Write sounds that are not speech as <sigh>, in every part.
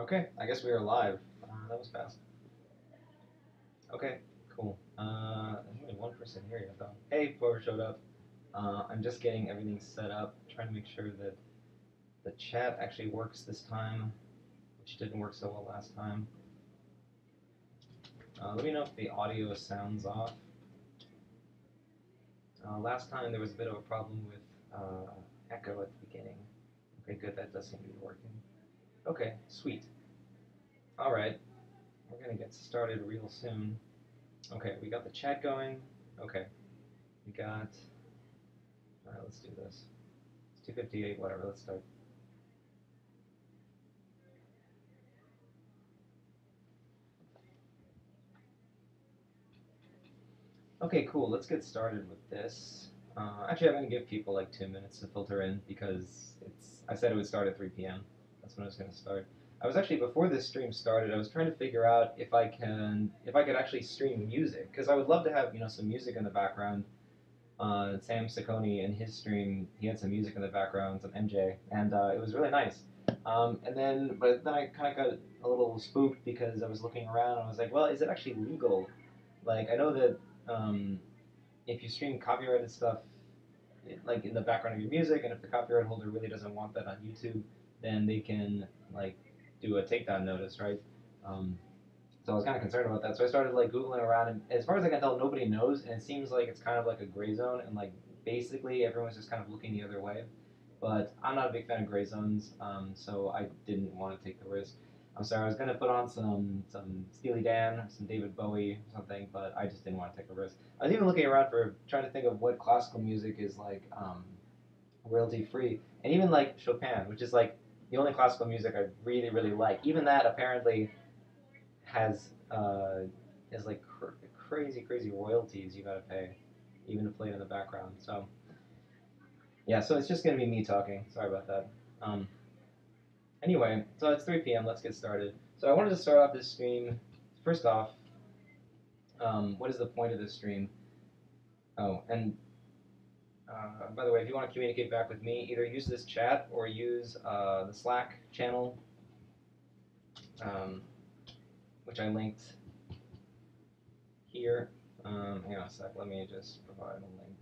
Okay, I guess we are live. Uh, that was fast. Okay, cool. Uh, there's only one person here yet, though. Hey, whoever showed up. Uh, I'm just getting everything set up, trying to make sure that the chat actually works this time, which didn't work so well last time. Uh, let me know if the audio sounds off. Uh, last time there was a bit of a problem with uh, echo at the beginning. Okay, good, that does seem to be working. Okay, sweet. All right, we're gonna get started real soon. Okay, we got the chat going. Okay, we got. All right, let's do this. It's 258, whatever. Let's start. Okay, cool. Let's get started with this. Uh, actually, I'm gonna give people like two minutes to filter in because it's. I said it would start at 3 p.m. That's when I was gonna start. I was actually before this stream started. I was trying to figure out if I can, if I could actually stream music, because I would love to have you know some music in the background. Uh, Sam Saccone in his stream, he had some music in the background, some MJ, and uh, it was really nice. Um, and then, but then I kind of got a little spooked because I was looking around and I was like, well, is it actually legal? Like, I know that um, if you stream copyrighted stuff, like in the background of your music, and if the copyright holder really doesn't want that on YouTube, then they can like do a takedown notice, right? Um, so I was kind of concerned about that. So I started like googling around, and as far as I can tell, nobody knows, and it seems like it's kind of like a gray zone, and like basically everyone's just kind of looking the other way. But I'm not a big fan of gray zones, um, so I didn't want to take the risk. I'm sorry, I was gonna put on some some Steely Dan, some David Bowie, or something, but I just didn't want to take a risk. I was even looking around for trying to think of what classical music is like um, royalty free, and even like Chopin, which is like the only classical music I really really like. Even that apparently has uh, is like cr- crazy crazy royalties you gotta pay, even to play it in the background. So yeah, so it's just gonna be me talking. Sorry about that. Um, anyway, so it's 3 p.m. Let's get started. So I wanted to start off this stream. First off, um, what is the point of this stream? Oh, and uh, by the way, if you want to communicate back with me, either use this chat or use uh, the Slack channel, um, which I linked here. Um, hang on a sec. Let me just provide a link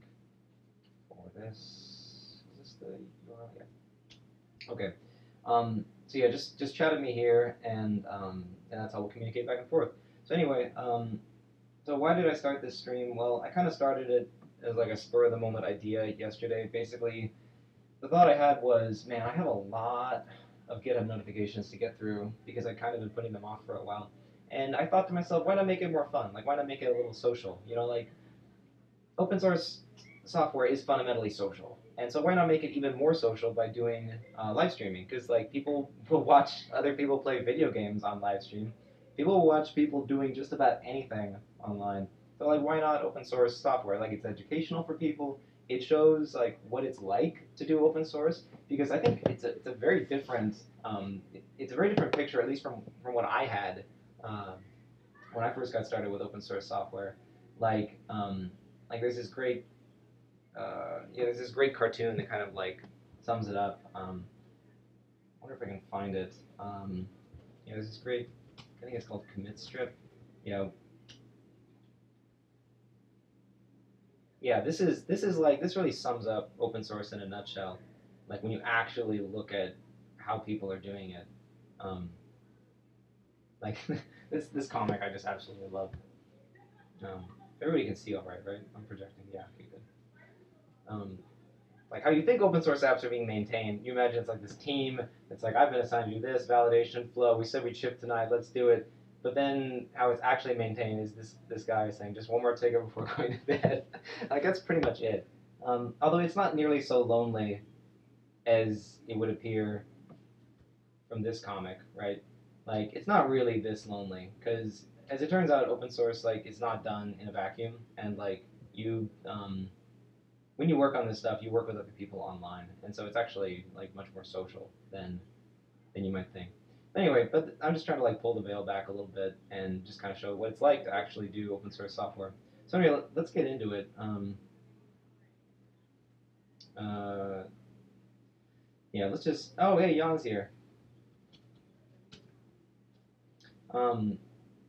for this. Is this the URL? Yeah. Okay. Um, so yeah, just just chat at me here, and um, and that's how we'll communicate back and forth. So anyway, um, so why did I start this stream? Well, I kind of started it as like a spur of the moment idea yesterday. Basically, the thought I had was, man, I have a lot of GitHub notifications to get through because I kind of been putting them off for a while. And I thought to myself, why not make it more fun? Like, why not make it a little social? You know, like open source software is fundamentally social. And so why not make it even more social by doing uh, live streaming? Because like people <laughs> will watch other people play video games on live stream. People will watch people doing just about anything online. So like why not open source software? Like it's educational for people. It shows like what it's like to do open source because I think it's a it's a very different um, it, it's a very different picture at least from from what I had um, when I first got started with open source software. Like um, like there's this great uh, yeah, there's this great cartoon that kind of like sums it up. Um, I wonder if I can find it. Um, yeah, there's this great, I think it's called Commit Strip. You know, yeah, this is this is like this really sums up open source in a nutshell. Like when you actually look at how people are doing it. Um, like <laughs> this this comic I just absolutely love. Um, everybody can see all right, right? I'm projecting. Yeah, okay, good um, like how you think open source apps are being maintained. You imagine it's like this team. It's like I've been assigned to do this validation flow. We said we'd ship tonight. Let's do it. But then how it's actually maintained is this this guy saying just one more ticket before <laughs> going to bed. <laughs> like that's pretty much it. Um, although it's not nearly so lonely as it would appear from this comic, right? Like it's not really this lonely because as it turns out, open source like it's not done in a vacuum, and like you um, when you work on this stuff, you work with other people online, and so it's actually like much more social than than you might think. Anyway, but I'm just trying to like pull the veil back a little bit and just kind of show what it's like to actually do open source software. So anyway, let's get into it. Um, uh, yeah, let's just. Oh, hey, Jan's here. Um,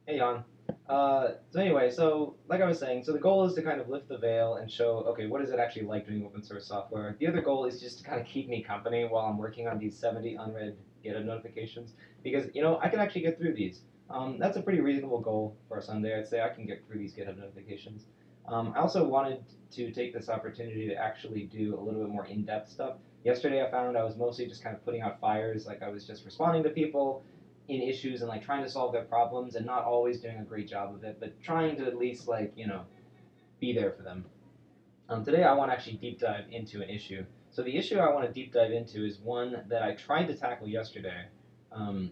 hey, Jan. Uh, so anyway, so like I was saying, so the goal is to kind of lift the veil and show, okay, what is it actually like doing open source software? The other goal is just to kind of keep me company while I'm working on these 70 unread GitHub notifications, because you know I can actually get through these. Um, that's a pretty reasonable goal for a Sunday. I'd say I can get through these GitHub notifications. Um, I also wanted to take this opportunity to actually do a little bit more in-depth stuff. Yesterday I found I was mostly just kind of putting out fires, like I was just responding to people in issues and like trying to solve their problems and not always doing a great job of it, but trying to at least like, you know, be there for them. Um, today I want to actually deep dive into an issue. So the issue I want to deep dive into is one that I tried to tackle yesterday, um,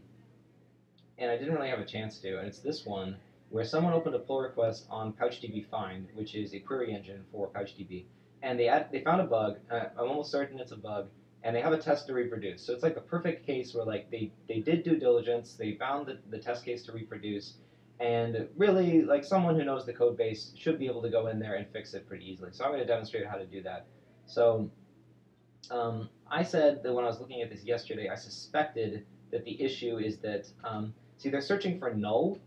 and I didn't really have a chance to, and it's this one where someone opened a pull request on PouchDB Find, which is a query engine for PouchDB, and they add, they found a bug. Uh, I'm almost certain it's a bug, and they have a test to reproduce. So it's like a perfect case where like they, they did due diligence, they found the, the test case to reproduce, and really like someone who knows the code base should be able to go in there and fix it pretty easily. So I'm going to demonstrate how to do that. So um, I said that when I was looking at this yesterday, I suspected that the issue is that um, see they're searching for null,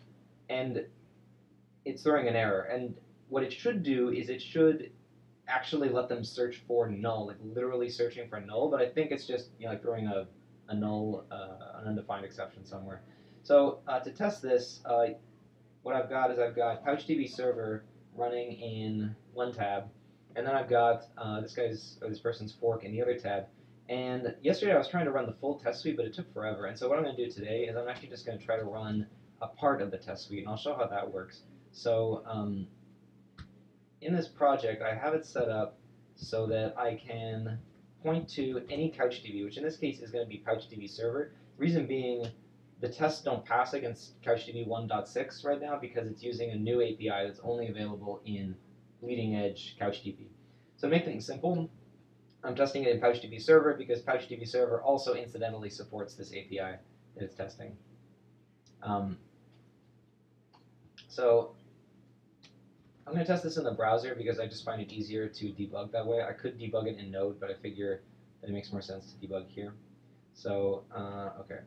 and it's throwing an error. And what it should do is it should actually let them search for null, like literally searching for null. But I think it's just you know, like throwing a, a null, uh, an undefined exception somewhere. So uh, to test this, uh, what I've got is I've got PouchDB server running in one tab, and then I've got uh, this guy's or this person's fork in the other tab. And yesterday I was trying to run the full test suite, but it took forever. And so what I'm going to do today is I'm actually just going to try to run a part of the test suite, and I'll show how that works. So um, in this project, I have it set up so that I can point to any CouchDB, which in this case is going to be CouchDB server. Reason being, the tests don't pass against CouchDB 1.6 right now because it's using a new API that's only available in leading edge CouchDB. So make things simple, I'm testing it in PouchDB server because PouchDB server also incidentally supports this API that it's testing. Um, so I'm going to test this in the browser because I just find it easier to debug that way. I could debug it in Node, but I figure that it makes more sense to debug here. So, uh, okay.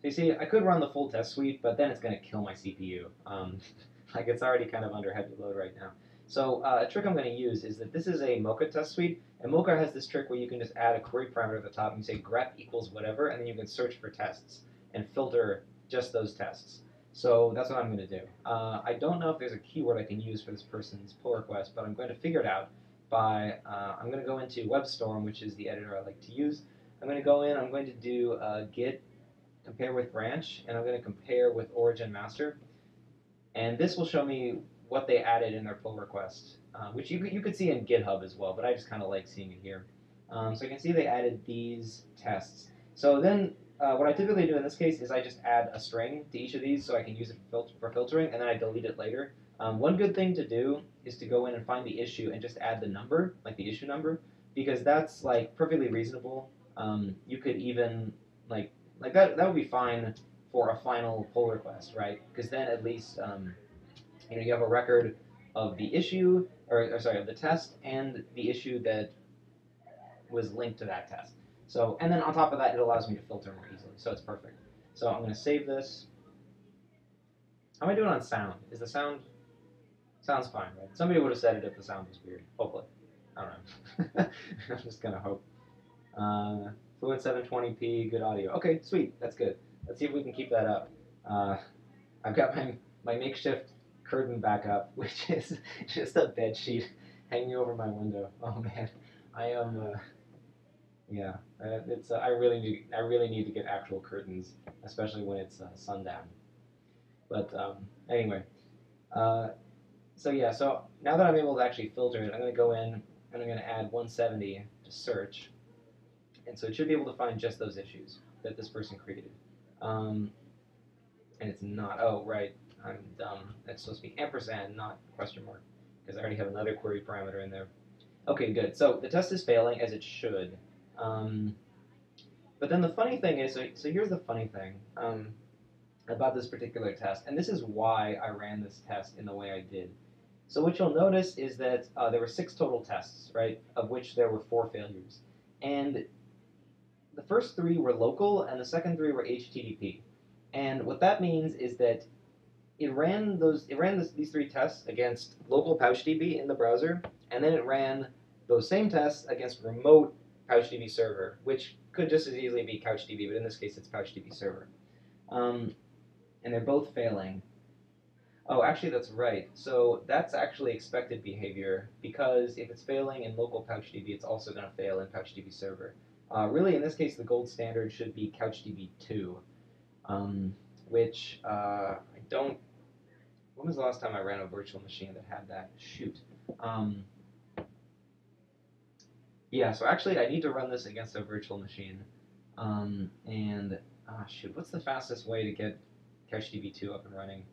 So you see, I could run the full test suite, but then it's going to kill my CPU. Um, <laughs> like it's already kind of under heavy load right now. So uh, a trick I'm going to use is that this is a Mocha test suite, and Mocha has this trick where you can just add a query parameter at the top and you say grep equals whatever, and then you can search for tests and filter just those tests. So that's what I'm going to do. Uh, I don't know if there's a keyword I can use for this person's pull request, but I'm going to figure it out by, uh, I'm going to go into WebStorm, which is the editor I like to use. I'm going to go in, I'm going to do uh, git compare with branch, and I'm going to compare with origin master. And this will show me what they added in their pull request, uh, which you, you could see in GitHub as well, but I just kind of like seeing it here. Um, so you can see they added these tests. So then uh, what I typically do in this case is I just add a string to each of these so I can use it for, for filtering, and then I delete it later. Um, one good thing to do is to go in and find the issue and just add the number, like the issue number, because that's like perfectly reasonable. Um, you could even like like that that would be fine for a final pull request, right? Because then at least um, you know you have a record of the issue, or, or sorry, of the test and the issue that was linked to that test. So, and then on top of that, it allows me to filter more easily. So it's perfect. So I'm going to save this. How am I doing on sound? Is the sound sounds fine, right? Somebody would have said it if the sound was weird. Hopefully, I don't know. <laughs> I'm just gonna hope. Uh, fluent 720p, good audio. Okay, sweet. That's good. Let's see if we can keep that up. Uh, I've got my my makeshift curtain back up, <laughs> which is just a bed sheet hanging over my window. Oh man, I am. Uh, yeah, uh, it's. Uh, I really need. I really need to get actual curtains, especially when it's uh, sundown. But um, anyway, uh, so yeah. So now that I'm able to actually filter it, I'm going to go in and I'm going to add 170 to search, and so it should be able to find just those issues that this person created. Um, and it's not. Oh, right. I'm dumb. It's supposed to be ampersand, not question mark, because I already have another query parameter in there. Okay, good. So the test is failing as it should. Um, but then the funny thing is, so, so here's the funny thing um, about this particular test, and this is why I ran this test in the way I did. So what you'll notice is that uh, there were six total tests, right, of which there were four failures. And the first three were local, and the second three were HTTP. And what that means is that it ran those it ran this, these three tests against local PouchDB in the browser, and then it ran those same tests against remote PouchDB server, which could just as easily be CouchDB, but in this case it's PouchDB server. Um, and they're both failing. Oh, actually that's right. So that's actually expected behavior because if it's failing in local PouchDB, it's also going to fail in PouchDB server. Uh, really, in this case, the gold standard should be CouchDB 2, um, which uh, I don't. When was the last time I ran a virtual machine that had that? Shoot. Um, yeah, so actually, I need to run this against a virtual machine. Um, and, ah, shoot, what's the fastest way to get CouchDB 2 up and running?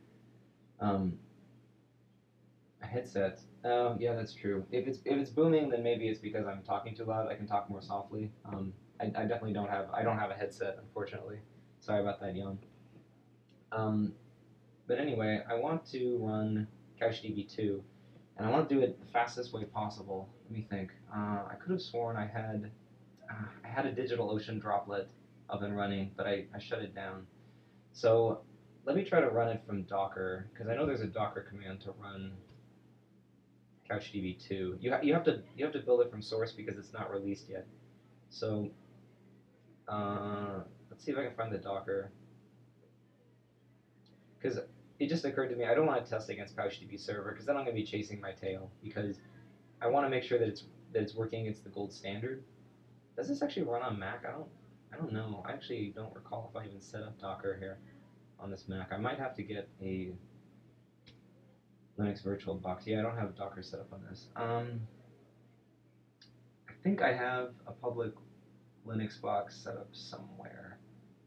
A headset. Um, yeah, that's true. If it's if it's booming, then maybe it's because I'm talking too loud. I can talk more softly. Um, I, I definitely don't have I don't have a headset, unfortunately. Sorry about that, Jan. Um, but anyway, I want to run CouchDB 2, and I want to do it the fastest way possible. Let me think. Uh, I could have sworn I had uh, I had a DigitalOcean droplet up and running, but I, I shut it down. So let me try to run it from Docker, because I know there's a Docker command to run CouchDB2. You, ha you have to you have to build it from source because it's not released yet. So uh, let's see if I can find the Docker. Because it just occurred to me I don't want to test against PouchDB server because then I'm going to be chasing my tail because I want to make sure that it's that it's working against the gold standard. Does this actually run on Mac? I don't I don't know. I actually don't recall if I even set up Docker here on this Mac. I might have to get a Linux VirtualBox. Yeah, I don't have Docker set up on this. Um, I think I have a public Linux box set up somewhere.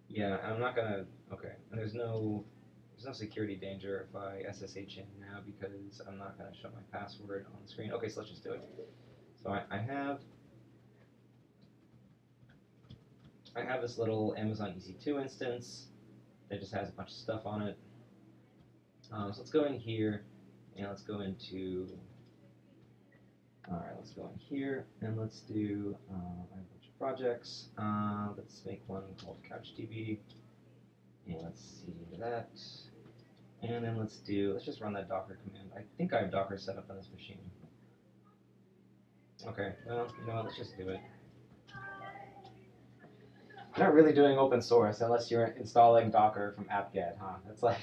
Yeah, I'm not gonna. Okay, and there's no there's no security danger if I SSH in now because I'm not gonna show my password on the screen. Okay, so let's just do it. So I, I have I have this little Amazon EC2 instance that just has a bunch of stuff on it. Um, so let's go in here and let's go into, all right, let's go in here and let's do uh, a bunch of projects. Uh, let's make one called CouchDB and let's see that. And then let's do, let's just run that Docker command. I think I have Docker set up on this machine. Okay, well, you know what, let's just do it. You're not really doing open source unless you're installing Docker from apt-get, huh? That's like,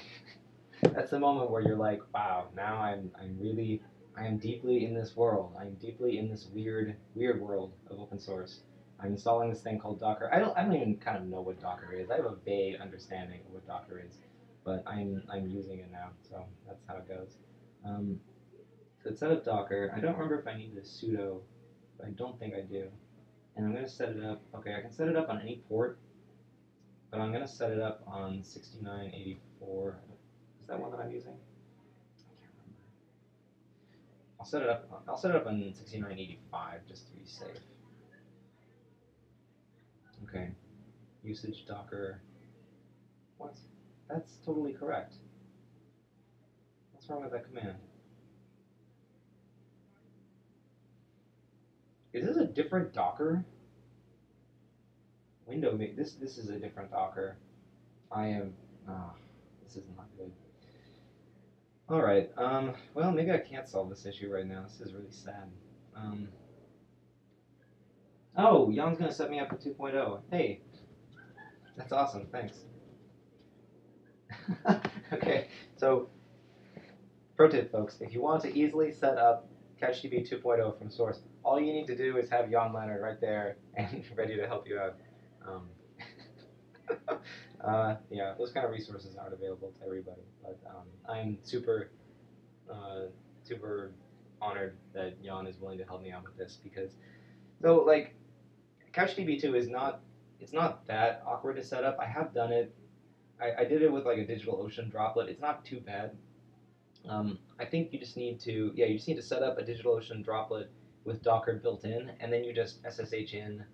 that's the moment where you're like, wow, now I'm, I'm really, I am deeply in this world. I'm deeply in this weird, weird world of open source. I'm installing this thing called Docker. I don't, I don't even kind of know what Docker is. I have a vague understanding of what Docker is, but I'm, I'm using it now, so that's how it goes. Um, so it's set up Docker. I don't remember if I need the sudo, but I don't think I do and I'm going to set it up, okay, I can set it up on any port, but I'm going to set it up on 6984. Is that one that I'm using? I can't remember. I'll set it up, I'll set it up on 6985 just to be safe. Okay, usage docker, what? That's totally correct. What's wrong with that command? Is this a different Docker? Window this this is a different Docker. I am ah, this is not good. Alright, um well maybe I can't solve this issue right now. This is really sad. Um Oh, Jan's gonna set me up for 2.0. Hey. That's awesome, thanks. <laughs> okay, so pro tip folks, if you want to easily set up CouchDB 2.0 from source, all you need to do is have Jan Lehnardt right there and <laughs> ready to help you out. Um, <laughs> uh, yeah, those kind of resources aren't available to everybody, but um, I'm super, uh, super honored that Jan is willing to help me out with this because, so like, CouchDB2 is not, it's not that awkward to set up. I have done it. I, I did it with like a DigitalOcean droplet. It's not too bad. Um, I think you just need to, yeah, you just need to set up a DigitalOcean droplet with Docker built in, and then you just SSH in,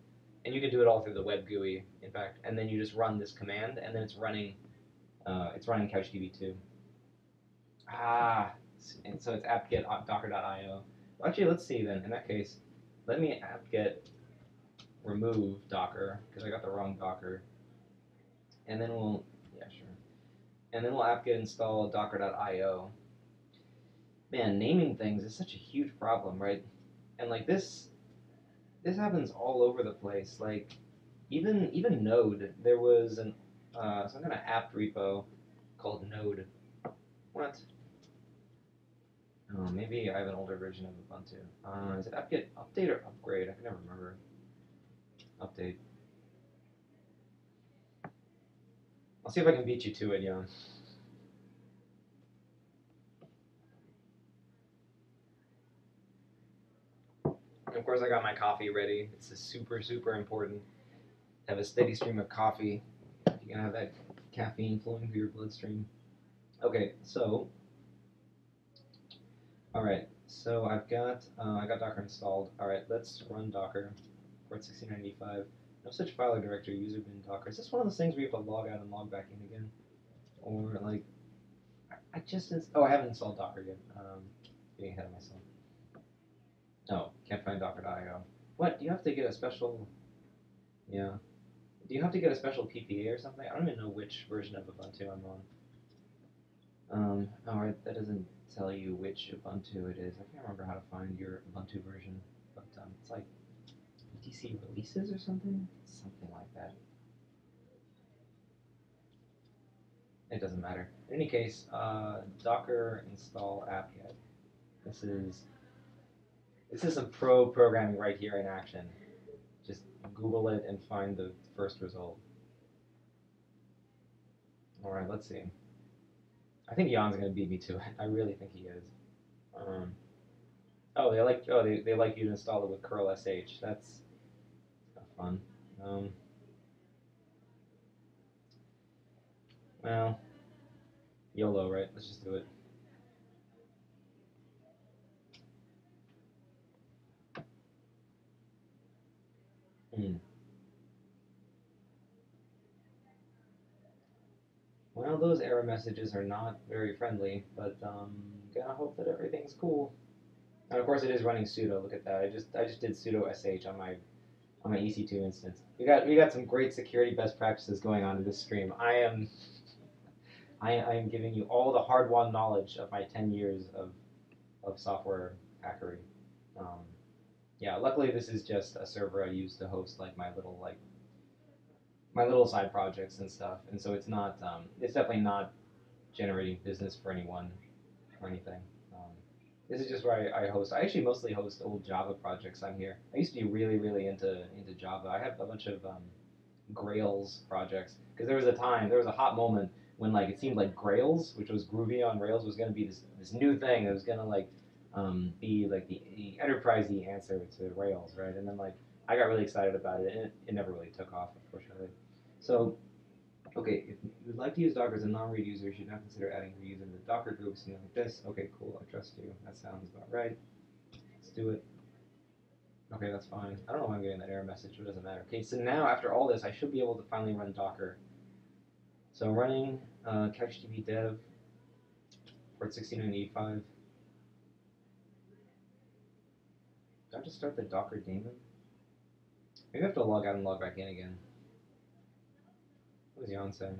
and you can do it all through the web GUI, in fact, and then you just run this command, and then it's running, uh, it's running CouchDB2. Ah, and so it's apt-get docker.io. Actually, let's see then. In that case, let me apt-get remove Docker because I got the wrong Docker, and then we'll yeah sure, and then we'll apt-get install docker.io. Man, naming things is such a huge problem, right? And like this, this happens all over the place. Like even even Node, there was an uh, some kind of apt repo called Node. What? Oh, maybe I have an older version of Ubuntu. Uh, is it apt-get update or upgrade? I can never remember. Update. I'll see if I can beat you to it, Jan. Of course, I got my coffee ready. Is super, super important. Have a steady stream of coffee. You can have that caffeine flowing through your bloodstream. Okay, so, all right. So I've got uh, I got Docker installed. All right, let's run Docker. Port 1695. No such file or directory. User bin Docker. Is this one of those things where you have to log out and log back in again, or like I just oh I haven't installed Docker yet. Um, getting ahead of myself. No, can't find Docker.io. What? Do you have to get a special? Yeah. Do you have to get a special PPA or something? I don't even know which version of Ubuntu I'm on. Um, alright, that doesn't tell you which Ubuntu it is. I can't remember how to find your Ubuntu version, but um, it's like ETC releases or something? Something like that. It doesn't matter. In any case, uh, Docker install apt-get. This is this is some pro programming right here in action. Just Google it and find the first result. All right, let's see. I think Jan's gonna beat me to it. I really think he is. Um, oh, they like oh they, they like you to install it with curl sh. That's fun. Um, well, YOLO, right? Let's just do it. Hmm. Well, those error messages are not very friendly, but um, gonna hope that everything's cool. And of course, it is running sudo. Look at that. I just I just did sudo sh on my on my EC2 instance. We got we got some great security best practices going on in this stream. I am <laughs> I, I am giving you all the hard-won knowledge of my 10 years of of software hackery. Um, yeah, luckily this is just a server I use to host like my little like my little side projects and stuff, and so it's not um, it's definitely not generating business for anyone or anything. Um, this is just where I, I host. I actually mostly host old Java projects on here. I used to be really really into into Java. I have a bunch of um, Grails projects because there was a time there was a hot moment when like it seemed like Grails, which was Groovy on Rails, was going to be this this new thing that was going to like um, be like the, the enterprisey answer to Rails, right? And then like I got really excited about it, and it, it never really took off, unfortunately. So, okay, if you would like to use Docker as a non-read user, you should not consider adding user to the Docker group, something like this. Okay, cool, I trust you. That sounds about right. Let's do it. Okay, that's fine. I don't know why I'm getting that error message, but it doesn't matter. Okay, so now after all this, I should be able to finally run Docker. So I'm running uh, CouchDB dev, port 6985. Do I just start the Docker daemon? Maybe I have to log out and log back in again. What is Jan saying?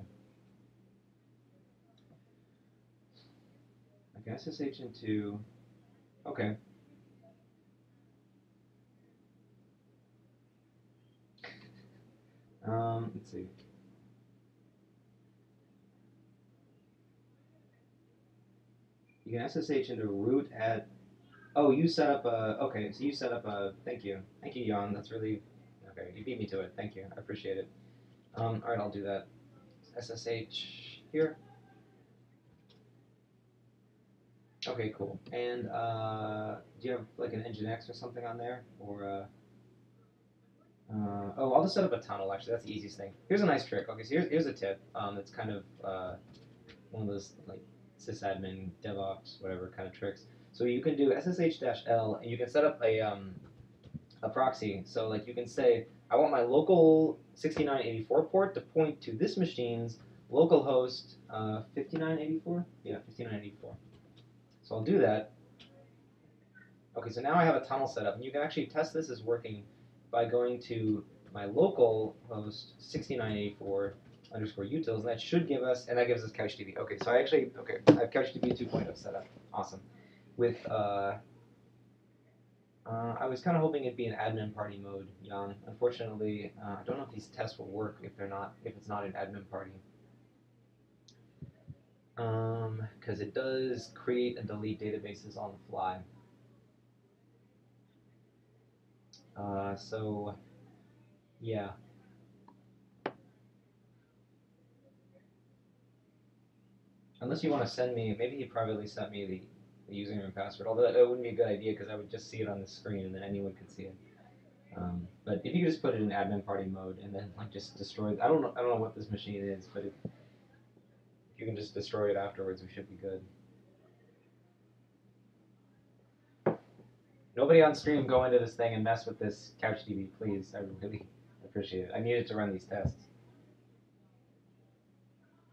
I can SSH into. Okay. <laughs> Um, let's see. You can SSH into root at. Oh, you set up a. Okay, so you set up a. Thank you. Thank you, Jan. That's really. Okay, you beat me to it. Thank you. I appreciate it. Um, all right, I'll do that. SSH here. Okay, cool. And uh, do you have like an Nginx or something on there, or? Uh, uh, oh, I'll just set up a tunnel. Actually, that's the easiest thing. Here's a nice trick. Okay, so here's here's a tip. Um, it's kind of uh, one of those like sysadmin, DevOps, whatever kind of tricks. So you can do SSH-L, and you can set up a um, a proxy. So like you can say, I want my local 6984 port to point to this machine's localhost uh, 5984. Yeah, 5984. So I'll do that. Okay, so now I have a tunnel set up, and you can actually test this as working by going to my local host 6984 underscore utils, and that should give us, and that gives us CouchDB. Okay, so I actually, okay, I have CouchDB 2.0 set up. Awesome. With, uh, uh, I was kind of hoping it'd be an admin party mode, Jan. Unfortunately, uh, I don't know if these tests will work if they're not, if it's not an admin party. Um, because it does create and delete databases on the fly. Uh, so, yeah. Unless you want to send me, maybe you privately sent me the, the username and password. Although that, wouldn't be a good idea because I would just see it on the screen and then anyone could see it. Um, but if you could just put it in admin party mode and then like just destroy, I don't know, I don't know what this machine is, but if, if you can just destroy it afterwards, we should be good. Nobody on stream go into this thing and mess with this CouchDB, please. I really <laughs> appreciate it. I needed to run these tests.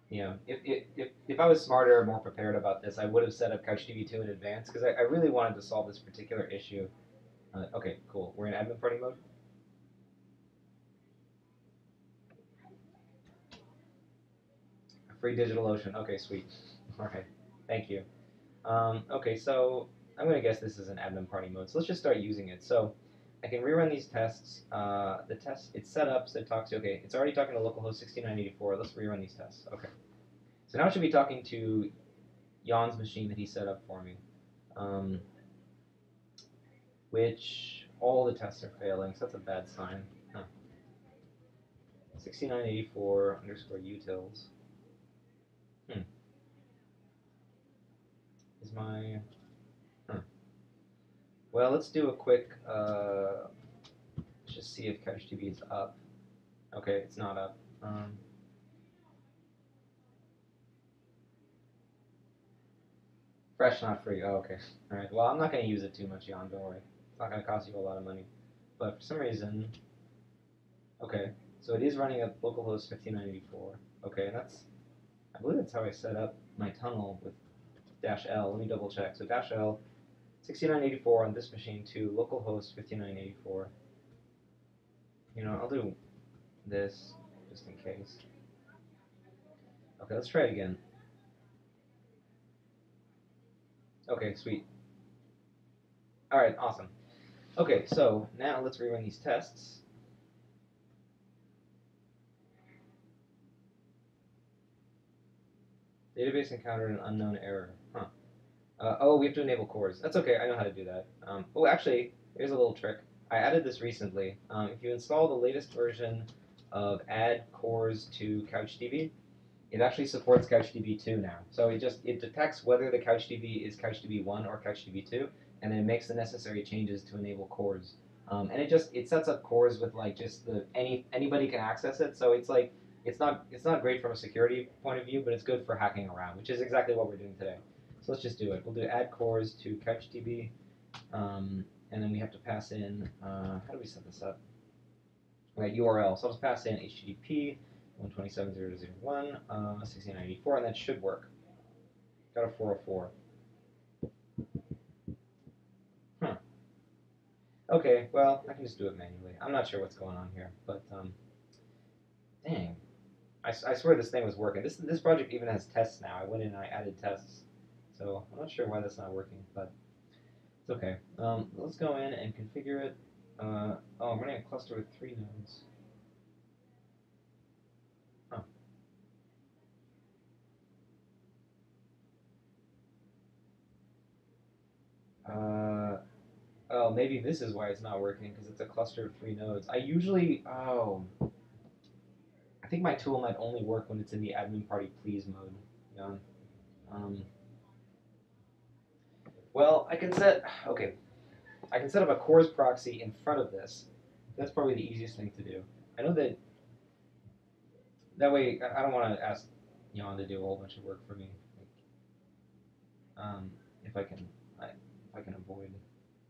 You know, if, if, if, I was smarter or more prepared about this, I would have set up CouchDB 2 in advance because I, I really wanted to solve this particular issue. Uh, okay, cool. We're in admin party mode. Free DigitalOcean. Okay, sweet. <laughs> All right. Thank you. Um, okay, so I'm going to guess this is an admin party mode. So let's just start using it. So I can rerun these tests. Uh, the test, it's set up so it talks to, okay, it's already talking to localhost 6984. Let's rerun these tests. Okay. So now it should be talking to Jan's machine that he set up for me. Um, which all the tests are failing, so that's a bad sign. Huh. 6984 underscore utils. Hmm. Is my well, let's do a quick, uh, let's just see if CouchDB is up. Okay, it's not up. Um, fresh, not free. Oh, okay. All right. Well, I'm not going to use it too much, Jan. Don't worry. It's not going to cost you a lot of money. But for some reason, okay. So it is running at localhost 15984. Okay, that's, I believe that's how I set up my tunnel with dash L. Let me double check. So dash L 6984 on this machine to localhost 5984. You know, I'll do this just in case. Okay, let's try it again. Okay, sweet. Alright, awesome. Okay, so now let's rerun these tests. Database encountered an unknown error. Uh, oh, we have to enable CORS. That's okay, I know how to do that. Um, oh, actually, here's a little trick. I added this recently. Um, if you install the latest version of add CORS to CouchDB, it actually supports CouchDB 2 now. So it just it detects whether the CouchDB is CouchDB 1 or CouchDB 2, and then it makes the necessary changes to enable CORS. Um, and it just it sets up CORS with like just the any anybody can access it. So it's like it's not it's not great from a security point of view, but it's good for hacking around, which is exactly what we're doing today. So let's just do it. We'll do add CORS to CouchDB, um, and then we have to pass in, uh, how do we set this up? Right, URL. So I'll just pass in HTTP 127.0.0.1, uh, 1694, and that should work. Got a 404. Huh. Okay, well, I can just do it manually. I'm not sure what's going on here, but, um, dang. I, I swear this thing was working. This, this project even has tests now. I went in and I added tests. So I'm not sure why that's not working, but it's okay. Um, let's go in and configure it. Uh, oh, I'm running a cluster with three nodes. Uh, oh, maybe this is why it's not working, because it's a cluster of three nodes. I usually, oh, I think my tool might only work when it's in the admin party please mode. Yeah. Um, well, I can set, okay, I can set up a CORS proxy in front of this. That's probably the easiest thing to do. I know that, that way, I don't want to ask Jan to do a whole bunch of work for me. Um, if I can, I, if I can avoid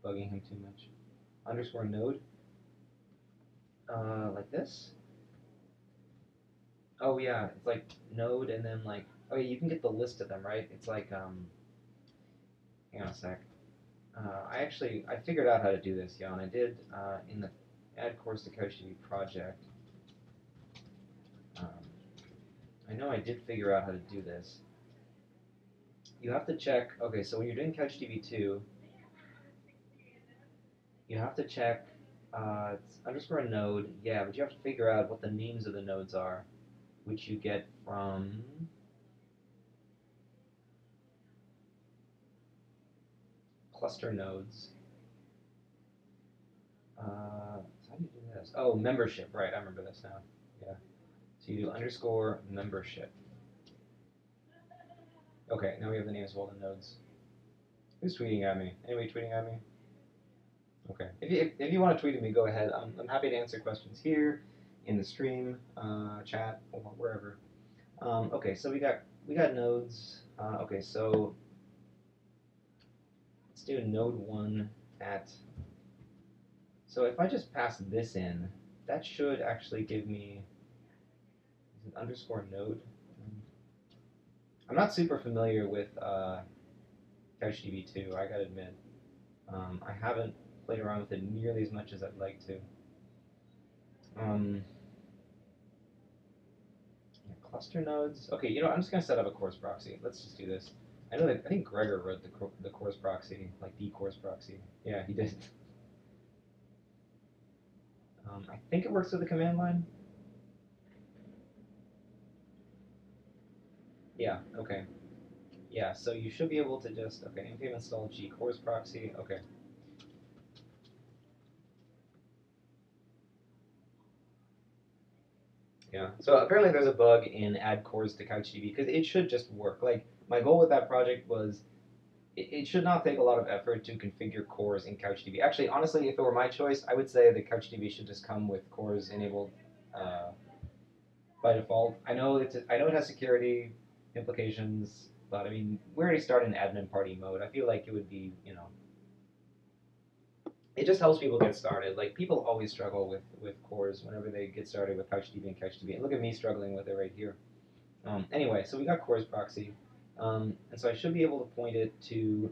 bugging him too much. Underscore node, uh, like this. Oh yeah, it's like node and then like, oh yeah, you can get the list of them, right? It's like, um, hang on a sec. Uh, I actually I figured out how to do this, Jan. I did uh, in the add CORS to CouchDB project. Um, I know I did figure out how to do this. You have to check, okay, so when you're doing CouchDB2, you have to check uh, it's underscore a node, yeah, but you have to figure out what the names of the nodes are, which you get from cluster nodes. Uh, how do you do this? Oh, membership, right, I remember this now. Yeah. So you do underscore membership. Okay, now we have the names of all the nodes. Who's tweeting at me? Anybody tweeting at me? Okay. If you, if, if you want to tweet at me, go ahead. I'm, I'm happy to answer questions here, in the stream, uh, chat, or wherever. Um, okay, so we got we got nodes. Uh, okay, so do node one at. So if I just pass this in, that should actually give me it underscore node. I'm not super familiar with uh, CouchDB2. I gotta admit, um, I haven't played around with it nearly as much as I'd like to. Um, yeah, cluster nodes. Okay, you know, I'm just gonna set up a CORS proxy. Let's just do this. I know that I think Gregor wrote the the CORS proxy, like the CORS proxy. Yeah, he did. <laughs> Um, I think it works with the command line. Yeah. Okay. Yeah. So you should be able to just okay npm install g CORS proxy. Okay. Yeah. So apparently there's a bug in add CORS to CouchDB because it should just work. Like my goal with that project was it, it, should not take a lot of effort to configure CORS in CouchDB. Actually, honestly, if it were my choice, I would say that CouchDB should just come with CORS enabled uh, by default. I know it's I know it has security implications, but I mean we already start in admin party mode. I feel like it would be you know it just helps people get started. Like people always struggle with with CORS whenever they get started with CouchDB and CouchDB. And look at me struggling with it right here. Um, anyway, so we got CORS proxy, um, and so I should be able to point it to.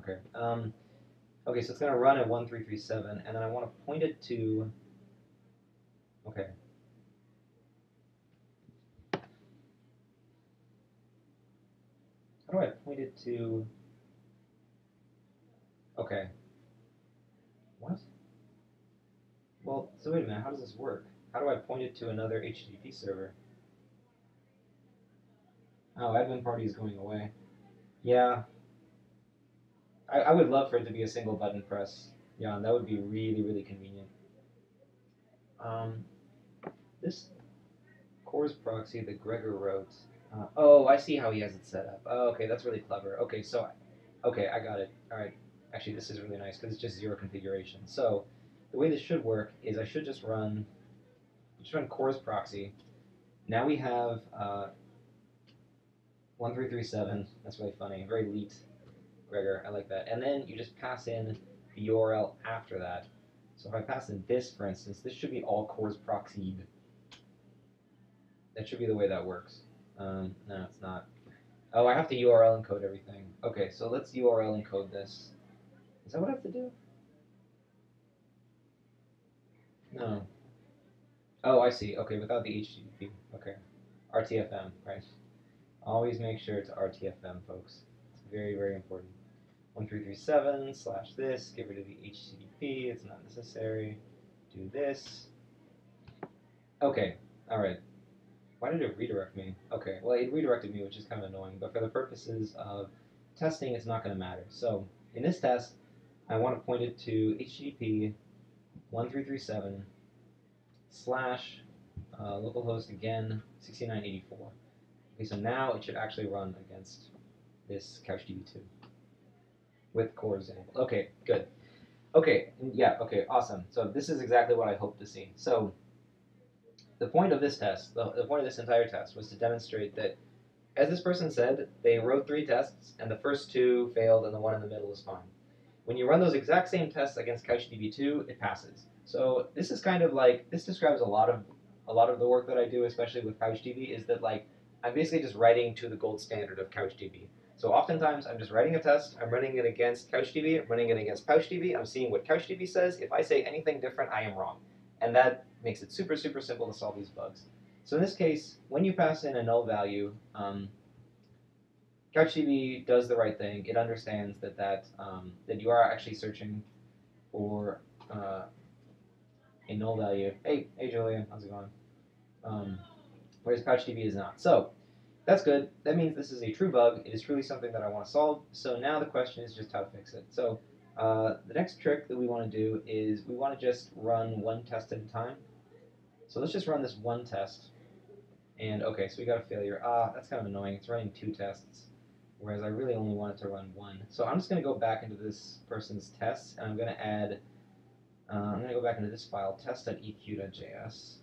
Okay. Um, okay, so it's going to run at 1337, and then I want to point it to. Okay, How do I point it to? Okay. What? Well, so wait a minute, how does this work? How do I point it to another HTTP server? Oh, admin party is going away. Yeah. I, I would love for it to be a single button press. Yeah, that would be really, really convenient. Um, this CORS proxy that Gregor wrote, uh, oh, I see how he has it set up. Oh, okay, that's really clever. Okay, so, okay, I got it. All right, actually, this is really nice because it's just zero configuration. So, the way this should work is I should just run, just run CORS proxy. Now we have uh, 1337. That's really funny. Very neat, Gregor. I like that. And then you just pass in the URL after that. So if I pass in this, for instance, this should be all CORS proxied. That should be the way that works. Um, no, it's not. Oh, I have to URL encode everything. Okay, so let's URL encode this. Is that what I have to do? No. Oh, I see. Okay, without the HTTP. Okay. RTFM, right. Always make sure it's RTFM, folks. It's very, very important. 1337 slash this, get rid of the HTTP, it's not necessary. Do this. Okay, alright. Why did it redirect me? Okay, well, it redirected me, which is kind of annoying, but for the purposes of testing, it's not going to matter. So, in this test, I want to point it to HTTP 1337 slash uh, localhost again 6984. Okay, so now it should actually run against this CouchDB2 with CORS enabled. Okay, good. Okay, yeah, okay, awesome. So this is exactly what I hope to see. So the point of this test, the, the point of this entire test, was to demonstrate that, as this person said, they wrote three tests, and the first two failed, and the one in the middle is fine. When you run those exact same tests against CouchDB2, it passes. So this is kind of like this describes a lot of a lot of the work that I do, especially with CouchDB, is that like I'm basically just writing to the gold standard of CouchDB. So oftentimes I'm just writing a test, I'm running it against CouchDB, I'm running it against PouchDB, I'm seeing what CouchDB says. If I say anything different, I am wrong. And that makes it super, super simple to solve these bugs. So in this case, when you pass in a null value, um, CouchDB does the right thing. It understands that that, um, that you are actually searching for uh, a null value. Hey, hey Julian, how's it going? Um, whereas CouchDB is not. So that's good. That means this is a true bug. It is truly something that I want to solve. So now the question is just how to fix it. So uh, the next trick that we want to do is we want to just run one test at a time. So let's just run this one test. And okay, so we got a failure. Ah, that's kind of annoying. It's running two tests, whereas I really only wanted to run one. So I'm just going to go back into this person's tests, and I'm going to add, uh, I'm going to go back into this file, test.eq.js,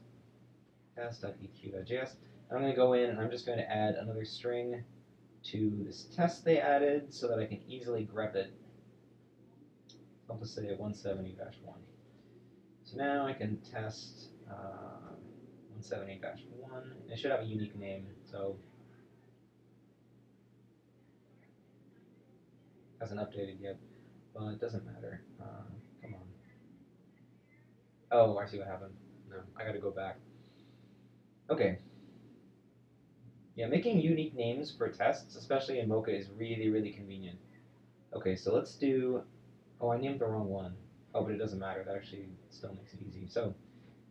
test.eq.js. I'm going to go in and I'm just going to add another string to this test they added so that I can easily grep it. I'll just say 170-1. So now I can test uh, 170-1. It should have a unique name, so hasn't updated yet, but it doesn't matter. Uh, on. Oh, I see what happened. No, I gotta go back. Okay, yeah, making unique names for tests, especially in Mocha, is really, really convenient. Okay, so let's do, oh, I named the wrong one. Oh, but it doesn't matter. That actually still makes it easy. So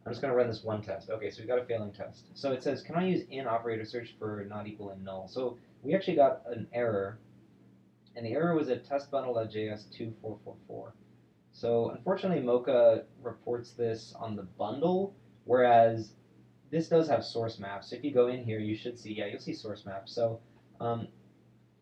I'm just going to run this one test. Okay, so we got a failing test. So it says, can I use in operator search for not equal and null? So we actually got an error, and the error was at testbundle.js2444. So unfortunately, Mocha reports this on the bundle, whereas this does have source maps. So if you go in here, you should see, yeah, you'll see source maps. So um,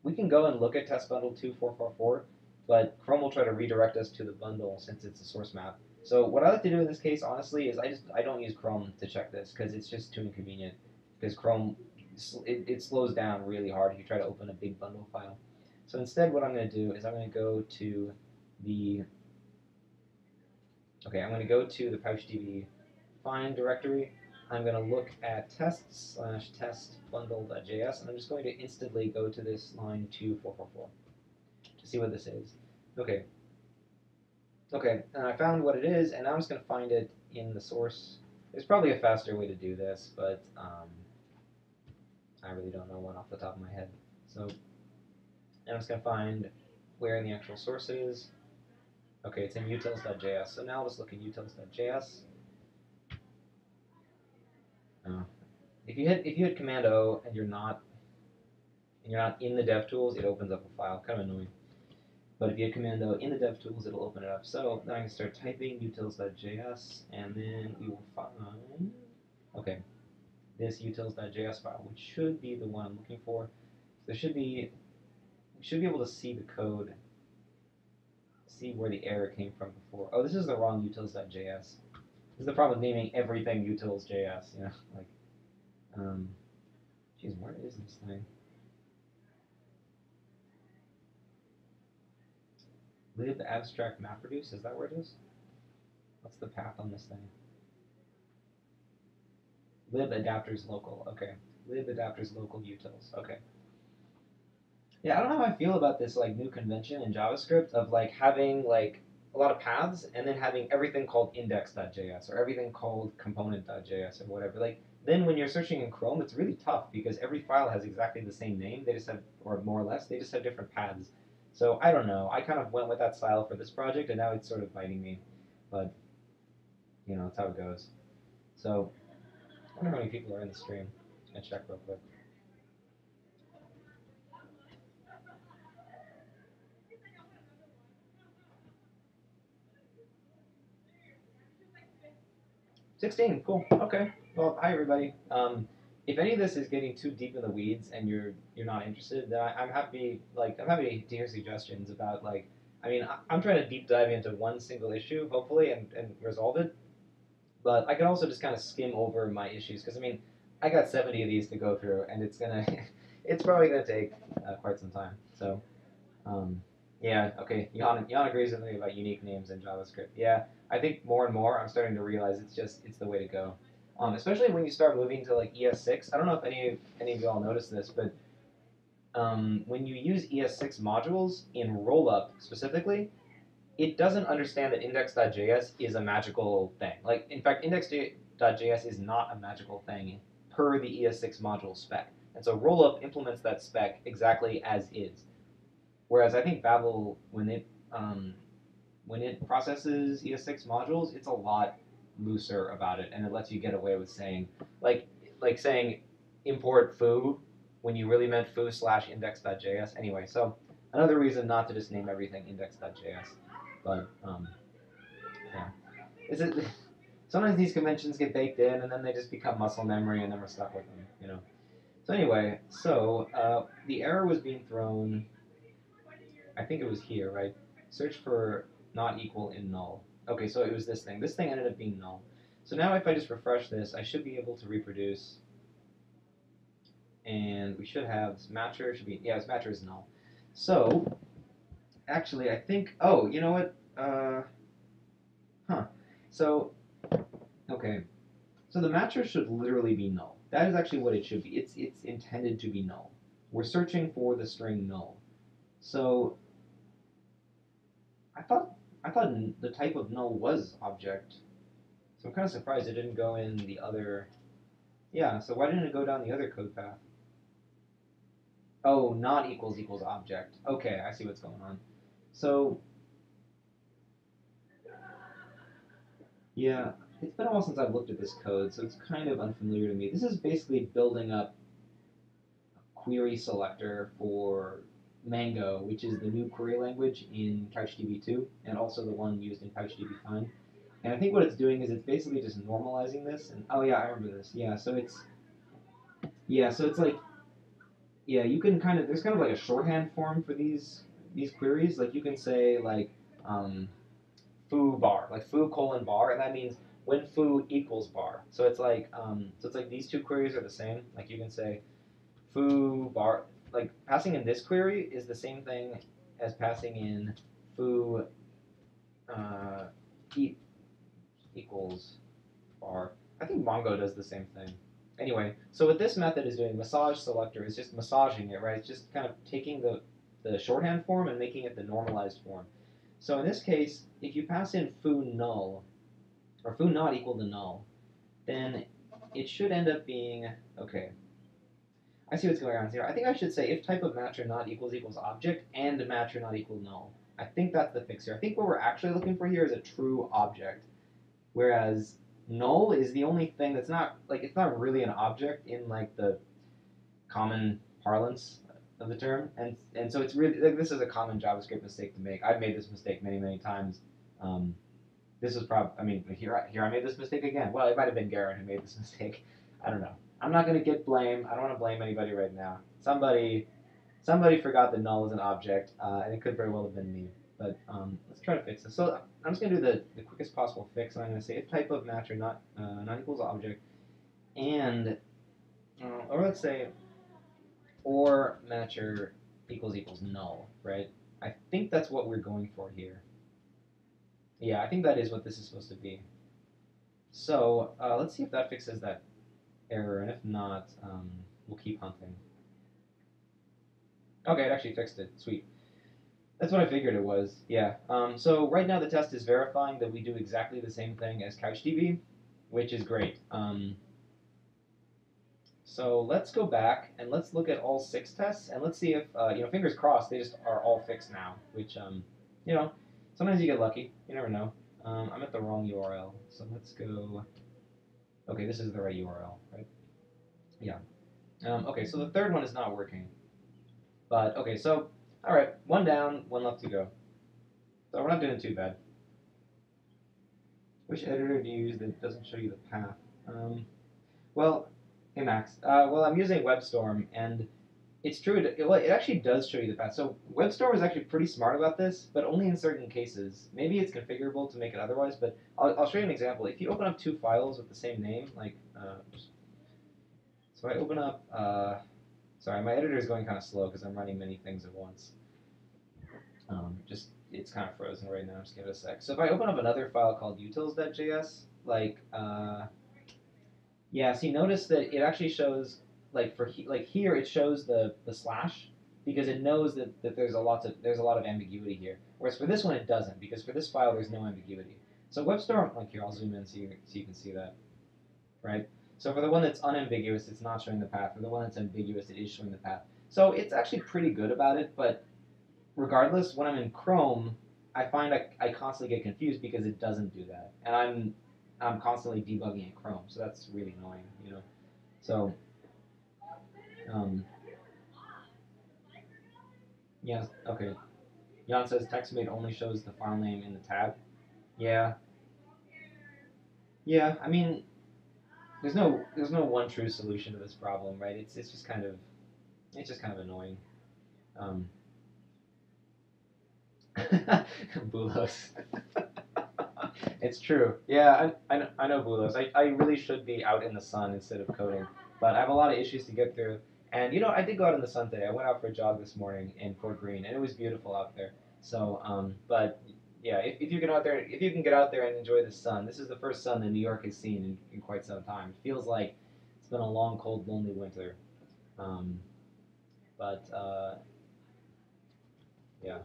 we can go and look at test bundle 2444, but Chrome will try to redirect us to the bundle since it's a source map. So what I like to do in this case, honestly, is I just I don't use Chrome to check this because it's just too inconvenient. Because Chrome it, it slows down really hard if you try to open a big bundle file. So instead, what I'm going to do is I'm going to go to the okay, I'm going to go to the PouchDB find directory, I'm going to look at test slash test bundle.js, and I'm just going to instantly go to this line 2444 to see what this is. Okay. Okay, and I found what it is, and I'm just going to find it in the source. There's probably a faster way to do this, but um, I really don't know one off the top of my head. So I'm just going to find where in the actual source it is. Okay, it's in utils.js. So now let's look in utils.js. Uh, if you hit if you hit Command O and you're not and you're not in the DevTools, it opens up a file. Kind of annoying. But if you hit Command O in the DevTools, it'll open it up. So then I can start typing utils.js, and then we will find okay this utils.js file, which should be the one I'm looking for. There should be we should be able to see the code, see where the error came from before. Oh, this is the wrong utils.js is the problem with naming everything utils.js, you know, like, um, geez, where is this thing? Lib abstract MapReduce, is that where it is? What's the path on this thing? Lib adapters local, okay. Lib adapters local utils, okay. Yeah, I don't know how I feel about this like new convention in JavaScript of like having like a lot of paths and then having everything called index.js or everything called component.js or whatever. Like then when you're searching in Chrome, it's really tough because every file has exactly the same name. They just have, or more or less, they just have different paths. So I don't know. I kind of went with that style for this project, and now it's sort of biting me. But you know, it's how it goes. So I wonder how many people are in the stream. Gonna check real quick. 16, cool. Okay. Well, hi everybody. Um, if any of this is getting too deep in the weeds and you're you're not interested, then I, am happy. Like I'm happy to hear suggestions about like. I mean, I, am trying to deep dive into one single issue, hopefully, and, and resolve it. But I can also just kind of skim over my issues because I mean, I got 70 of these to go through, and it's gonna, <laughs> it's probably gonna take uh, quite some time. So, um, yeah, okay. Jan, Jan agrees with me about unique names in JavaScript. Yeah, I think more and more I'm starting to realize it's just it's the way to go. Um, especially when you start moving to like ES6. I don't know if any any of y'all noticed this, but um, when you use ES6 modules in rollup specifically, it doesn't understand that index.js is a magical thing. Like, in fact, index.js is not a magical thing per the ES6 module spec. And so rollup implements that spec exactly as is. Whereas I think Babel, when it um, when it processes ES6 modules, it's a lot looser about it, and it lets you get away with saying like like saying import foo when you really meant foo slash index.js. Anyway, so another reason not to just name everything index.js. But um, yeah, is it? <laughs> Sometimes these conventions get baked in, and then they just become muscle memory, and then we're stuck with them. You know. So anyway, so uh, the error was being thrown. I think it was here, right? Search for not equal in null. Okay, so it was this thing. This thing ended up being null. So now if I just refresh this, I should be able to reproduce. And we should have matcher should be yeah, this matcher is null. So actually I think oh, you know what? Uh huh. So okay. So the matcher should literally be null. That is actually what it should be. It's it's intended to be null. We're searching for the string null. So I thought I thought the type of null was object. So I'm kind of surprised it didn't go in the other. Yeah, so why didn't it go down the other code path? Oh, not equals equals object. Okay, I see what's going on. So, yeah, it's been a while since I've looked at this code, so it's kind of unfamiliar to me. This is basically building up a query selector for Mango, which is the new query language in CouchDB2, and also the one used in CouchDB5. And I think what it's doing is it's basically just normalizing this. And oh yeah, I remember this. Yeah, so it's yeah, so it's like yeah, you can kind of there's kind of like a shorthand form for these these queries. Like you can say like um, foo bar, like foo colon bar, and that means when foo equals bar. So it's like um, so it's like these two queries are the same. Like you can say foo bar like passing in this query is the same thing as passing in foo uh, equals bar. I think Mongo does the same thing. Anyway, so what this method is doing, massage selector, is just massaging it, right? It's just kind of taking the, the shorthand form and making it the normalized form. So in this case, if you pass in foo null, or foo not equal to null, then it should end up being, okay, I see what's going on here. I think I should say if type of match or not equals equals object and match or not equal null. I think that's the fix here. I think what we're actually looking for here is a true object, whereas null is the only thing that's not like it's not really an object in like the common parlance of the term, and and so it's really like this is a common JavaScript mistake to make. I've made this mistake many many times. Um, this is probably I mean here here I made this mistake again. Well, it might have been Garren who made this <laughs> mistake. I don't know. I'm not going to get blame. I don't want to blame anybody right now. Somebody, somebody forgot that null is an object, uh, and it could very well have been me. But um, let's try to fix this. So I'm just going to do the, the quickest possible fix. And I'm going to say if type of matcher not uh, not equals object, and uh, or let's say or matcher equals equals null, right? I think that's what we're going for here. Yeah, I think that is what this is supposed to be. So uh, let's see if that fixes that error, and if not, um, we'll keep hunting. Okay, it actually fixed it. Sweet. That's what I figured it was. Yeah. Um, so right now the test is verifying that we do exactly the same thing as CouchDB, which is great. Um, so let's go back and let's look at all six tests and let's see if, uh, you know, fingers crossed, they just are all fixed now, which, um, you know, sometimes you get lucky. You never know. Um, I'm at the wrong URL. So let's go Okay, this is the right URL, right? Yeah. Um, okay, so the third one is not working. But, okay, so, all right, one down, one left to go. So we're not doing too bad. Which editor do you use that doesn't show you the path? Um, well, hey Max. Uh, well, I'm using WebStorm, and it's true. It, it actually does show you the path. So WebStorm is actually pretty smart about this, but only in certain cases. Maybe it's configurable to make it otherwise, but I'll, I'll show you an example. If you open up two files with the same name, like, uh, so I open up, uh, sorry, my editor is going kind of slow because I'm running many things at once. Um, just, it's kind of frozen right now, just give it a sec. So if I open up another file called utils.js, like, uh, yeah, see, notice that it actually shows like for he, like here it shows the the slash, because it knows that, that there's a lot of there's a lot of ambiguity here. Whereas for this one it doesn't because for this file there's no ambiguity. So WebStorm, like here, I'll zoom in so you, so you can see that, right? So for the one that's unambiguous, it's not showing the path. For the one that's ambiguous, it is showing the path. So it's actually pretty good about it, but regardless, when I'm in Chrome, I find I, I constantly get confused because it doesn't do that. And I'm I'm constantly debugging in Chrome, so that's really annoying, you know. So um, yeah, okay. Jan says TextMate only shows the file name in the tab. Yeah. Yeah, I mean there's no there's no one true solution to this problem, right? It's it's just kind of it's just kind of annoying. Um, <laughs> Bulos. <laughs> it's true. Yeah, I, I, I know Bulos. I, I really should be out in the sun instead of coding, but I have a lot of issues to get through. And you know, I did go out in the sun today. I went out for a jog this morning in Fort Greene, and it was beautiful out there. So, um, but yeah, if, if you can out there, if you can get out there and enjoy the sun, this is the first sun that New York has seen in, in quite some time. It feels like it's been a long, cold, lonely winter. Um, but uh, yeah.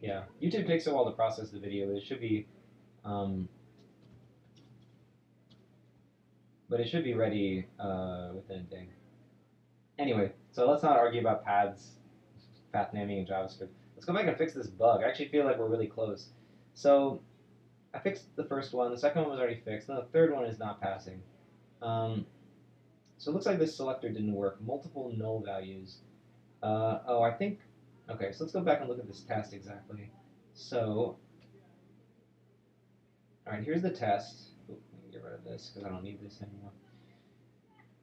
Yeah, YouTube takes a while to process the video, it should be, um, but it should be ready uh, within a day. Anyway, so let's not argue about paths, path naming in JavaScript. Let's go back and fix this bug. I actually feel like we're really close. So I fixed the first one. The second one was already fixed. And the third one is not passing. Um, so it looks like this selector didn't work. Multiple null values. Uh, oh, I think Okay, so let's go back and look at this test exactly. So, all right, here's the test. Oop, let me get rid of this because I don't need this anymore.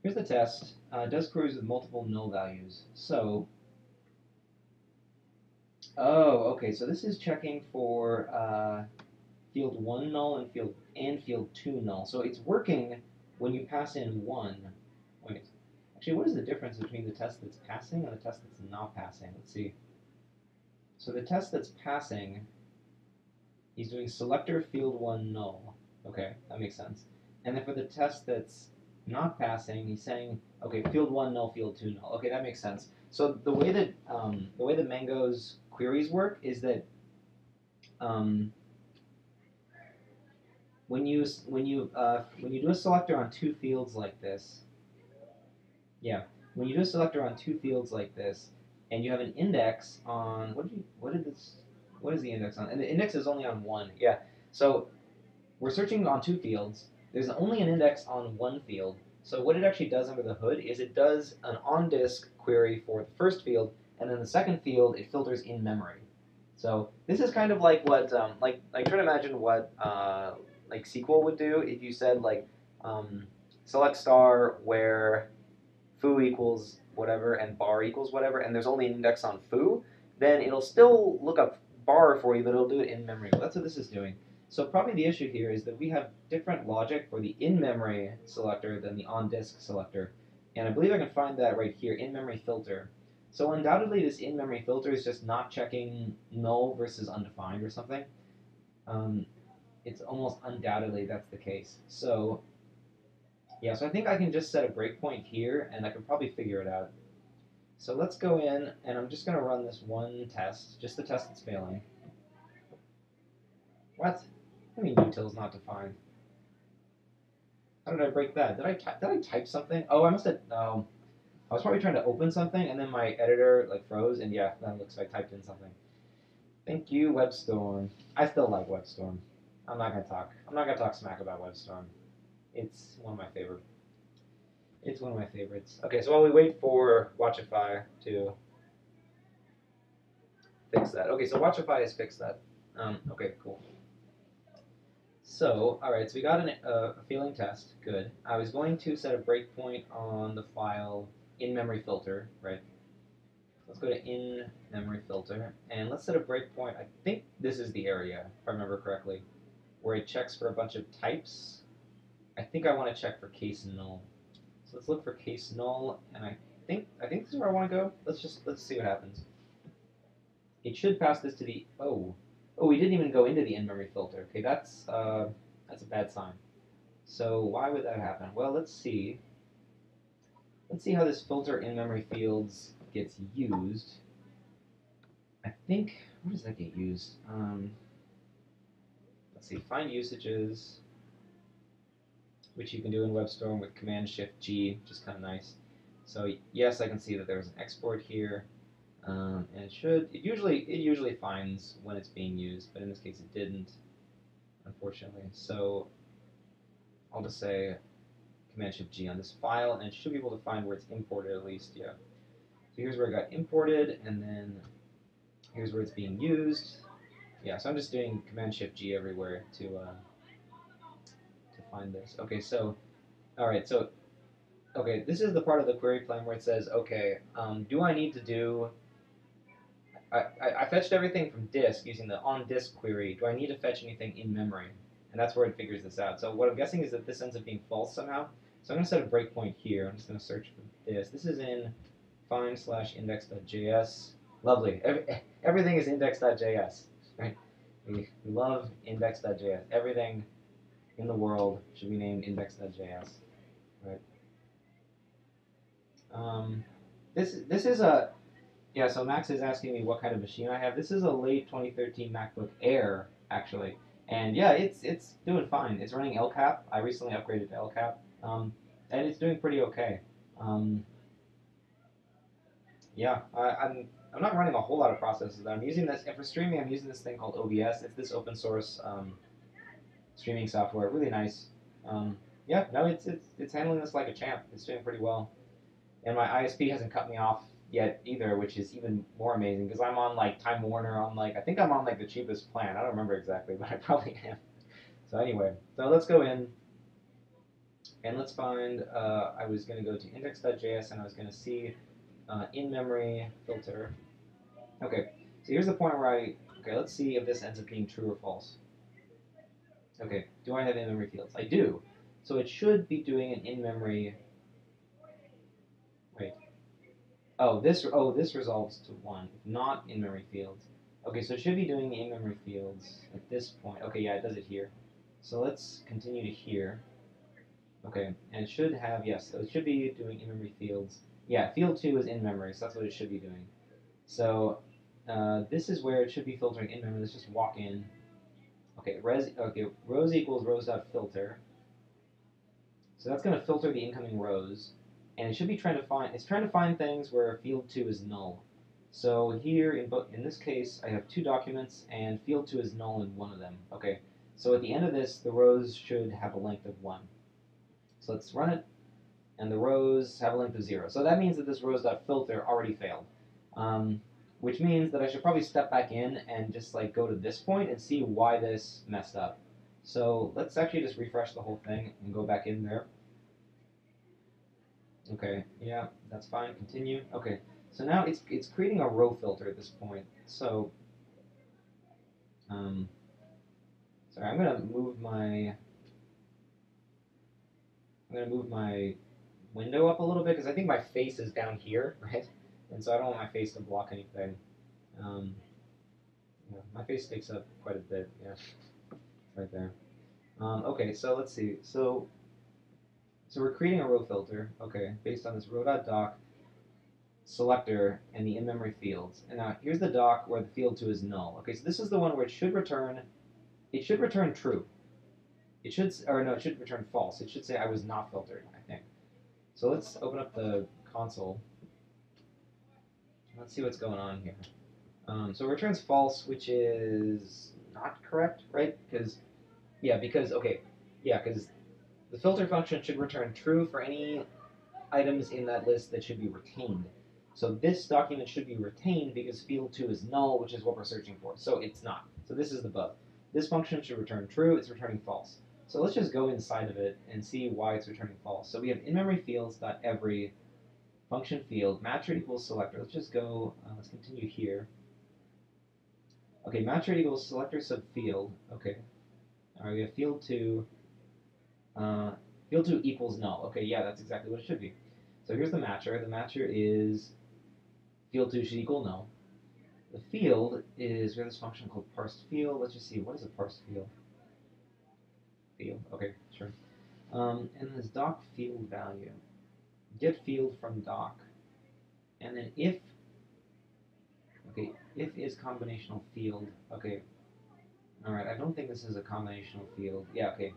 Here's the test. Uh, does queries with multiple null values. So, oh, okay, so this is checking for uh, field 1 null and field and field 2 null. So it's working when you pass in 1. Wait, actually, what is the difference between the test that's passing and the test that's not passing? Let's see. So the test that's passing, he's doing selector field one null. Okay, that makes sense. And then for the test that's not passing, he's saying, okay, field one null, field two null. Okay, that makes sense. So the way that um, the way that Mango's queries work is that um, when you when you uh, when you do a selector on two fields like this, yeah, when you do a selector on two fields like this, and you have an index on what did you what did this what is the index on? And the index is only on one. Yeah. So we're searching on two fields. There's only an index on one field. So what it actually does under the hood is it does an on-disk query for the first field, and then the second field it filters in memory. So this is kind of like what um, like like try to imagine what uh, like SQL would do if you said like um, select star where foo equals whatever and bar equals whatever, and there's only an index on foo, then it'll still look up bar for you, but it'll do it in memory. That's what this is doing. So probably the issue here is that we have different logic for the in-memory selector than the on-disk selector. And I believe I can find that right here, in-memory filter. So undoubtedly this in-memory filter is just not checking null versus undefined or something. Um, it's almost undoubtedly that's the case. So yeah, so I think I can just set a breakpoint here, and I can probably figure it out. So let's go in, and I'm just going to run this one test, just the test that's failing. What? I mean util is not defined. How did I break that? Did I did I type something? Oh, I must have. No, I was probably trying to open something, and then my editor like froze, and yeah, that looks like I typed in something. Thank you, WebStorm. I still like WebStorm. I'm not gonna talk. I'm not gonna talk smack about WebStorm. It's one of my favorite. It's one of my favorites. Okay, so while we wait for Watchify to fix that. Okay, so Watchify has fixed that. Um, okay, cool. So, all right, so we got an, uh, a failing test. Good. I was going to set a breakpoint on the file in-memory filter, right? Let's go to in-memory filter, and let's set a breakpoint. I think this is the area, if I remember correctly, where it checks for a bunch of types I think I want to check for case null. So let's look for case null, and I think I think this is where I want to go. Let's just let's see what happens. It should pass this to the oh oh we didn't even go into the in-memory filter. Okay, that's uh, that's a bad sign. So why would that happen? Well, let's see. let's see how this filter in memory fields gets used. I think, where does that get used? Um, let's see, find usages, which you can do in WebStorm with Command Shift G, which is kind of nice. So yes, I can see that there's an export here, um, and it should, it usually, it usually finds when it's being used, but in this case it didn't, unfortunately. So I'll just say Command Shift G on this file, and it should be able to find where it's imported at least, yeah. So here's where it got imported, and then here's where it's being used. Yeah, so I'm just doing Command Shift G everywhere to uh, to find this. Okay, so all right, so okay, this is the part of the query plan where it says, okay, um, do I need to do I, I, fetched everything from disk using the on disk query. Do I need to fetch anything in memory? And that's where it figures this out. So what I'm guessing is that this ends up being false somehow. So I'm going to set a breakpoint here. I'm just going to search for this. This is in find slash index.js. Lovely. Every, everything is index.js. Right? We, we love index.js. Everything in the world should be named index.js. Right? Um, this this is a yeah. So Max is asking me what kind of machine I have. This is a late 2013 MacBook Air actually, and yeah, it's it's doing fine. It's running El Cap. I recently upgraded to El Cap, um, and it's doing pretty okay. Um, yeah, I, I'm I'm not running a whole lot of processes. I'm using this and for streaming. I'm using this thing called OBS. It's this open source um, streaming software. Really nice. Um, yeah, no, it's it's it's handling this like a champ. It's doing pretty well, and my ISP hasn't cut me off yet either, which is even more amazing because I'm on like Time Warner on like I think I'm on like the cheapest plan. I don't remember exactly, <laughs> but I probably am. So anyway, so let's go in and let's find. Uh, I was going to go to index.js and I was going to see uh, in-memory filter. Okay, so here's the point where I, okay, let's see if this ends up being true or false. Okay, do I have in-memory fields? I do. So it should be doing an in-memory, wait. Oh, this, oh, this resolves to one, not in-memory fields. Okay, so it should be doing in-memory fields at this point. Okay, yeah, it does it here. So let's continue to here. Okay, and it should have, yes, it should be doing in-memory fields yeah, field 2 is in memory, so that's what it should be doing. So uh, this is where it should be filtering in memory. Let's just walk in. Okay, res, okay, rows equals rows dot filter. So that's going to filter the incoming rows, and it should be trying to find. It's trying to find things where field two is null. So here in in this case, I have two documents, and field two is null in one of them. Okay, so at the end of this, the rows should have a length of one. So let's run it and the rows have a length of zero. So that means that this rows.filter already failed. Um, which means that I should probably step back in and just like go to this point and see why this messed up. So let's actually just refresh the whole thing and go back in there. Okay, yeah, that's fine. Continue. Okay, so now it's it's creating a row filter at this point. So, um, sorry, I'm gonna move my I'm gonna move my window up a little bit because I think my face is down here, <laughs> right? And so I don't want my face to block anything. Um, yeah, my face takes up quite a bit, yeah, right there. Um, okay, so let's see. So, so we're creating a row filter, okay, based on this row.doc selector and the in-memory fields. And now here's the doc where the field 2 is null. Okay, so this is the one where it should return, it should return true. It should, or no, it should return false. It should say I was not filtered, I think. So let's open up the console. Let's see what's going on here. Um, so returns false, which is not correct, right? Because, yeah, because, okay, yeah, because the filter function should return true for any items in that list that should be retained. So this document should be retained because field 2 is null, which is what we're searching for. So it's not. So this is the bug. This function should return true, it's returning false. So let's just go inside of it and see why it's returning false. So we have in-memory fields every function field matcher equals selector. Let's just go. Uh, let's continue here. Okay, matcher equals selector subfield. Okay. All right, we have field two. Uh, field two equals null. Okay, yeah, that's exactly what it should be. So here's the matcher. The matcher is field two should equal null. The field is we have this function called parsed field. Let's just see what is a parsed field field. Okay, sure. Um, and this doc field value. get field from doc, and then if okay if is combinational field okay all right I don't think this is a combinational field yeah okay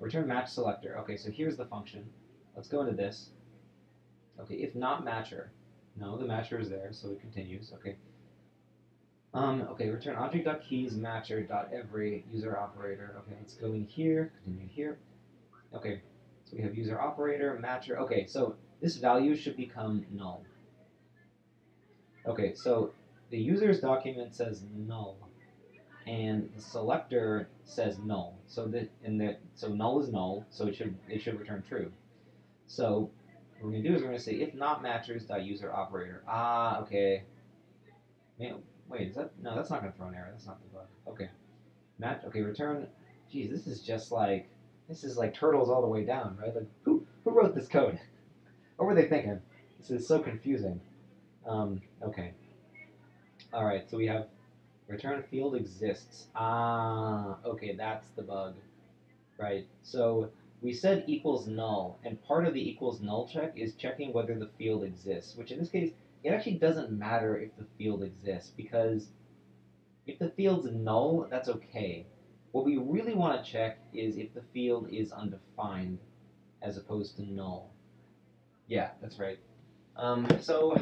return match selector okay so here's the function let's go into this okay if not matcher no the matcher is there so it continues okay um, okay, return object.keys matcher.every user operator. Okay, let's go in here, continue here. Okay, so we have user operator, matcher. Okay, so this value should become null. Okay, so the user's document says null, and the selector says null. So that in the so null is null, so it should it should return true. So what we're gonna do is we're gonna say if not matches dot user operator. Ah, okay. Wait, is that no? That's not gonna throw an error. That's not the bug. Okay, match. Okay, return. Geez, this is just like this is like turtles all the way down, right? Like who who wrote this code? <laughs> what were they thinking? This is so confusing. Um, okay. All right, so we have return field exists. Ah, okay, that's the bug, right? So we said equals null, and part of the equals null check is checking whether the field exists, which in this case, it actually doesn't matter if the field exists, because if the field's null, that's okay. What we really want to check is if the field is undefined as opposed to null. Yeah, that's right. Um, so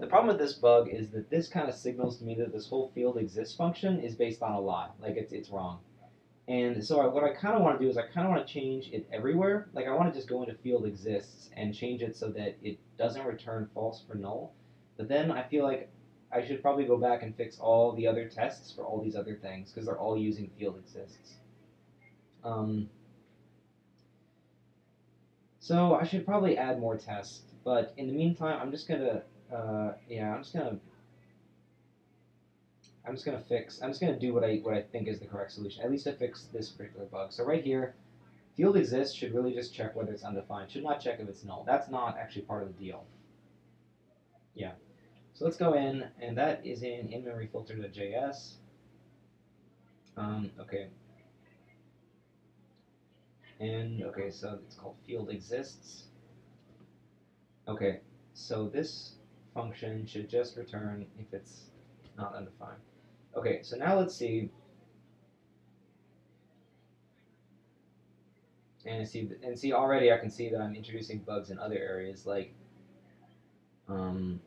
the problem with this bug is that this kind of signals to me that this whole field exists function is based on a lie. Like it's, it's wrong. And so I, what I kind of want to do is I kind of want to change it everywhere. Like I want to just go into field exists and change it so that it doesn't return false for null. But then I feel like I should probably go back and fix all the other tests for all these other things because they're all using field exists. Um, so I should probably add more tests, but in the meantime, I'm just gonna, uh, yeah, I'm just gonna, I'm just gonna fix, I'm just gonna do what I what I think is the correct solution, at least to fix this particular bug. So right here, field exists should really just check whether it's undefined. Should not check if it's null. That's not actually part of the deal. Yeah. So let's go in, and that is in in-memory filter.js. Um, okay. And, okay, so it's called field exists. Okay, so this function should just return if it's not undefined. Okay, so now let's see. And see, and see already I can see that I'm introducing bugs in other areas like um,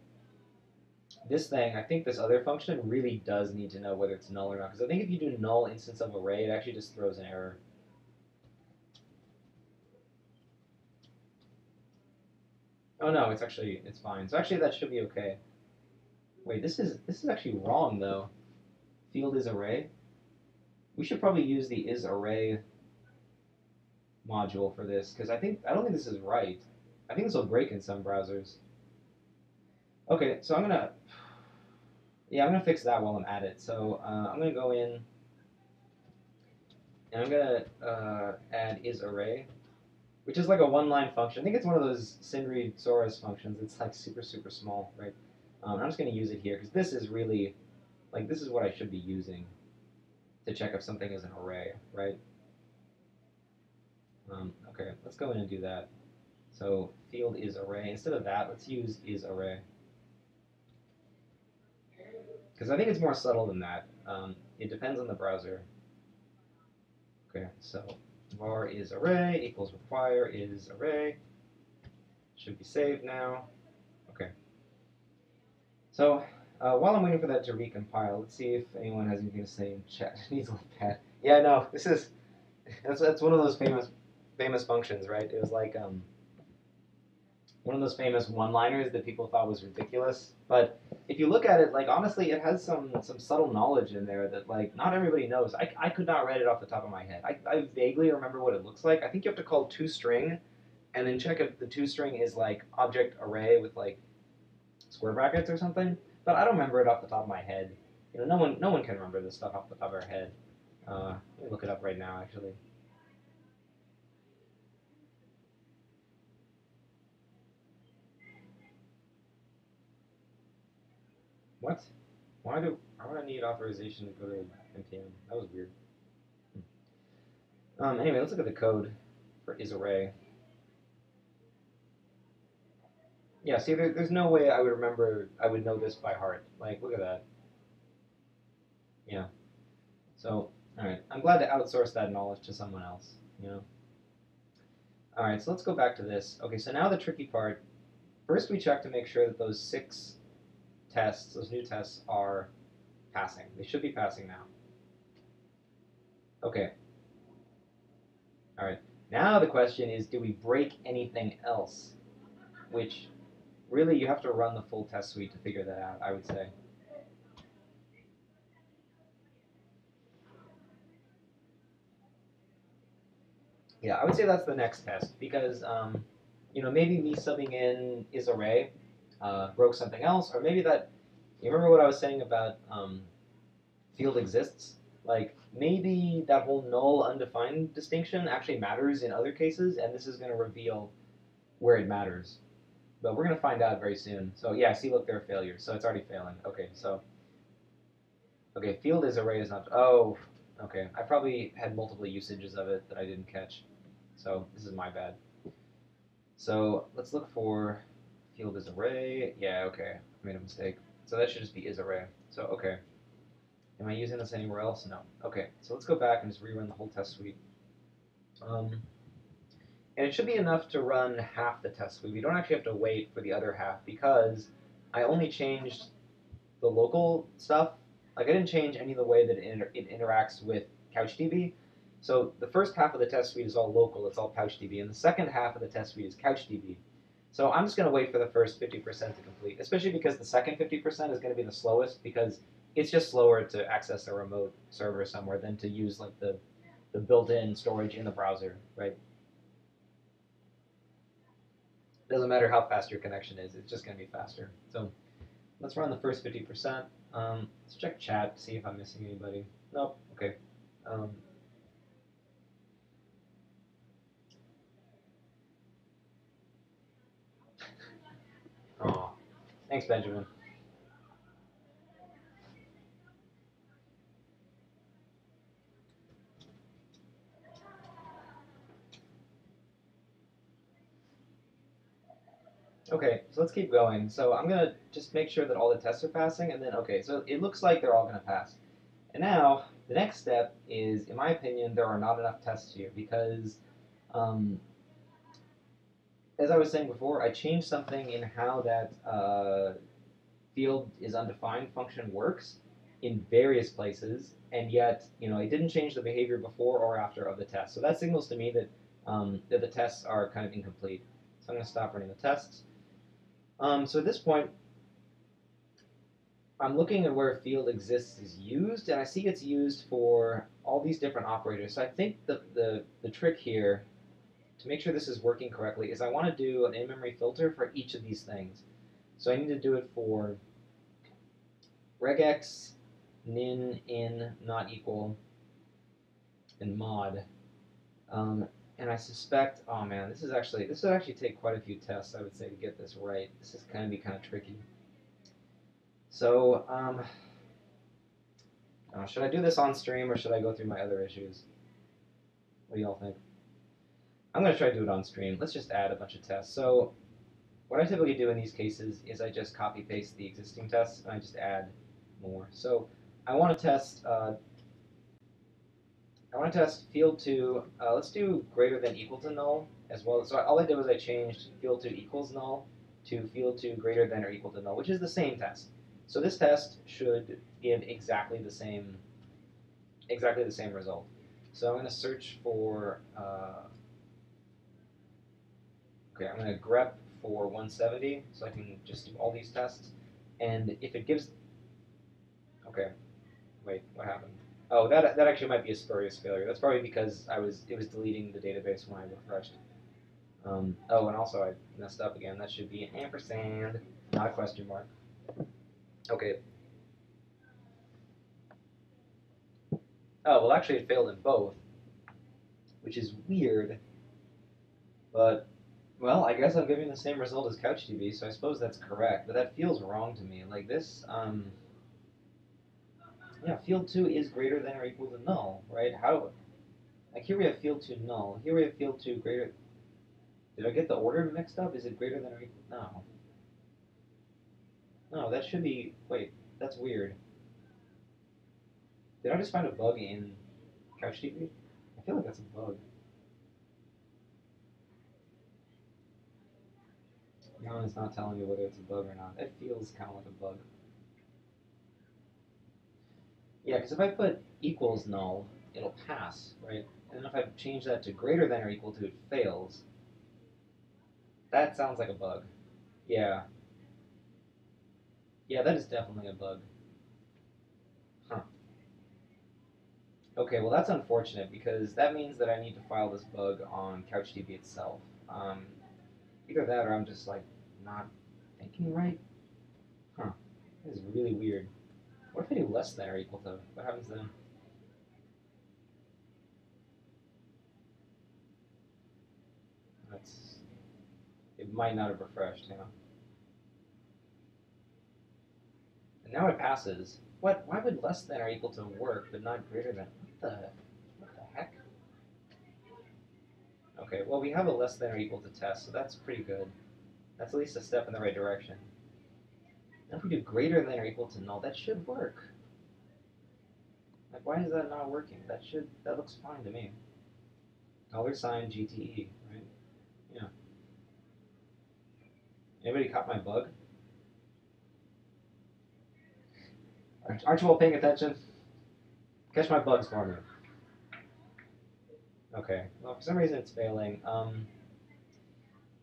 this thing, I think this other function really does need to know whether it's null or not. Because I think if you do null instance of array, it actually just throws an error. Oh no, it's actually, it's fine. So actually that should be okay. Wait, this is, this is actually wrong though. Field is array. We should probably use the is array module for this, because I think, I don't think this is right. I think this will break in some browsers. Okay, so I'm gonna, yeah, I'm gonna fix that while I'm at it. So uh, I'm gonna go in, and I'm gonna uh, add is array, which is like a one-line function. I think it's one of those Sindre Sorhus functions. It's like super super small, right? Um, I'm just gonna use it here because this is really, like, this is what I should be using to check if something is an array, right? Um, okay, let's go in and do that. So field is array. Instead of that, let's use is array. Because I think it's more subtle than that. Um, it depends on the browser. Okay, so var is array equals require is array. Should be saved now. Okay. So uh, while I'm waiting for that to recompile, let's see if anyone has anything to say in chat. needs a pad. Yeah, no, this is <laughs> that's that's one of those famous famous functions, right? It was like um, one of those famous one-liners that people thought was ridiculous. But if you look at it, like honestly, it has some some subtle knowledge in there that like not everybody knows. I, I could not read it off the top of my head. I, I vaguely remember what it looks like. I think you have to call toString, and then check if the toString is like object array with like square brackets or something. But I don't remember it off the top of my head. You know, no one no one can remember this stuff off the top of their head. Uh, let me look it up right now, actually. What? Why do why would I need authorization to go to npm? That was weird. Hmm. Um, anyway, let's look at the code for isArray. Yeah, see, there, there's no way I would remember, I would know this by heart. Like, look at that. Yeah. So, alright, I'm glad to outsource that knowledge to someone else, you know? Alright, so let's go back to this. Okay, so now the tricky part. First we check to make sure that those six tests, those new tests, are passing. They should be passing now. Okay. Alright, now the question is, do we break anything else? Which, really, you have to run the full test suite to figure that out, I would say. Yeah, I would say that's the next test because, um, you know, maybe me subbing in is array uh, broke something else, or maybe that. You remember what I was saying about um, field exists? Like maybe that whole null undefined distinction actually matters in other cases, and this is going to reveal where it matters. But we're going to find out very soon. So yeah, see, look, there are failures. So it's already failing. Okay, so okay, field is array is not. Oh, okay. I probably had multiple usages of it that I didn't catch. So this is my bad. So let's look for field is array. Yeah, okay. I made a mistake. So that should just be is array. So okay. Am I using this anywhere else? No. Okay, so let's go back and just rerun the whole test suite. Um, and it should be enough to run half the test suite. We don't actually have to wait for the other half because I only changed the local stuff. Like I didn't change any of the way that it, inter it interacts with CouchDB. So the first half of the test suite is all local, it's all CouchDB, and the second half of the test suite is CouchDB. So I'm just going to wait for the first 50% to complete, especially because the second 50% is going to be the slowest because it's just slower to access a remote server somewhere than to use like the, the built-in storage in the browser, right? Doesn't matter how fast your connection is, it's just going to be faster. So let's run the first 50%. Um, let's check chat to see if I'm missing anybody. Nope, okay. Um, thanks, Benjamin. Okay, so let's keep going. So I'm going to just make sure that all the tests are passing, and then, okay, so it looks like they're all going to pass. And now, the next step is, in my opinion, there are not enough tests here, because, um, as I was saying before, I changed something in how that uh, field is undefined function works in various places, and yet, you know, it didn't change the behavior before or after of the test. So that signals to me that, um, that the tests are kind of incomplete. So I'm going to stop running the tests. Um, so at this point, I'm looking at where field exists is used, and I see it's used for all these different operators. So I think the, the, the trick here, to make sure this is working correctly, is I want to do an in-memory filter for each of these things. So I need to do it for regex, nin, in, not equal, and mod. Um, and I suspect, oh man, this is actually this would actually take quite a few tests, I would say, to get this right. This is going to be kind of tricky. So, um, uh, should I do this on stream or should I go through my other issues? What do y'all think? I'm going to try to do it on stream. Let's just add a bunch of tests. So, what I typically do in these cases is I just copy paste the existing tests and I just add more. So, I want to test uh, I want to test field 2. Uh, let's do greater than equal to null as well. So all I did was I changed field 2 equals null to field 2 greater than or equal to null, which is the same test. So this test should give exactly the same exactly the same result. So I'm going to search for, uh, okay, I'm going to grep for 170, so I can just do all these tests. And if it gives, okay, wait, what happened? Oh, that, that actually might be a spurious failure. That's probably because I was it was deleting the database when I refreshed. Um, oh, and also I messed up again. That should be an ampersand, not a question mark. Okay. Oh, well, actually it failed in both, which is weird. But, well, I guess I'm giving the same result as CouchDB, so I suppose that's correct. But that feels wrong to me. Like this, um, yeah, field 2 is greater than or equal to null, right? How, like here we have field 2 null, here we have field 2 greater, did I get the order mixed up? Is it greater than or equal, no. No, that should be. Wait, that's weird. Did I just find a bug in CouchDB? I feel like that's a bug. No, it's not telling me whether it's a bug or not. It feels kind of like a bug. Yeah, because if I put equals null, it'll pass, right? And if I change that to greater than or equal to, it fails. That sounds like a bug. Yeah. Yeah, that is definitely a bug. Huh. Okay, well that's unfortunate because that means that I need to file this bug on CouchDB itself. Um, either that or I'm just like not thinking right. Huh. That is really weird. What if I do less than or equal to? What happens then? That's. It might not have refreshed, you know. And now it passes. What? Why would less than or equal to work, but not greater than? What the? What the heck? Okay, well we have a less than or equal to test, so that's pretty good. That's at least a step in the right direction. Now if we do greater than or equal to null, that should work. Like why is that not working? That should that looks fine to me. Dollar sign GTE, right? Yeah. Anybody caught my bug? Aren't, aren't you all paying attention? Catch my bugs for me. Okay. Well, for some reason it's failing. Um,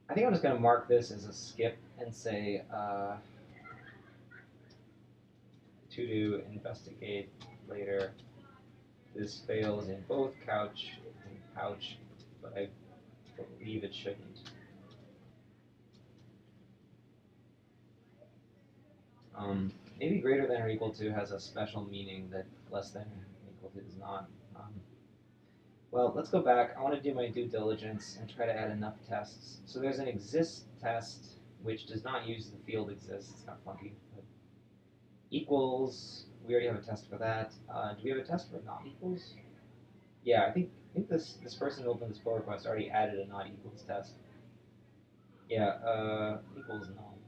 I think I'm just going to mark this as a skip and say uh, to do investigate later. This fails in both couch and pouch, but I believe it shouldn't. Um, maybe greater than or equal to has a special meaning that less than or equal to does not. Well, let's go back. I want to do my due diligence and try to add enough tests. So there's an exist test which does not use the field exists. It's kind of funky. But equals, we already have a test for that. Uh, do we have a test for not equals? Yeah, I think I think this this person who opened this pull request already added a not equals test. Yeah, uh, equals null.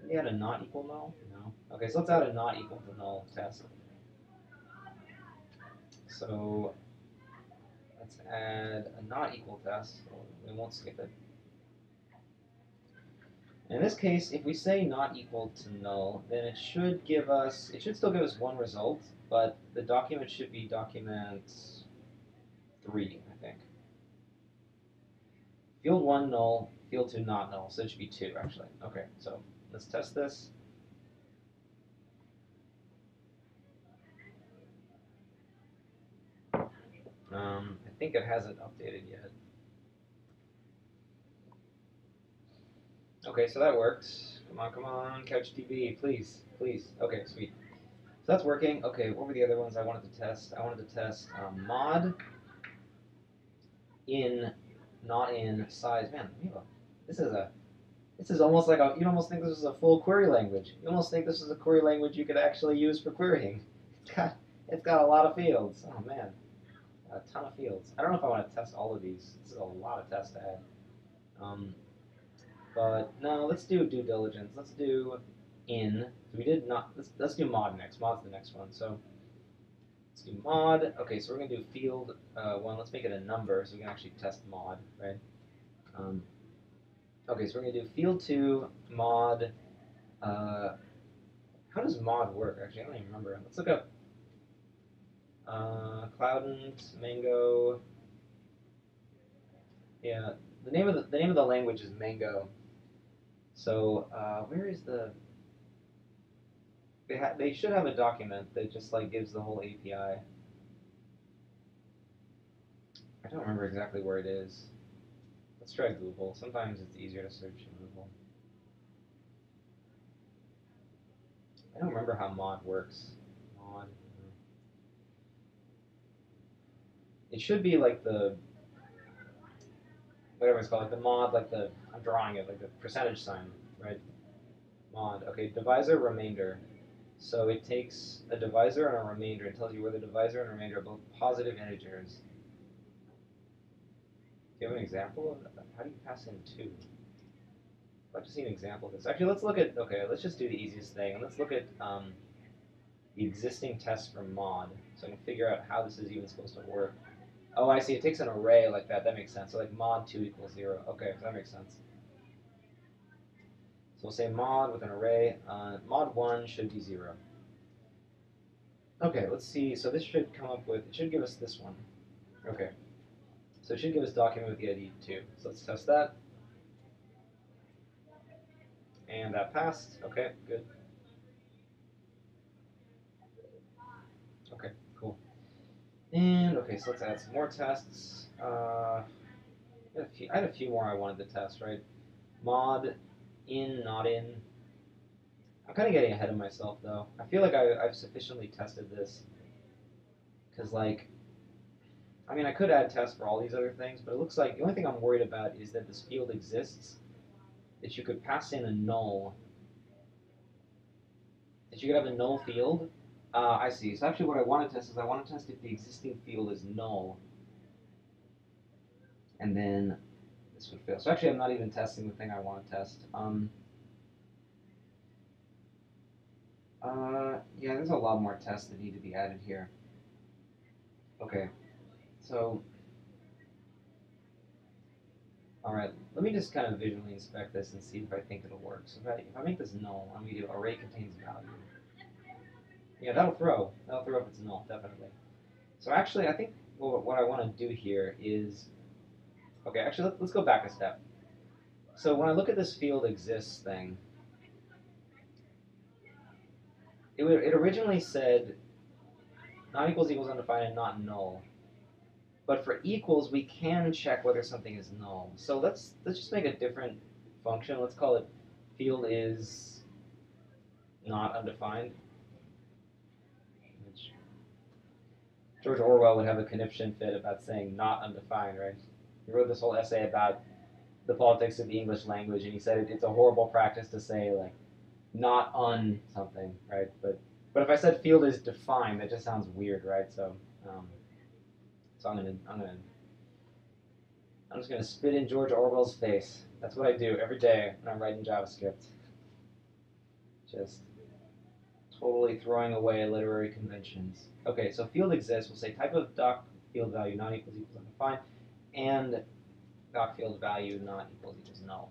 Did they add a not equal null? No. Okay, so let's add a not equal to null test. So let's add a not equal test. We won't skip it. In this case, if we say not equal to null, then it should give us, it should still give us one result, but the document should be document 3, I think. Field 1 null, field 2 not null, so it should be 2 actually. Okay, so let's test this. Um, think it hasn't updated yet. Okay, so that works. Come on, come on, CouchDB, please, please. Okay, sweet. So that's working. Okay, what were the other ones I wanted to test? I wanted to test um, mod in, not in size. Man, this is a, this is almost like a. You'd almost think this is a full query language. You almost think this is a query language you could actually use for querying. <laughs> Got, it's got a lot of fields. Oh man, a ton of fields. I don't know if I want to test all of these. It's a lot of tests to add. Um, but no, let's do due diligence. Let's do in. We did not. Let's, let's do mod next. Mod's the next one. So let's do mod. Okay, so we're gonna do field uh, one. Let's make it a number so we can actually test mod, right? Um, okay, so we're gonna do field two mod. Uh, how does mod work? Actually, I don't even remember. Let's look up uh, Cloudant, Mango. Yeah, the name of the, the name of the language is Mango. So uh, where is the? They ha- they should have a document that just like gives the whole API. I don't remember exactly where it is. Let's try Google. Sometimes it's easier to search in Google. I don't remember how mod works. Mod. It should be like the whatever it's called, like the mod, like the I'm drawing it, like the percentage sign, right? Mod. Okay, divisor remainder. So it takes a divisor and a remainder and tells you where the divisor and remainder are both positive integers. Do you have an example of that? How do you pass in two? I'd like to see an example of this. Actually, let's look at, okay, let's just do the easiest thing. And let's look at um, the existing test for mod. So I can figure out how this is even supposed to work. Oh, I see. It takes an array like that. That makes sense. So like mod 2 equals 0. Okay, that makes sense. So we'll say mod with an array. Uh, mod 1 should be 0. Okay, let's see. So this should come up with, it should give us this one. Okay. So it should give us document with the ID 2. So let's test that. And that passed. Okay, good. Okay, cool. And okay, so let's add some more tests. Uh, I, had a few, I had a few more I wanted to test, right? Mod in, not in. I'm kind of getting ahead of myself though. I feel like I, I've sufficiently tested this. Because, like, I mean, I could add tests for all these other things, but it looks like the only thing I'm worried about is that this field exists that you could pass in a null. That you could have a null field. Uh, I see. So actually what I want to test is I want to test if the existing field is null. And then this would fail. So actually I'm not even testing the thing I want to test. Um, uh, yeah, there's a lot more tests that need to be added here. Okay, so all right, let me just kind of visually inspect this and see if I think it'll work. So if I, if I make this null, I'm going to do array contains value. Yeah, that'll throw. That'll throw if it's null, definitely. So actually, I think what, what I want to do here is, okay, actually, let, let's go back a step. So when I look at this field exists thing, it, it originally said not equals equals undefined and not null. But for equals, we can check whether something is null. So let's let's just make a different function. Let's call it field is not undefined. Which George Orwell would have a conniption fit about saying not undefined, right? He wrote this whole essay about the politics of the English language, and he said it, it's a horrible practice to say like not un something, right? But but if I said field is defined, that just sounds weird, right? So um, so I'm gonna, I'm gonna, I'm just gonna spit in George Orwell's face. That's what I do every day when I'm writing JavaScript. Just totally throwing away literary conventions. Okay, so field exists. We'll say type of doc field value not equals equals undefined, and doc field value not equals equals null.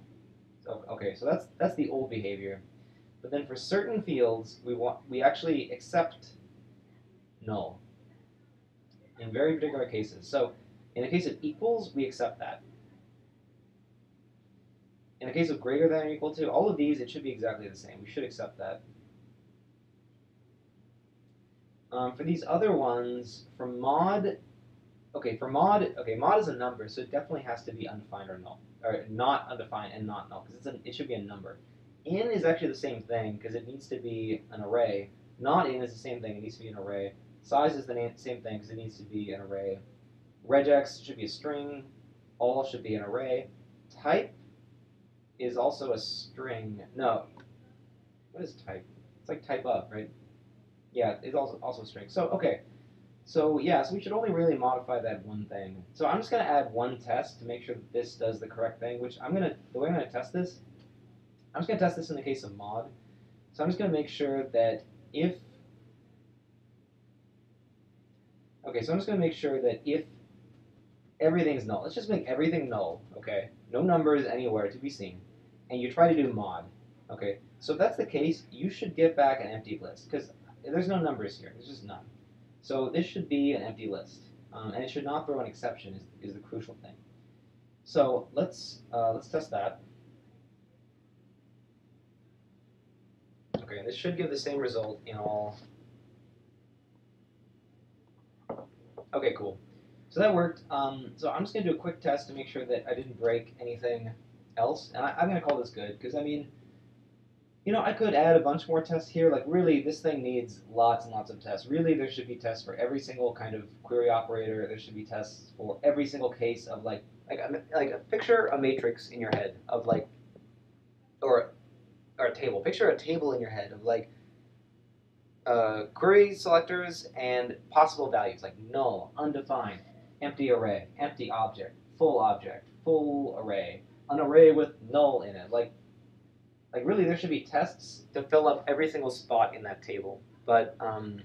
So okay, so that's that's the old behavior. But then for certain fields, we want we actually accept null in very particular cases. So in the case of equals, we accept that. In the case of greater than or equal to, all of these, it should be exactly the same. We should accept that. Um, for these other ones, for mod, okay, for mod, okay, mod is a number, so it definitely has to be undefined or null, or not undefined and not null, because it should be a number. In is actually the same thing, because it needs to be an array. Not in is the same thing, it needs to be an array. Size is the same thing because it needs to be an array. Regex should be a string. All should be an array. Type is also a string. No. What is type? It's like type of, right? Yeah, it's also also a string. So okay. So yeah, so we should only really modify that one thing. So I'm just gonna add one test to make sure that this does the correct thing, which I'm gonna the way I'm gonna test this, I'm just gonna test this in the case of mod. So I'm just gonna make sure that if Okay, so I'm just going to make sure that if everything's null, let's just make everything null, okay? No numbers anywhere to be seen. And you try to do mod, okay? So if that's the case, you should get back an empty list because there's no numbers here. There's just none. So this should be an empty list. Um, and it should not throw an exception is, is the crucial thing. So let's, uh, let's test that. Okay, this should give the same result in all Okay, cool. So that worked. Um, so I'm just going to do a quick test to make sure that I didn't break anything else. And I, am going to call this good, because I mean, you know, I could add a bunch more tests here. Like, really, this thing needs lots and lots of tests. Really, there should be tests for every single kind of query operator. There should be tests for every single case of, like, like, like a, picture a matrix in your head of, like, or, or a table. Picture a table in your head of, like, uh, query selectors and possible values like null, undefined, empty array, empty object, full object, full array, an array with null in it. Like like really there should be tests to fill up every single spot in that table. But um,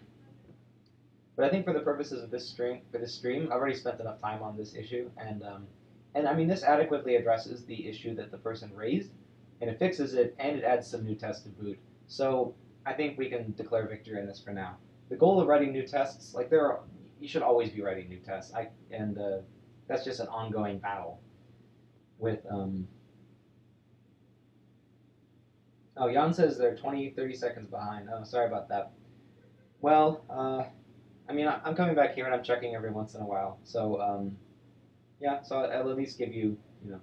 but I think for the purposes of this stream, for this stream, I've already spent enough time on this issue, and um, and I mean this adequately addresses the issue that the person raised, and it fixes it, and it adds some new tests to boot. So I think we can declare victory in this for now. The goal of writing new tests, like there are, you should always be writing new tests. I and uh, that's just an ongoing battle with um, Oh, Jan says they're 20, 30 seconds behind. Oh, sorry about that. Well, uh, I mean, I'm coming back here and I'm checking every once in a while. So, um, yeah, so I'll at least give you, you know,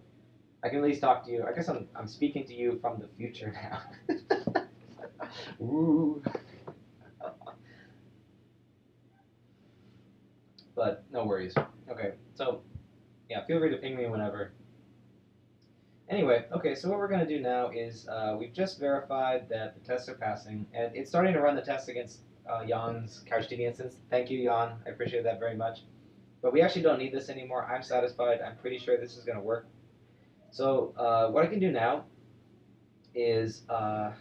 I can at least talk to you. I guess I'm, I'm speaking to you from the future now. <laughs> Ooh. but no worries. Okay, so, yeah, feel free to ping me whenever. Anyway, okay, so what we're going to do now is uh, we've just verified that the tests are passing, and it's starting to run the tests against uh, Jan's CouchDB instance. Thank you, Jan. I appreciate that very much. But we actually don't need this anymore. I'm satisfied. I'm pretty sure this is going to work. So uh, what I can do now is uh,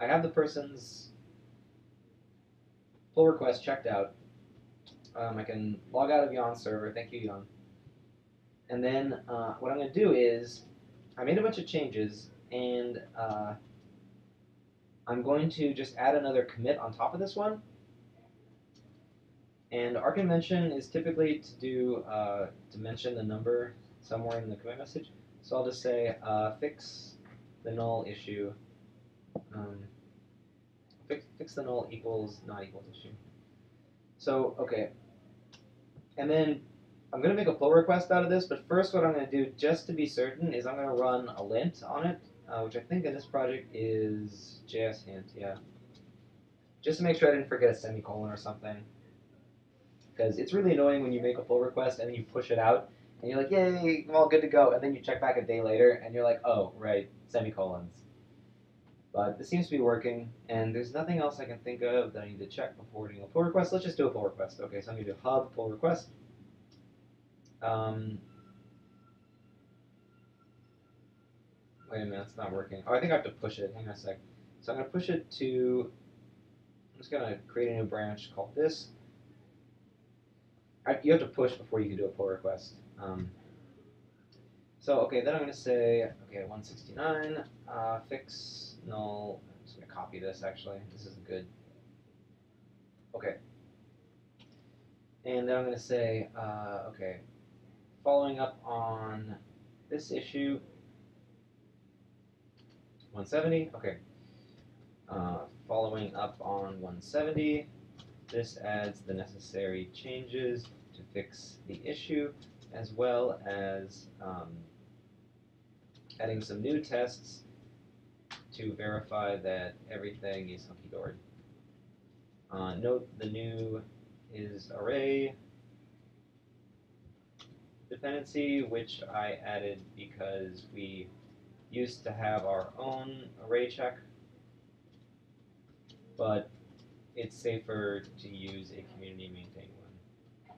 I have the person's pull request checked out. Um, I can log out of Jan's server. Thank you, Jan. And then uh, what I'm going to do is I made a bunch of changes, and uh, I'm going to just add another commit on top of this one. And our convention is typically to do uh, to mention the number somewhere in the commit message. So I'll just say uh, fix the null issue. Um, fix, fix the null equals not equals issue. So okay, and then I'm going to make a pull request out of this, but first what I'm going to do, just to be certain, is I'm going to run a lint on it, uh, which I think in this project is JS hint, yeah. Just to make sure I didn't forget a semicolon or something. Because it's really annoying when you make a pull request and then you push it out, and you're like, yay, I'm all good to go, and then you check back a day later, and you're like, oh, right, semicolons. But this seems to be working, and there's nothing else I can think of that I need to check before doing a pull request. Let's just do a pull request. Okay, so I'm going to do hub pull request. Um, wait a minute, it's not working. Oh, I think I have to push it. Hang on a sec. So I'm going to push it to, I'm just going to create a new branch called this. I, you have to push before you can do a pull request. Um, so, okay, then I'm going to say, okay, 169, uh, fix null. I'm just going to copy this, actually. This is good. Okay. And then I'm going to say, uh, okay, following up on this issue, 170, okay. Uh, following up on 170, this adds the necessary changes to fix the issue, as well as um, adding some new tests to verify that everything is hunky-dory. Uh, note the new is array dependency, which I added because we used to have our own array check, but it's safer to use a community maintained one.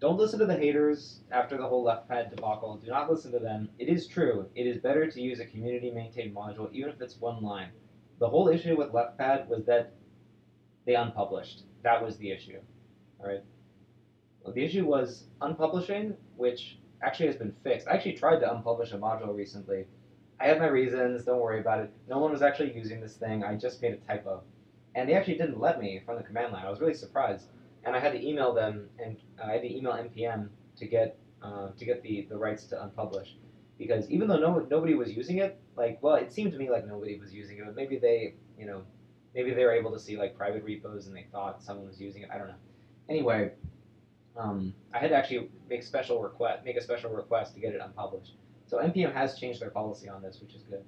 Don't listen to the haters after the whole left pad debacle. Do not listen to them. It is true. It is better to use a community maintained module, even if it's one line. The whole issue with left pad was that they unpublished. That was the issue. All right. The issue was unpublishing, which actually has been fixed. I actually tried to unpublish a module recently. I had my reasons, don't worry about it. No one was actually using this thing, I just made a typo. And they actually didn't let me from the command line. I was really surprised. And I had to email them, and uh, I had to email NPM to get uh, to get the, the rights to unpublish. Because even though no, nobody was using it, like, well, it seemed to me like nobody was using it, but maybe they, you know, maybe they were able to see like private repos and they thought someone was using it. I don't know. Anyway, um, I had to actually make special request, make a special request to get it unpublished. So npm has changed their policy on this, which is good.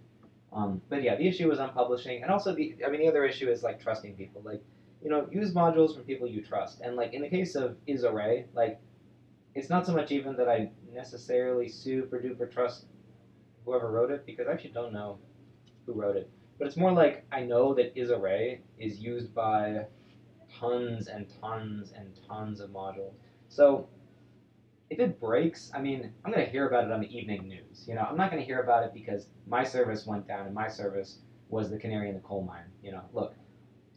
Um, but yeah, the issue was unpublishing, and also the I mean the other issue is like trusting people. Like, you know, use modules from people you trust. And like in the case of isArray, like it's not so much even that I necessarily super duper trust whoever wrote it because I actually don't know who wrote it. But it's more like I know that isArray is used by tons and tons and tons of modules. So if it breaks, I mean, I'm gonna hear about it on the evening news. You know, I'm not gonna hear about it because my service went down and my service was the canary in the coal mine. You know, look,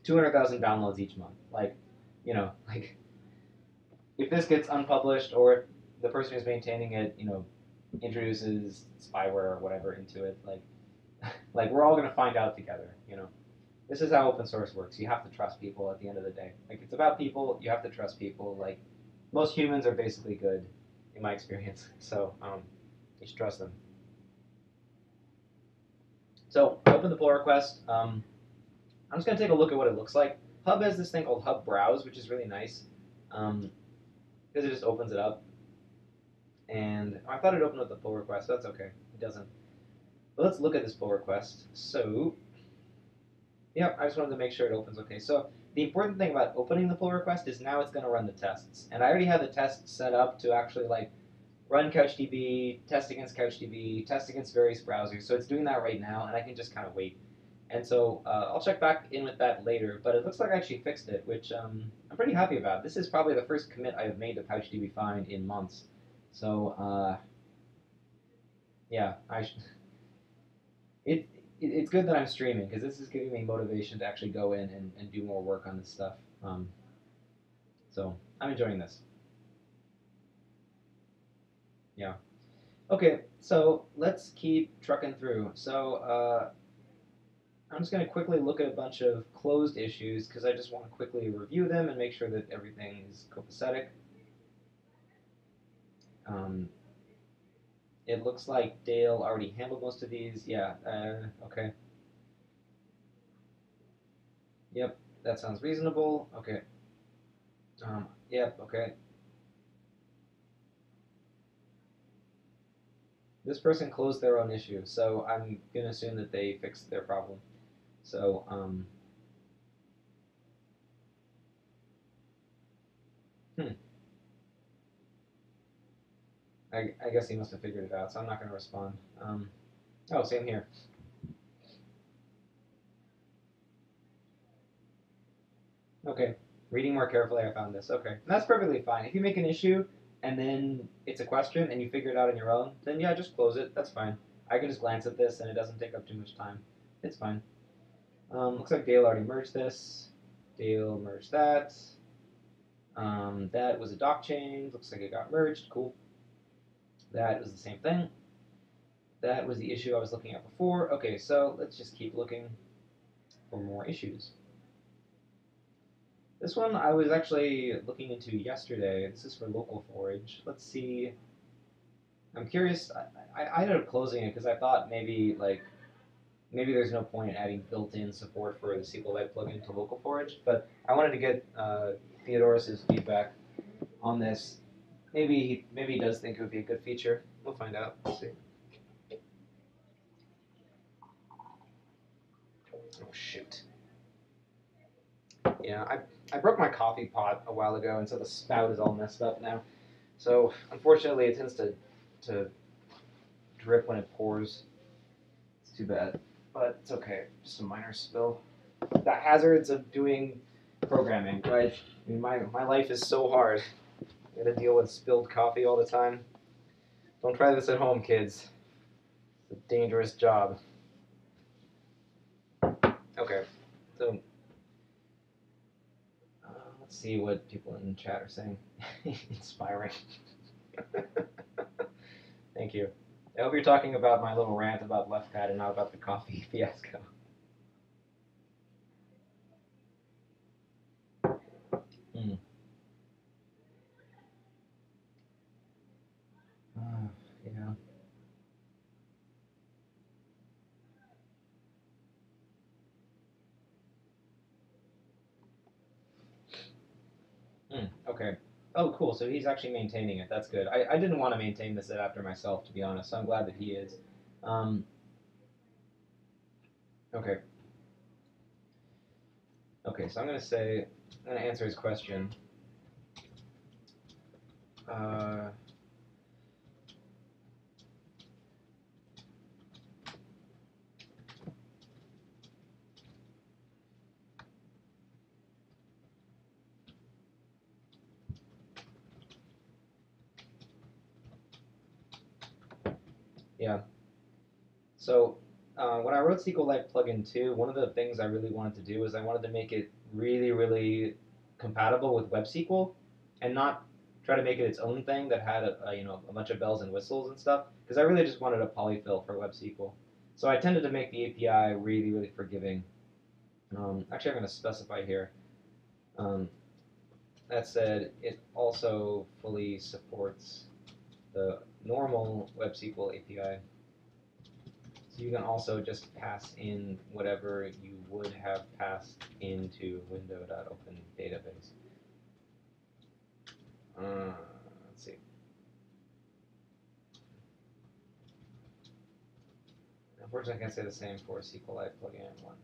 200,000 downloads each month. Like, you know, <laughs> like if this gets unpublished or if the person who's maintaining it, you know, introduces spyware or whatever into it, like, <laughs> like we're all gonna find out together. You know, this is how open source works. You have to trust people at the end of the day. Like, it's about people. You have to trust people. Like, most humans are basically good, in my experience. <laughs> So, um, you should trust them. So, open the pull request. Um, I'm just gonna take a look at what it looks like. Hub has this thing called Hub Browse, which is really nice. Um, because it just opens it up. And I thought it opened with the pull request. That's okay. It doesn't. But let's look at this pull request. So, yep, I just wanted to make sure it opens okay. So the important thing about opening the pull request is now it's going to run the tests. And I already have the tests set up to actually like run CouchDB, test against CouchDB, test against various browsers. So it's doing that right now, and I can just kind of wait. And so uh, I'll check back in with that later, but it looks like I actually fixed it, which um, I'm pretty happy about. This is probably the first commit I've made to PouchDB Find in months. So, uh, yeah, I sh- <laughs> it, it, it's good that I'm streaming because this is giving me motivation to actually go in and, and do more work on this stuff. Um, so I'm enjoying this. Yeah. Okay, so let's keep trucking through. So, uh, I'm just going to quickly look at a bunch of closed issues because I just want to quickly review them and make sure that everything is copacetic. Um, it looks like Dale already handled most of these. Yeah, uh, okay. Yep, that sounds reasonable. Okay. Um, yep, okay. This person closed their own issue, so I'm going to assume that they fixed their problem. So, um, I, I guess he must have figured it out, so I'm not going to respond. Um, oh, same here. Okay, reading more carefully, I found this. Okay, and that's perfectly fine. If you make an issue and then it's a question and you figure it out on your own, then yeah, just close it. That's fine. I can just glance at this and it doesn't take up too much time. It's fine. Um, looks like Dale already merged this. Dale merged that. Um, that was a doc change. Looks like it got merged. Cool. That was the same thing. That was the issue I was looking at before. Okay, so let's just keep looking for more issues. This one I was actually looking into yesterday. This is for localForage. Let's see. I'm curious. I, I, I ended up closing it because I thought maybe like maybe there's no point in adding built-in support for the SQLite plugin to localForage. But I wanted to get uh, Theodorus's feedback on this. Maybe he maybe he does think it would be a good feature. We'll find out. We'll see. Oh shoot. Yeah, I I broke my coffee pot a while ago, and so the spout is all messed up now. So unfortunately, it tends to to drip when it pours. It's too bad, but it's okay. Just a minor spill. The hazards of doing programming, right? I mean, my my life is so hard. Gotta deal with spilled coffee all the time. Don't try this at home, kids. It's a dangerous job. Okay, so uh, let's see what people in the chat are saying. <laughs> Inspiring. <laughs> Thank you. I hope you're talking about my little rant about Leftpad and not about the coffee <laughs> fiasco. Hmm. Uh, yeah. Hmm, okay. Oh, cool. So he's actually maintaining it. That's good. I, I didn't want to maintain this after myself, to be honest. So I'm glad that he is. Um, okay. Okay, so I'm going to say, I'm going to answer his question. Uh, Yeah. So uh, when I wrote SQLite plugin 2, one of the things I really wanted to do is I wanted to make it really, really compatible with WebSQL and not try to make it its own thing that had a, a you know a bunch of bells and whistles and stuff because I really just wanted a polyfill for WebSQL. So I tended to make the API really, really forgiving. Um, actually, I'm going to specify here. Um, that said, it also fully supports the normal WebSQL API. So you can also just pass in whatever you would have passed into window.open database. Uh, let's see. Unfortunately, I can't say the same for SQLite plugin 1.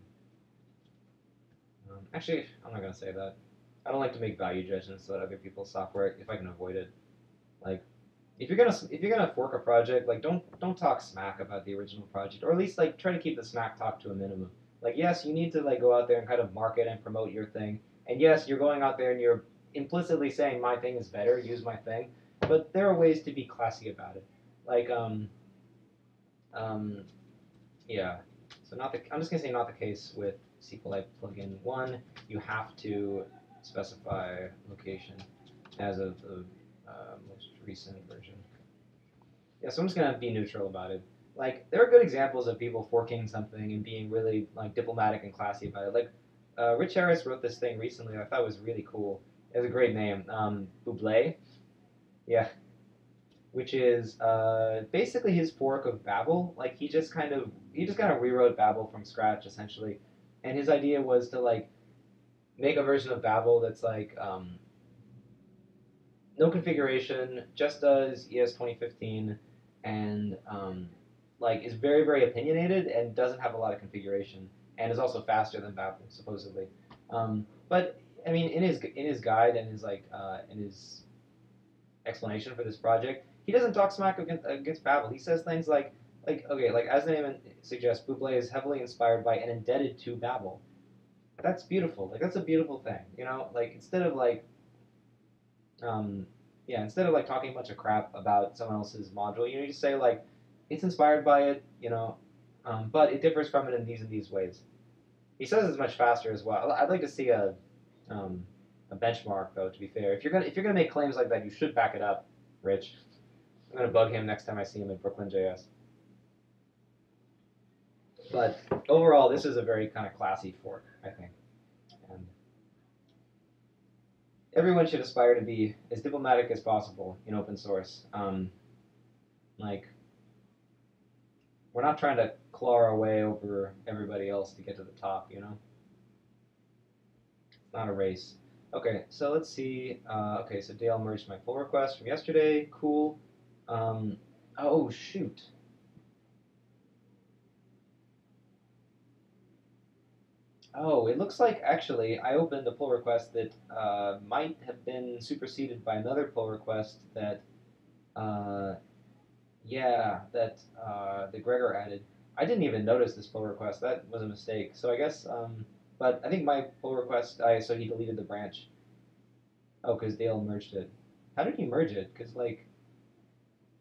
Um, actually, I'm not going to say that. I don't like to make value judgments about other people's software if I can avoid it. Like, if you're gonna if you're gonna fork a project, like don't don't talk smack about the original project, or at least like try to keep the smack talk to a minimum. Like, yes, you need to like go out there and kind of market and promote your thing, and yes, you're going out there and you're implicitly saying my thing is better, use my thing, but there are ways to be classy about it. Like, um, um, yeah. So not the I'm just gonna say not the case with SQLite plugin one. You have to specify location as of the uh, most recent version. Yeah, so I'm just gonna be neutral about it. Like there are good examples of people forking something and being really like diplomatic and classy about it. Like uh, Rich Harris wrote this thing recently. I thought was really cool. It was a great name. Um, Buble. Yeah. Which is uh, basically his fork of Babel. Like he just kind of he just kind of rewrote Babel from scratch essentially, and his idea was to like make a version of Babel that's like um, no configuration, just does ES 2015, and um, like is very very opinionated and doesn't have a lot of configuration, and is also faster than Babel supposedly. Um, but I mean, in his in his guide and his like uh, in his explanation for this project, he doesn't talk smack against, against Babel. He says things like like okay, like as the name suggests, Buble is heavily inspired by and indebted to Babel. That's beautiful. Like that's a beautiful thing. You know, like instead of like um, yeah, instead of like talking a bunch of crap about someone else's module, you know, you just say like it's inspired by it, you know, um, but it differs from it in these and these ways. He says it's much faster as well. I'd like to see a um, a benchmark though. To be fair, if you're gonna if you're gonna make claims like that, you should back it up, Rich. I'm gonna bug him next time I see him in Brooklyn JS. But overall, this is a very kind of classy fork, I think. And everyone should aspire to be as diplomatic as possible in open source. Um, like, we're not trying to claw our way over everybody else to get to the top, you know? It's not a race. Okay, so let's see. Uh, okay, so Dale merged my pull request from yesterday. Cool. Um, oh, shoot. Oh, it looks like actually I opened a pull request that uh, might have been superseded by another pull request that, uh, yeah, that uh, the Gregor added. I didn't even notice this pull request. That was a mistake. So I guess, um, but I think my pull request, I so he deleted the branch. Oh, because Dale merged it. How did he merge it? Because like,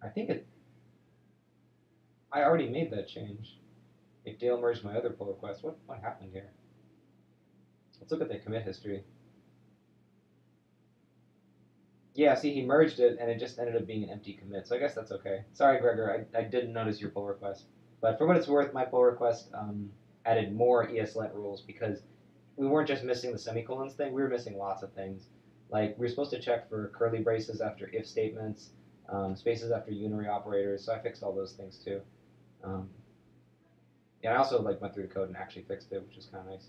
I think it. I already made that change. If Dale merged my other pull request, what what happened here? Let's look at the commit history. Yeah, see, he merged it, and it just ended up being an empty commit, so I guess that's okay. Sorry, Gregor, I, I didn't notice your pull request. But for what it's worth, my pull request um, added more ESLint rules because we weren't just missing the semicolons thing, we were missing lots of things. Like, we were supposed to check for curly braces after if statements, um, spaces after unary operators, so I fixed all those things too. Um, yeah, I also like went through the code and actually fixed it, which is kind of nice.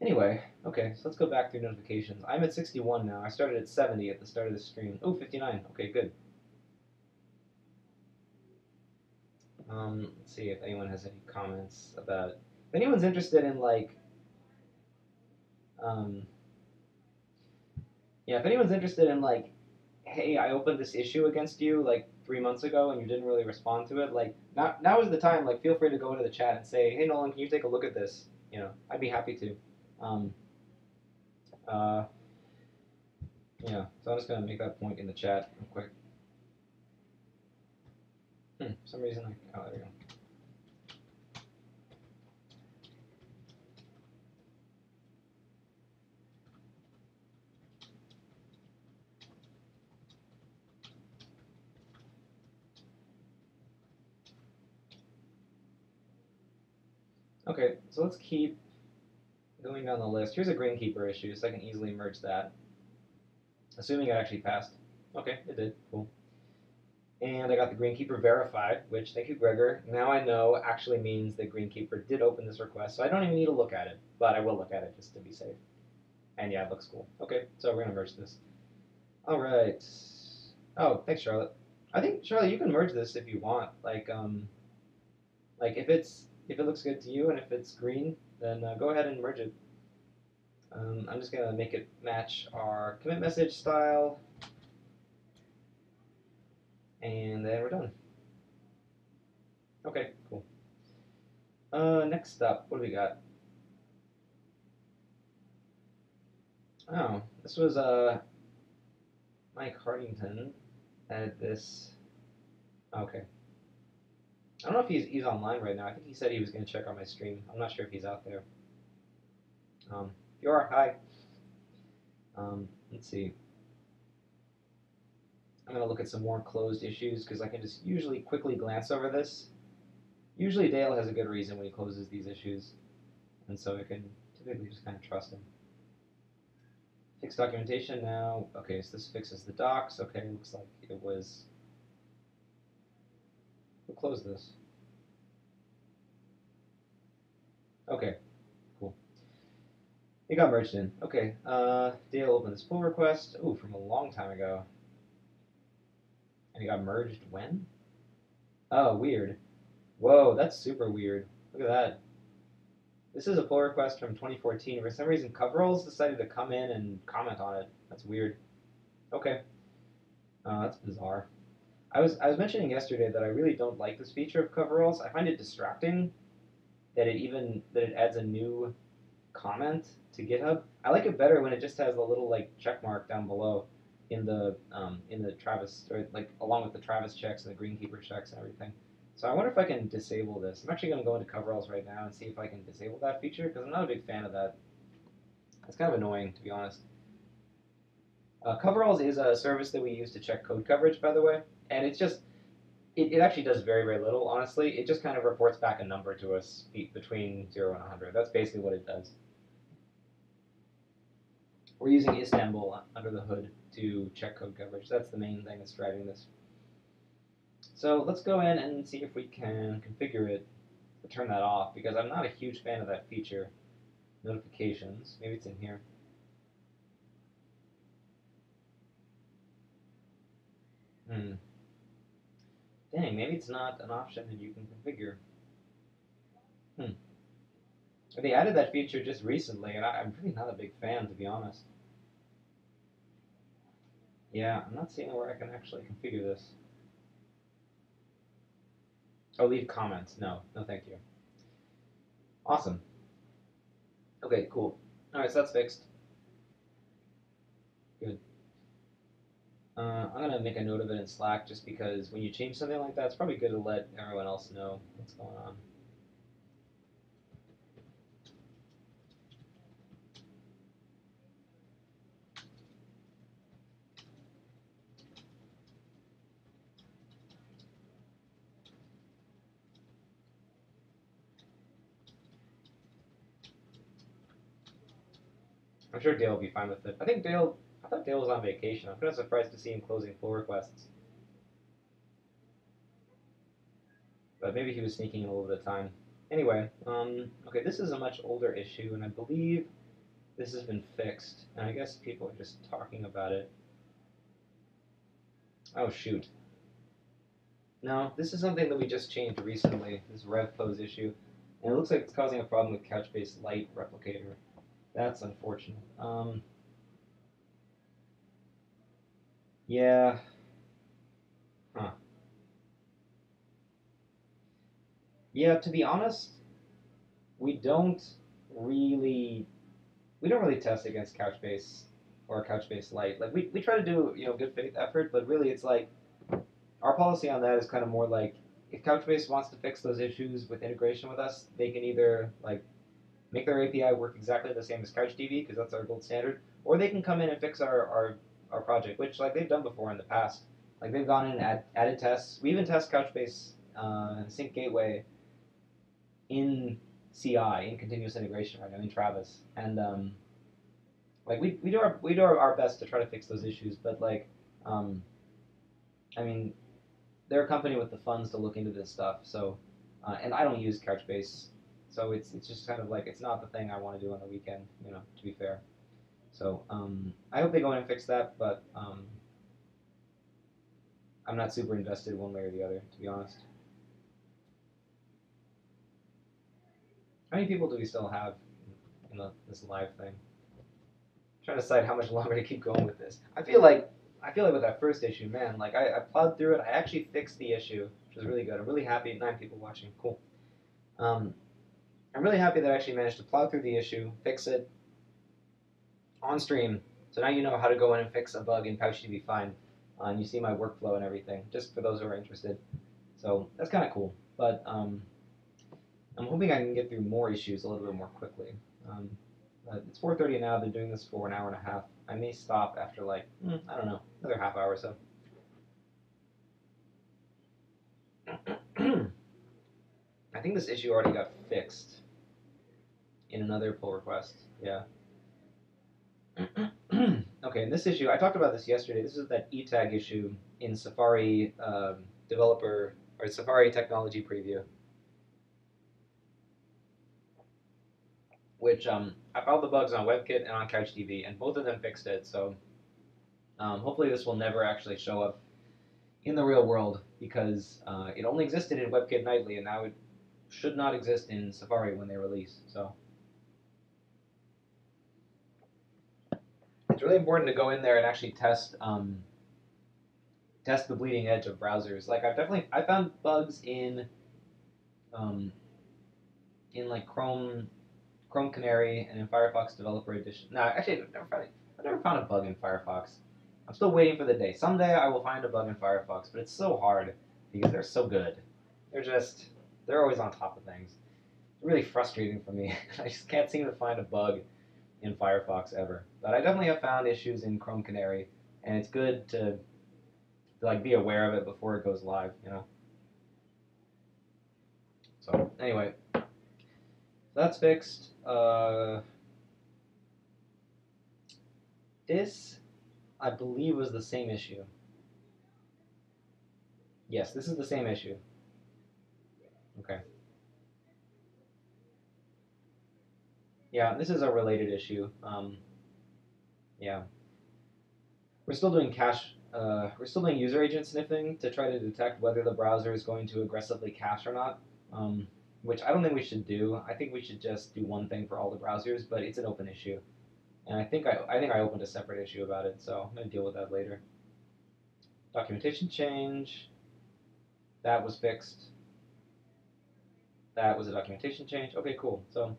Anyway, okay, so let's go back through notifications. I'm at 61 now. I started at 70 at the start of the stream. Oh, 59. Okay, good. Um, let's see if anyone has any comments about. If anyone's interested in like, um, yeah, if anyone's interested in like, hey, I opened this issue against you like three months ago and you didn't really respond to it, like now now is the time. Like, feel free to go into the chat and say, hey, Nolan, can you take a look at this? You know, I'd be happy to. Um, uh, yeah, so I'm just going to make that point in the chat real quick. Hmm, for some reason I, oh, there we go. Okay, so let's keep going down the list. Here's a Greenkeeper issue, so I can easily merge that. Assuming it actually passed. Okay, it did. Cool. And I got the Greenkeeper verified, which, thank you, Gregor. Now I know actually means that Greenkeeper did open this request, so I don't even need to look at it, but I will look at it just to be safe. And yeah, it looks cool. Okay, so we're gonna merge this. All right. Oh, thanks, Charlotte. I think Charlotte, you can merge this if you want. Like, um, like if it's if it looks good to you and if it's green, then uh, go ahead and merge it. Um, I'm just gonna make it match our commit message style, and then we're done. Okay, cool. Uh, next up, what do we got? Oh, this was uh, Mike Hartington added this. Okay. I don't know if he's he's online right now. I think he said he was going to check on my stream. I'm not sure if he's out there. Um, you are, hi. Um, let's see. I'm going to look at some more closed issues because I can just usually quickly glance over this. Usually Dale has a good reason when he closes these issues, and so I can typically just kind of trust him. Fix documentation now. Okay, so this fixes the docs. Okay, looks like it was We'll close this. Okay, cool. It got merged in. Okay, uh, Dale opened this pull request. Ooh, from a long time ago. And it got merged when? Oh, weird. Whoa, that's super weird. Look at that. This is a pull request from 2014. For some reason, Coveralls decided to come in and comment on it. That's weird. Okay. Uh, that's bizarre. I was I was mentioning yesterday that I really don't like this feature of coveralls. I find it distracting that it even that it adds a new comment to GitHub. I like it better when it just has a little like check mark down below in the um, in the Travis or like along with the Travis checks and the Greenkeeper checks and everything. So I wonder if I can disable this. I'm actually going to go into coveralls right now and see if I can disable that feature because I'm not a big fan of that. It's kind of annoying to be honest. Uh, coveralls is a service that we use to check code coverage, by the way and it's just it, it actually does very very little honestly. It just kind of reports back a number to us between 0 and 100 that's basically what it does. We're using istanbul under the hood to check code coverage. That's the main thing that's driving this. So let's go in and see if we can configure it to turn that off because i'm not a huge fan of that feature. Notifications. Maybe it's in here. Hmm. Dang, maybe it's not an option that you can configure. Hmm. They added that feature just recently, and I, am really not a big fan, to be honest. Yeah, I'm not seeing where I can actually configure this. Oh, leave comments. No, no thank you. Awesome. Okay, cool. Alright, so that's fixed. Good. Uh, I'm gonna make a note of it in Slack just because when you change something like that, it's probably good to let everyone else know what's going on. I'm sure Dale will be fine with it. I think Dale thought Dale was on vacation. I'm kind of surprised to see him closing pull requests. But maybe he was sneaking in a little bit of time. Anyway, um, okay, this is a much older issue, and I believe this has been fixed. And I guess people are just talking about it. Oh, shoot. No, this is something that we just changed recently, this rev pose issue. And it looks like it's causing a problem with Couchbase Lite replicator. That's unfortunate. Um, yeah. Huh. Yeah, to be honest, we don't really we don't really test against Couchbase or Couchbase Lite. Like we, we try to do, you know, good faith effort, but really it's like our policy on that is kind of more like if Couchbase wants to fix those issues with integration with us, they can either like make their API work exactly the same as CouchDB because that's our gold standard, or they can come in and fix our, our, our project, which like they've done before in the past. Like they've gone in and add, added tests. We even test Couchbase uh, Sync Gateway in CI in continuous integration right now in Travis, and um, like we, we do our we do our, best to try to fix those issues, but like um, I mean they're a company with the funds to look into this stuff, so uh, and I don't use Couchbase, so it's it's just kind of like it's not the thing I want to do on the weekend, you know, to be fair. So um, I hope they go in and fix that, but um, I'm not super invested one way or the other, to be honest. How many people do we still have in the, this live thing? I'm trying to decide how much longer to keep going with this. I feel like I feel like with that first issue, man, like I, I plowed through it. I actually fixed the issue, which was really good. I'm really happy. Nine people watching, cool. Um, I'm really happy that I actually managed to plow through the issue, fix it on stream. So now you know how to go in and fix a bug in PouchDB Find, uh, and you see my workflow and everything. Just for those who are interested. So that's kind of cool. But um, I'm hoping I can get through more issues a little bit more quickly. Um, it's 4.30 now. I've been doing this for an hour and a half. I may stop after like, mm, I don't know, another half hour or so. <clears throat> I think this issue already got fixed in another pull request. Yeah. <clears throat> okay, in this issue, I talked about this yesterday. This is that e-tag issue in Safari um, developer or Safari technology preview. which um, I found the bugs on WebKit and on CouchDB, and both of them fixed it. So um, hopefully this will never actually show up in the real world because uh, it only existed in WebKit nightly, and now it should not exist in Safari when they release. So really important to go in there and actually test um, test the bleeding edge of browsers. Like I've definitely I found bugs in um, in like Chrome Chrome Canary, and in Firefox Developer Edition. No, actually, I've never found, I've never found a bug in Firefox. I'm still waiting for the day. Someday I will find a bug in Firefox, but it's so hard because they're so good. They're just, they're always on top of things. It's really frustrating for me. <laughs> I just can't seem to find a bug in Firefox ever. But I definitely have found issues in Chrome Canary, and it's good to, to like be aware of it before it goes live, you know. So anyway, that's fixed. Uh, this, I believe, was the same issue. Yes, this is the same issue. Okay. Yeah, this is a related issue. Um, yeah. We're still doing cache, uh, we're still doing user agent sniffing to try to detect whether the browser is going to aggressively cache or not. Um, which I don't think we should do. I think we should just do one thing for all the browsers, but it's an open issue. And I think I, I think I opened a separate issue about it, so I'm going to deal with that later. Documentation change. That was fixed. That was a documentation change. Okay, cool. So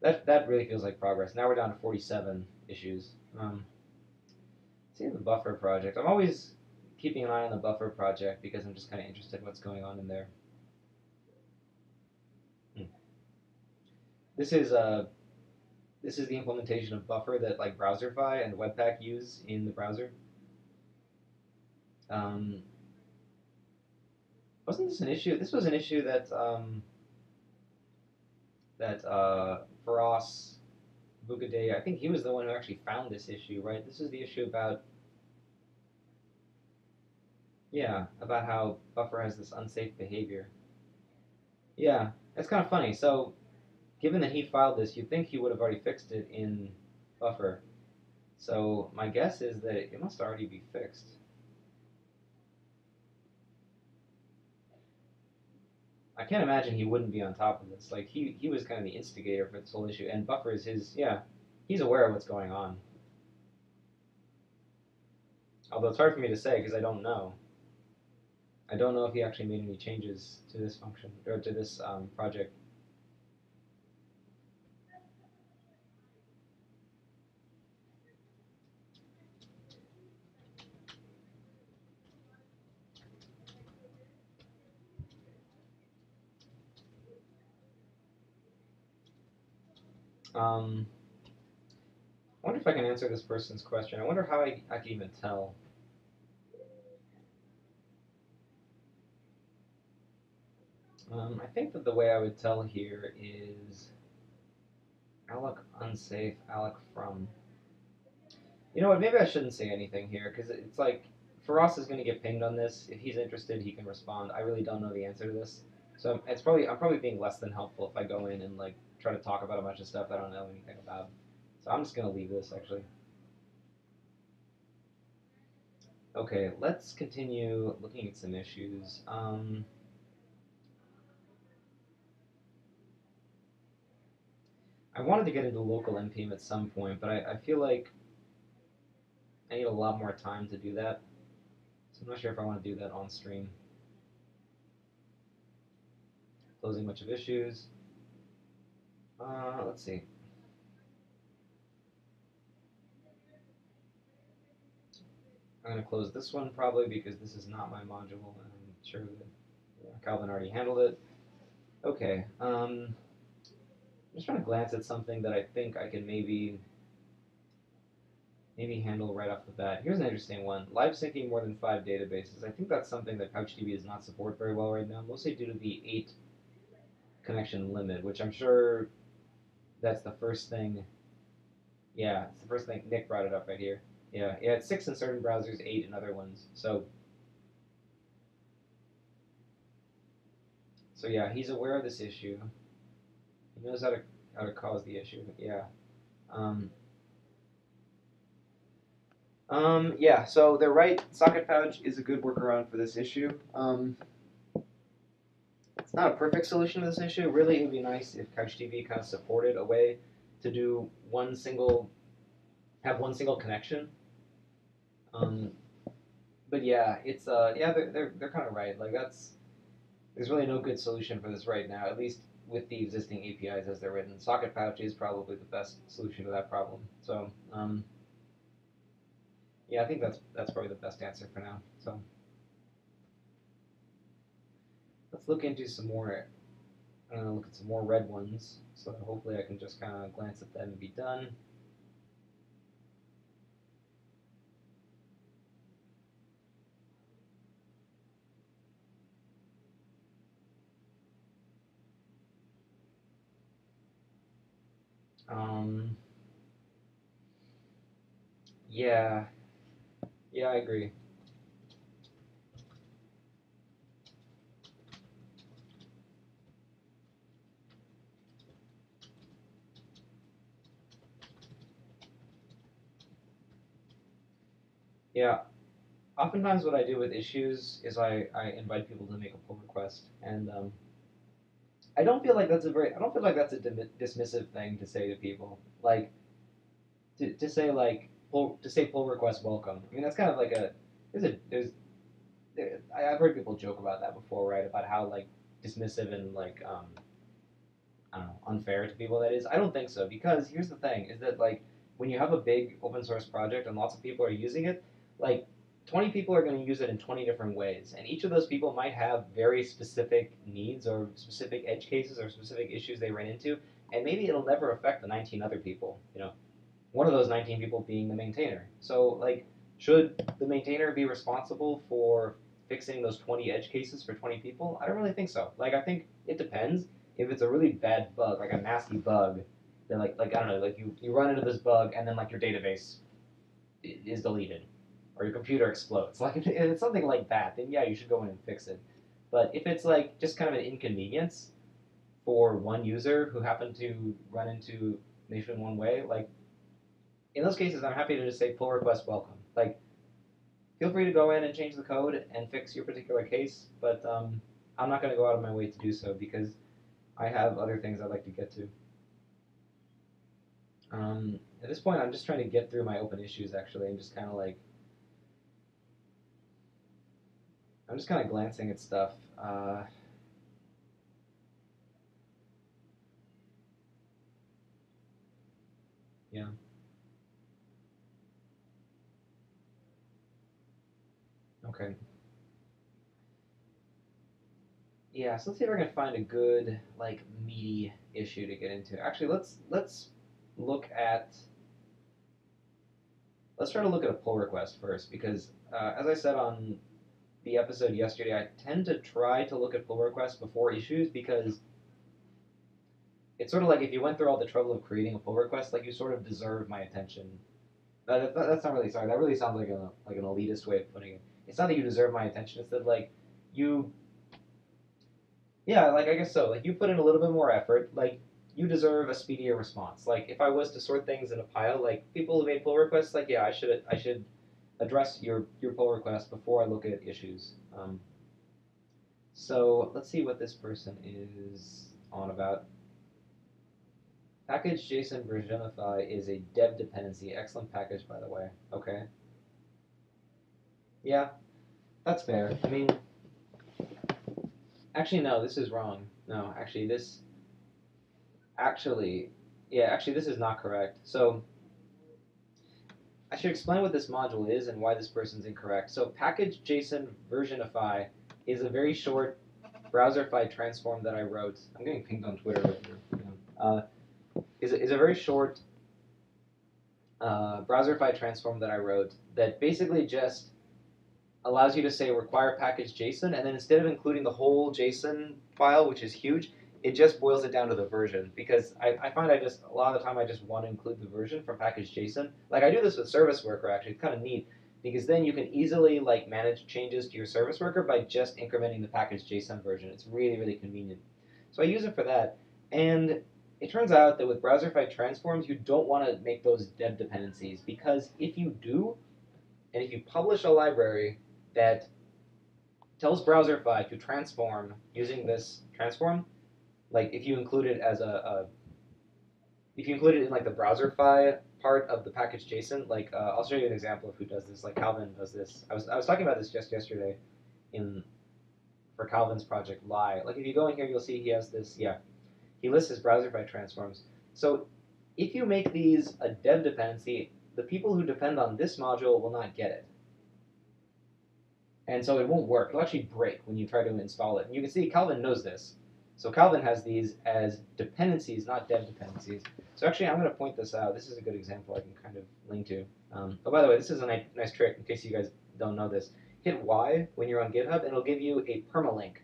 that that really feels like progress. Now we're down to 47 issues. Um, see the buffer project. I'm always keeping an eye on the buffer project because I'm just kind of interested in what's going on in there. This is uh, this is the implementation of Buffer that like Browserify and Webpack use in the browser. Um, wasn't this an issue? This was an issue that um, that uh, Feross Aboukhadijeh, I think he was the one who actually found this issue, right? This is the issue about yeah, about how Buffer has this unsafe behavior. Yeah, it's kind of funny. So given that he filed this, you'd think he would have already fixed it in buffer. So my guess is that it must already be fixed. I can't imagine he wouldn't be on top of this. Like he, he was kind of the instigator for this whole issue, and Buffer is his. Yeah, he's aware of what's going on. Although it's hard for me to say because I don't know. I don't know if he actually made any changes to this function or to this um, project. Um, I wonder if I can answer this person's question. I wonder how I, I can even tell. Um, I think that the way I would tell here is alloc unsafe, alloc from. You know what? Maybe I shouldn't say anything here because it's like Feross is going to get pinged on this. If he's interested, he can respond. I really don't know the answer to this, so it's probably I'm probably being less than helpful if I go in and like try to talk about a bunch of stuff I don't know anything about. So I'm just going to leave this actually. Okay, let's continue looking at some issues. Um, I wanted to get into local npm at some point, but I, I feel like I need a lot more time to do that. So I'm not sure if I want to do that on stream. Closing much of issues. Uh, let's see. I'm going to close this one probably because this is not my module, and I'm sure that Calvin already handled it. Okay. Um, I'm just trying to glance at something that I think I can maybe maybe handle right off the bat. Here's an interesting one. Live syncing more than five databases. I think that's something that CouchDB does not support very well right now, mostly due to the eight connection limit, which I'm sure that's the first thing. Yeah, it's the first thing. Nick brought it up right here. Yeah, yeah, it's six in certain browsers, eight in other ones. So, so yeah, he's aware of this issue. He knows how to how to cause the issue. Yeah. Um, um, yeah, so they're right. Socket pouch is a good workaround for this issue. Um, it's not a perfect solution to this issue. Really, it would be nice if CouchDB kind of supported a way to do one single, have one single connection. Um, but yeah, it's uh, yeah, they're they're, they're kind of right. Like that's there's really no good solution for this right now. At least with the existing APIs as they're written, Socket Pouch is probably the best solution to that problem. So. Um, yeah, I think that's that's probably the best answer for now. So let's look into some more. I'm gonna look at some more red ones, so hopefully I can just kind of glance at them and be done. Um, yeah, yeah, I agree. Yeah. Oftentimes, what I do with issues is I, I invite people to make a pull request, and um, I don't feel like that's a very I don't feel like that's a dismissive thing to say to people. Like to, to say like pull to say pull request welcome. I mean that's kind of like a there's a there's there, I've heard people joke about that before, right? About how like dismissive and like um I don't know unfair to people that is. I don't think so because here's the thing: is that like when you have a big open source project and lots of people are using it, like 20 people are going to use it in 20 different ways, and each of those people might have very specific needs or specific edge cases or specific issues they ran into, and maybe it'll never affect the 19 other people. You know, one of those 19 people being the maintainer. So, like, should the maintainer be responsible for fixing those 20 edge cases for 20 people? I don't really think so. Like, I think it depends. If it's a really bad bug, like a nasty bug, then like, like I don't know, like you, you run into this bug and then like your database is deleted or your computer explodes. Like, <laughs> if it's something like that, then yeah, you should go in and fix it. But if it's like just kind of an inconvenience for one user who happened to run into Nation one way, like in those cases, I'm happy to just say pull request welcome. Like, feel free to go in and change the code and fix your particular case, but um, I'm not going to go out of my way to do so because I have other things I'd like to get to. Um, at this point, I'm just trying to get through my open issues actually, and just kind of like I'm just kind of glancing at stuff. Uh, yeah. Okay. Yeah, so let's see if I can find a good, like, meaty issue to get into. Actually, let's let's look at. Let's try to look at a pull request first, because uh, as I said on the episode yesterday, I tend to try to look at pull requests before issues because it's sort of like if you went through all the trouble of creating a pull request, like you sort of deserve my attention. That, that's not really sorry. That really sounds like a like an elitist way of putting it. It's not that you deserve my attention. It's that like you. Yeah, like I guess so. Like you put in a little bit more effort. Like you deserve a speedier response. Like if I was to sort things in a pile, like people who made pull requests, like yeah, I should I should address your, your pull request before I look at issues. Um, so let's see what this person is on about. Package JSON versionify is a dev dependency. Excellent package, by the way. Okay. Yeah, that's fair. I mean, actually, no, this is wrong. No, actually, this, actually, yeah, actually, this is not correct. So, I should explain what this module is and why this person's incorrect. So package JSON versionify is a very short browserify transform that I wrote. I'm getting pinged on Twitter right now. Uh, is, is a very short uh, browserify transform that I wrote that basically just allows you to say require package JSON, and then instead of including the whole JSON file, which is huge, it just boils it down to the version because I, I find I just a lot of the time I just want to include the version from package JSON. Like I do this with Service Worker actually. It's kind of neat because then you can easily like manage changes to your Service Worker by just incrementing the package JSON version. It's really really convenient. So I use it for that, and it turns out that with browserify transforms you don't want to make those dev dependencies because if you do, and if you publish a library that tells browserify to transform using this transform like if you include it as a, a if you include it in like the browserify part of the package JSON, like uh, I'll show you an example of who does this. Like Calvin does this. I was I was talking about this just yesterday, in for Calvin's project Lie. Like if you go in here, you'll see he has this. Yeah, he lists his browserify transforms. So if you make these a dev dependency, the people who depend on this module will not get it. And so it won't work. It'll actually break when you try to install it. And you can see Calvin knows this. So Calvin has these as dependencies, not dev dependencies. So actually, I'm going to point this out. This is a good example I can kind of link to. Um, oh, by the way, this is a nice, nice trick in case you guys don't know this. Hit Y when you're on GitHub, and it'll give you a permalink.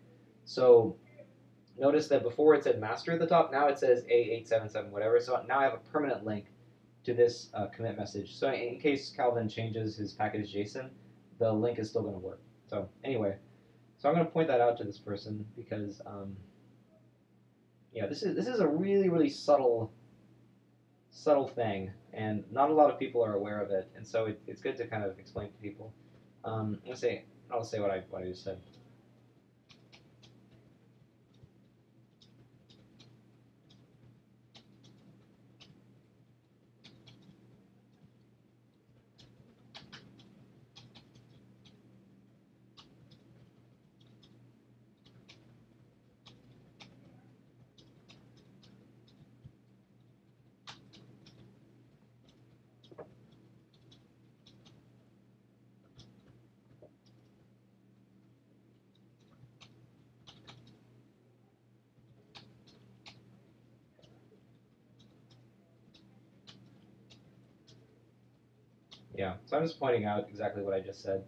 So notice that before it said master at the top, now it says A877 whatever. So now I have a permanent link to this uh, commit message. So in case Calvin changes his package JSON, the link is still going to work. So anyway, so I'm going to point that out to this person because um, yeah, this is this is a really really subtle subtle thing, and not a lot of people are aware of it, and so it, it's good to kind of explain to people. Um, gonna say I'll say what I what I just said. Yeah, so I'm just pointing out exactly what I just said.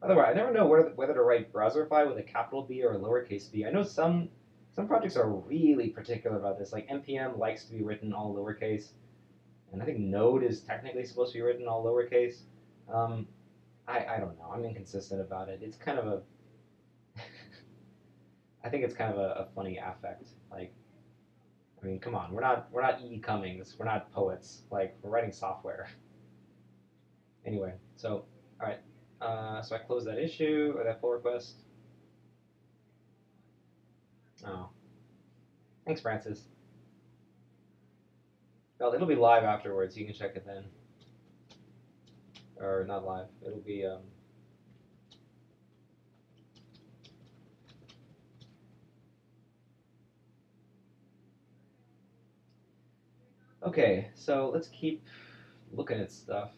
By the way, I never know whether, whether to write browserify with a capital B or a lowercase b. I know some some projects are really particular about this. Like npm likes to be written all lowercase, and I think Node is technically supposed to be written all lowercase. Um, I I don't know. I'm inconsistent about it. It's kind of a <laughs> I think it's kind of a, a funny affect. Like, I mean, come on, we're not we're not E. Cummings. We're not poets. Like, we're writing software. <laughs> Anyway, so, all right. Uh, so I close that issue or that pull request. Oh. Thanks, Francis. Well, it'll be live afterwards. You can check it then. Or not live. It'll be um, Okay, so let's keep looking at stuff.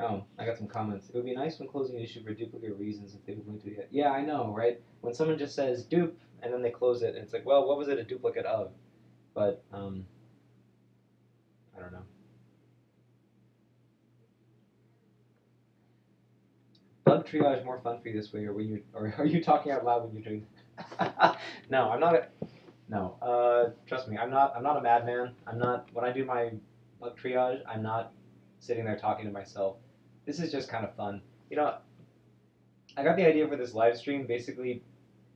Oh, I got some comments. It would be nice when closing an issue for duplicate reasons if they were going to it. Yeah, I know, right? When someone just says dupe and then they close it, it's like, well, what was it a duplicate of? But um, I don't know. Bug triage more fun for you this way, or when you or <laughs> are you talking out loud when you're doing? <laughs> no, I'm not. A, no, uh, trust me, I'm not. I'm not a madman. I'm not. When I do my bug triage, I'm not sitting there talking to myself. This is just kind of fun. You know, I got the idea for this live stream basically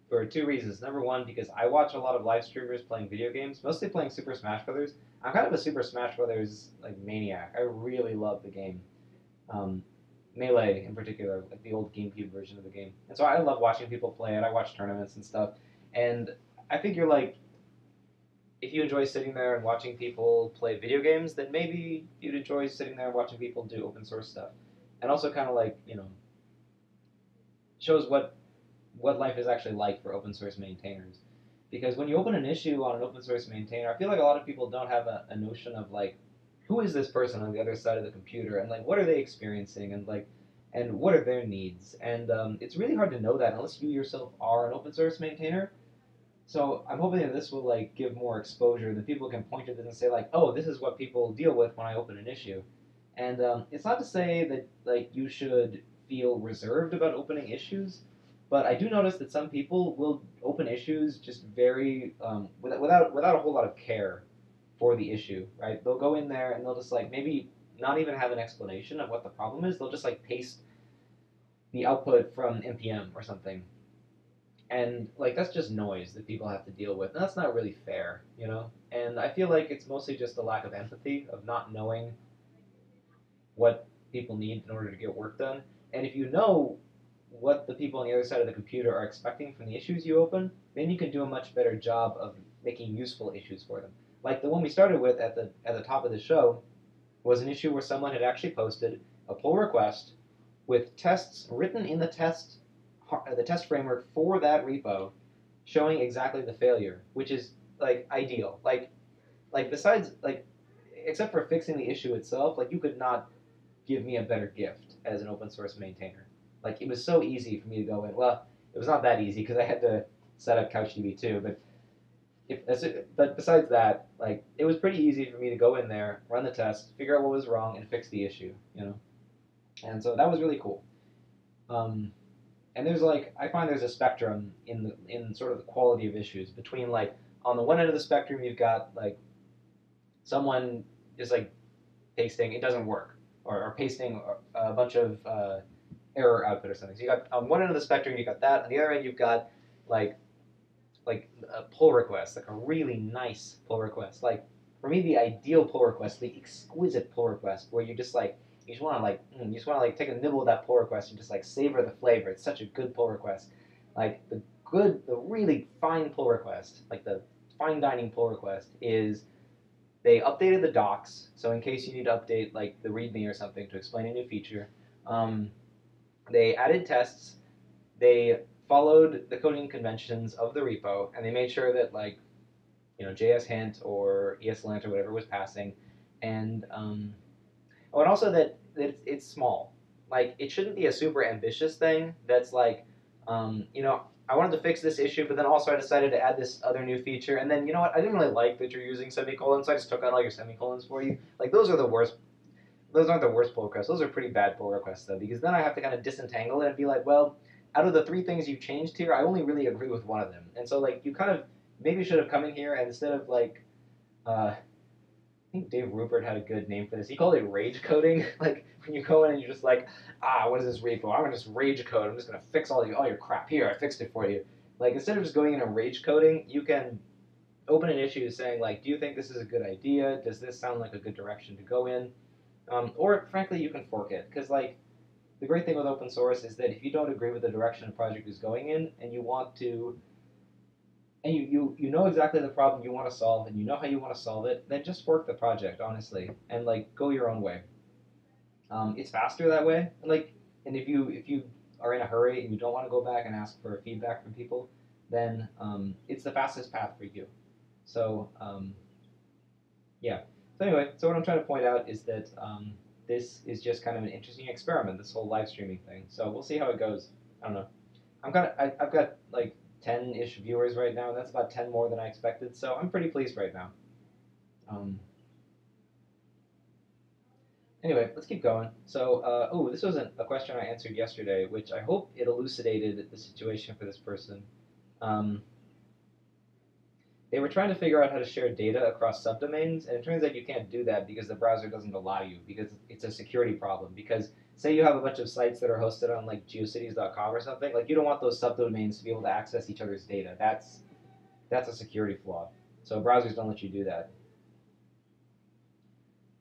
for two reasons. Number one, because I watch a lot of live streamers playing video games, mostly playing Super Smash Brothers. I'm kind of a Super Smash Brothers like maniac. I really love the game. Um, Melee in particular, like the old GameCube version of the game. And so I love watching people play it. I watch tournaments and stuff. And I figure like if you enjoy sitting there and watching people play video games, then maybe you'd enjoy sitting there and watching people do open source stuff. And also kind of like, you know, shows what what life is actually like for open source maintainers. Because when you open an issue on an open source maintainer, I feel like a lot of people don't have a, a notion of like who is this person on the other side of the computer and like what are they experiencing and like and what are their needs? And um, it's really hard to know that unless you yourself are an open source maintainer. So i'm hoping that this will like give more exposure that people can point to this and say like oh this is what people deal with when i open an issue and um, it's not to say that like you should feel reserved about opening issues but i do notice that some people will open issues just very um, without, without without a whole lot of care for the issue, right? They'll go in there and they'll just like maybe not even have an explanation of what the problem is. They'll just like paste the output from npm or something. And like that's just noise that people have to deal with. And that's not really fair, you know? And I feel like it's mostly just a lack of empathy of not knowing what people need in order to get work done. And if you know what the people on the other side of the computer are expecting from the issues you open, then you can do a much better job of making useful issues for them. Like the one we started with at the at the top of the show was an issue where someone had actually posted a pull request with tests written in the test uh, the test framework for that repo showing exactly the failure, which is like ideal. Like like besides like except for fixing the issue itself, like you could not give me a better gift as an open source maintainer. Like it was so easy for me to go in. Well, it was not that easy because I had to set up CouchDB too, but if but besides that, like it was pretty easy for me to go in there, run the test, figure out what was wrong, and fix the issue. You know, and so that was really cool. Um, and there's like I find there's a spectrum in the in sort of the quality of issues between like on the one end of the spectrum you've got like someone is like pasting it doesn't work or, or pasting a bunch of uh, error output or something. So you got on one end of the spectrum you got that, on the other end you've got like like a pull request, like a really nice pull request. Like for me, the ideal pull request, the exquisite pull request, where you just like you just want to like mm, you just want to like take a nibble of that pull request and just like savor the flavor. It's such a good pull request. Like the good, the really fine pull request, like the fine dining pull request is they updated the docs. So in case you need to update like the README or something to explain a new feature, um, they added tests. They followed the coding conventions of the repo, and they made sure that like, you know, JS hint or ESLint or whatever was passing, and um, oh, and also that, that it's, small. Like it shouldn't be a super ambitious thing that's like, um, you know, I wanted to fix this issue, but then also I decided to add this other new feature, and then you know what? I didn't really like that you're using semicolons, so I just took out all your semicolons for you. Like those are the worst. Those aren't the worst pull requests. Those are pretty bad pull requests though, because then I have to kind of disentangle it and be like, well, out of the three things you've changed here, I only really agree with one of them. And so like you kind of maybe should have come in here and instead of like uh, I think Dave Rupert had a good name for this. He called it rage coding. <laughs> like when you go in and you're just like, ah, what is this repo? I'm gonna just rage code. I'm just gonna fix all your all your crap here. I fixed it for you. Like instead of just going in and rage coding, you can open an issue saying like, do you think this is a good idea? Does this sound like a good direction to go in? Um, or frankly, you can fork it because like the great thing with open source is that if you don't agree with the direction a project is going in and you want to and you, you, you know exactly the problem you want to solve and you know how you want to solve it, then just work the project, honestly, and like go your own way. Um, it's faster that way. And like and if you if you are in a hurry and you don't want to go back and ask for feedback from people, then um, it's the fastest path for you. So um, yeah. So anyway, so what I'm trying to point out is that um, this is just kind of an interesting experiment, this whole live streaming thing. So we'll see how it goes. I don't know. I'm kind of, I, I've got like 10-ish viewers right now, and that's about 10 more than I expected, so I'm pretty pleased right now. Um, Anyway, let's keep going. So, uh, oh, this was a, a question I answered yesterday, which I hope it elucidated the situation for this person. Um, they were trying to figure out how to share data across subdomains, and it turns out you can't do that because the browser doesn't allow you, because it's a security problem. Because say you have a bunch of sites that are hosted on like geocities.com or something, like you don't want those subdomains to be able to access each other's data. That's that's a security flaw. So browsers don't let you do that.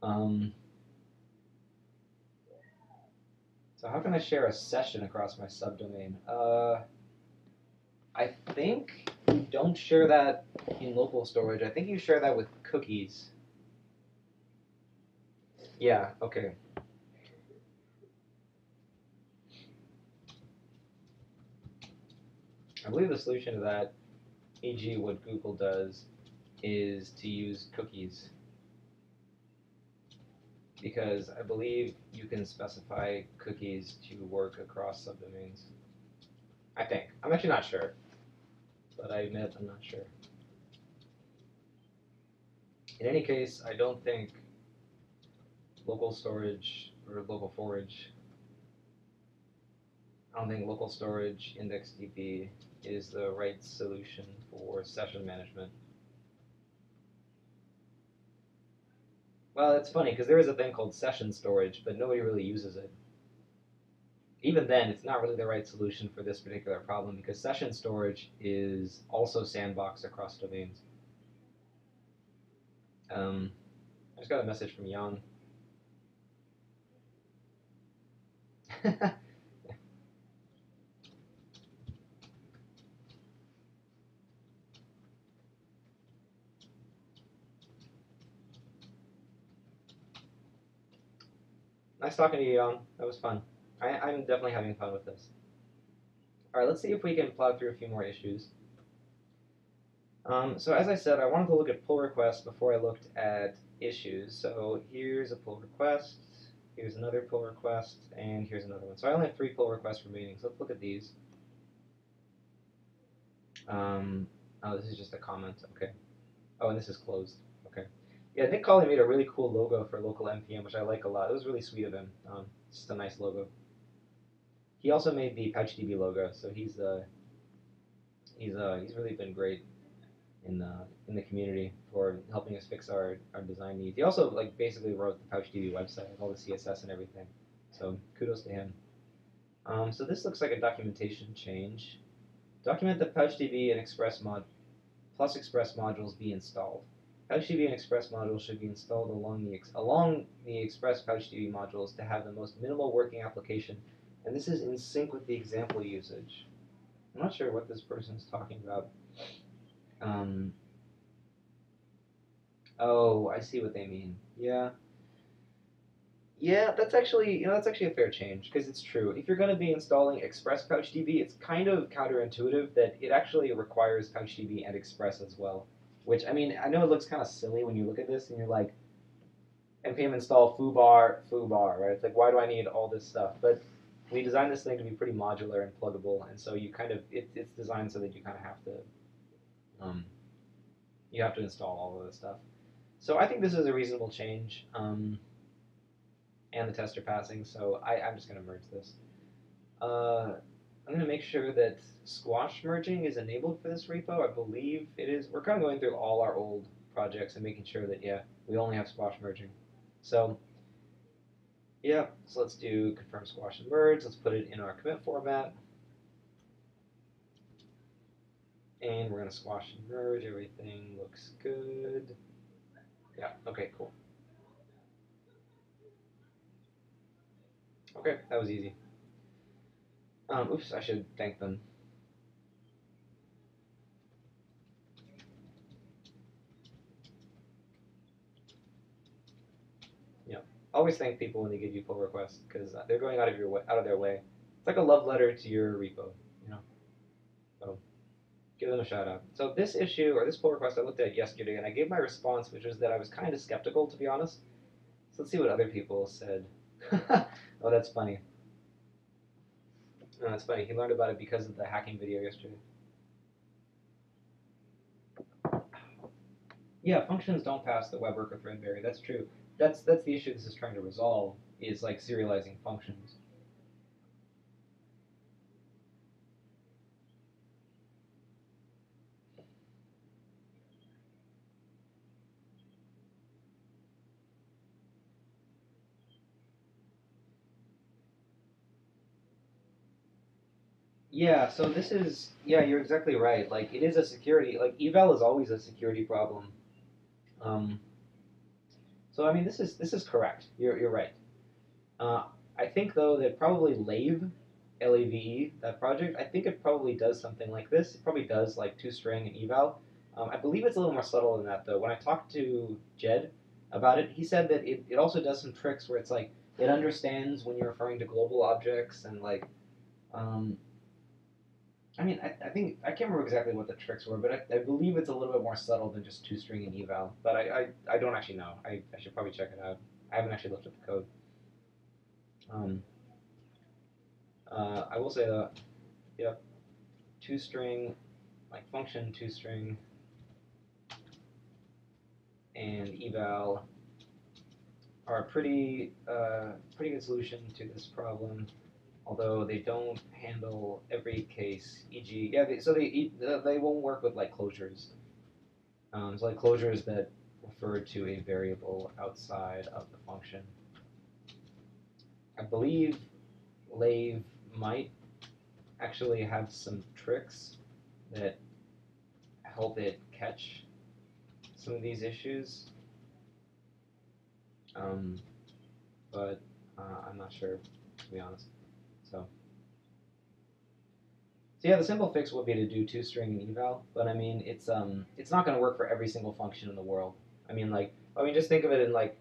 Um, So how can I share a session across my subdomain? Uh, I think you don't share that in local storage. I think you share that with cookies. Yeah, okay. I believe the solution to that, e.g. what Google does, is to use cookies because I believe you can specify cookies to work across subdomains. I think. I'm actually not sure, but I admit I'm not sure. In any case, I don't think local storage or localForage, I don't think local storage IndexedDB is the right solution for session management. Well, it's funny because there is a thing called session storage, but nobody really uses it. Even then, it's not really the right solution for this particular problem because session storage is also sandbox across domains. Um, I just got a message from Jan. <laughs> Nice talking to you, Jan. That was fun. I, I'm definitely having fun with this. All right, let's see if we can plow through a few more issues. Um, so as I said, I wanted to look at pull requests before I looked at issues. So here's a pull request, here's another pull request, and here's another one. So I only have three pull requests remaining, so let's look at these. Um, oh, this is just a comment, okay. Oh, and this is closed. Yeah, Nick Colley made a really cool logo for local npm, which I like a lot. It was really sweet of him. Um, just a nice logo. He also made the PouchDB logo, so he's uh, he's uh, he's really been great in the in the community for helping us fix our, our design needs. He also like basically wrote the PouchDB website, all the CSS and everything. So kudos to him. Um, so this looks like a documentation change. Document the PouchDB and Express mod plus Express modules be installed. PouchDB and Express modules should be installed along the, along the Express PouchDB modules to have the most minimal working application, and this is in sync with the example usage. I'm not sure what this person is talking about. Um, oh, I see what they mean. Yeah. Yeah, that's actually you know that's actually a fair change because it's true. If you're going to be installing Express PouchDB, it's kind of counterintuitive that it actually requires PouchDB and Express as well. Which I mean, I know it looks kind of silly when you look at this and you're like, npm install foobar foobar, right? It's like why do I need all this stuff? But we designed this thing to be pretty modular and pluggable, and so you kind of it, it's designed so that you kind of have to um, you have to install all of this stuff. So I think this is a reasonable change, um, and the tests are passing. So I, I'm just going to merge this. Uh, I'm going to make sure that squash merging is enabled for this repo. I believe it is. We're kind of going through all our old projects and making sure that, yeah, we only have squash merging. So, yeah, so let's do confirm squash and merge. Let's put it in our commit format. And we're going to squash and merge. Everything looks good. Yeah, okay, cool. Okay, that was easy. Um, oops, I should thank them. Yeah, always thank people when they give you pull requests because they're going out of your way, out of their way. It's like a love letter to your repo, you know. So give them a shout out. So this issue or this pull request I looked at yesterday and I gave my response, which was that I was kind of skeptical to be honest. So let's see what other people said. <laughs> oh, that's funny. No, it's funny. He learned about it because of the hacking video yesterday. Yeah, functions don't pass the web worker Threadberry. That's true. that's that's the issue this is trying to resolve is like serializing functions. Yeah, so this is yeah, you're exactly right. Like it is a security like eval is always a security problem. Um, so I mean this is this is correct. You're you're right. Uh, I think though that probably Lave, L A V E, that project, I think it probably does something like this. It probably does like toString and eval. Um, I believe it's a little more subtle than that though. When I talked to Jed about it, he said that it, it also does some tricks where it's like it understands when you're referring to global objects and like um, I mean, I, I think I can't remember exactly what the tricks were, but I, I believe it's a little bit more subtle than just toString and eval. But I, I, I don't actually know. I, I should probably check it out. I haven't actually looked at the code. Um, uh, I will say that, yep, toString, like function toString, and eval are a pretty uh, pretty good solution to this problem although they don't handle every case. E.g., yeah, they, so they they won't work with like closures. Um, so like closures that refer to a variable outside of the function. I believe Lave might actually have some tricks that help it catch some of these issues. Um, but uh, I'm not sure, to be honest. So, so yeah, the simple fix would be to do toString and eval, but I mean, it's um, it's not going to work for every single function in the world. I mean, like, I mean, just think of it in like,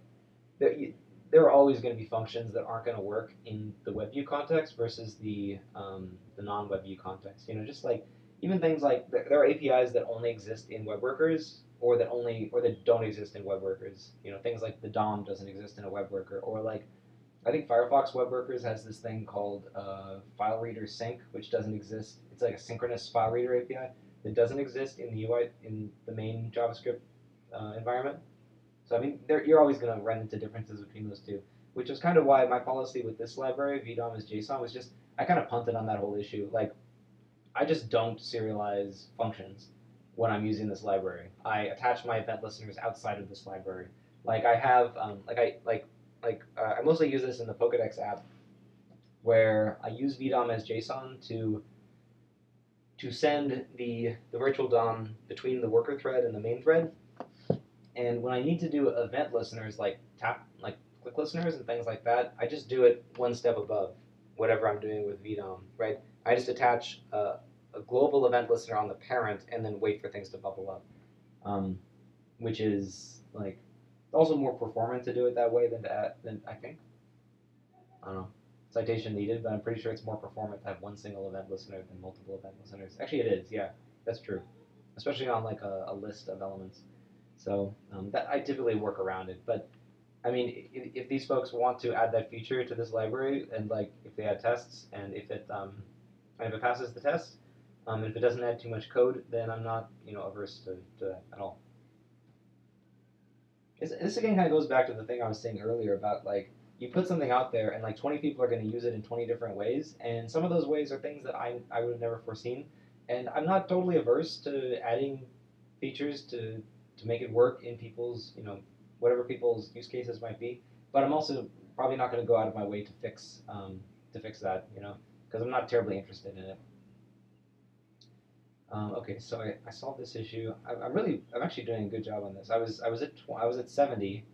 there, you, there are always going to be functions that aren't going to work in the WebView context versus the um, the non-WebView context. You know, just like even things like there are APIs that only exist in web workers or that only or that don't exist in web workers. You know, things like the DOM doesn't exist in a web worker, or like I think Firefox Web Workers has this thing called uh, File Reader Sync, which doesn't exist. It's like a synchronous file reader API that doesn't exist in the UI in the main JavaScript uh, environment. So I mean, you're always going to run into differences between those two, which is kind of why my policy with this library, VDOM as JSON, was just I kind of punted on that whole issue. Like, I just don't serialize functions when I'm using this library. I attach my event listeners outside of this library. Like I have, um, like I like like uh, I mostly use this in the Pokedex app, where I use VDOM as JSON to to send the the virtual DOM between the worker thread and the main thread. And when I need to do event listeners like tap like click listeners and things like that, I just do it one step above whatever I'm doing with VDOM, right? I just attach a, a global event listener on the parent and then wait for things to bubble up, um, which is like also more performant to do it that way than to add, than I think. I don't know. Citation needed, but I'm pretty sure it's more performant to have one single event listener than multiple event listeners. Actually, it is. Yeah, that's true. Especially on like a, a list of elements. So um, that I typically work around it. But I mean, if, if, these folks want to add that feature to this library, and like if they add tests, and if it um, and if it passes the test, um, and if it doesn't add too much code, then I'm not you know averse to, to that at all this again kind of goes back to the thing I was saying earlier about like you put something out there and like 20 people are going to use it in 20 different ways and some of those ways are things that I, I would have never foreseen. And I'm not totally averse to adding features to to make it work in people's you know whatever people's use cases might be. But I'm also probably not going to go out of my way to fix um, to fix that you know because I'm not terribly interested in it um, okay, so I, I solved this issue. I, am really, I'm actually doing a good job on this. I was, I was at, I was at 70,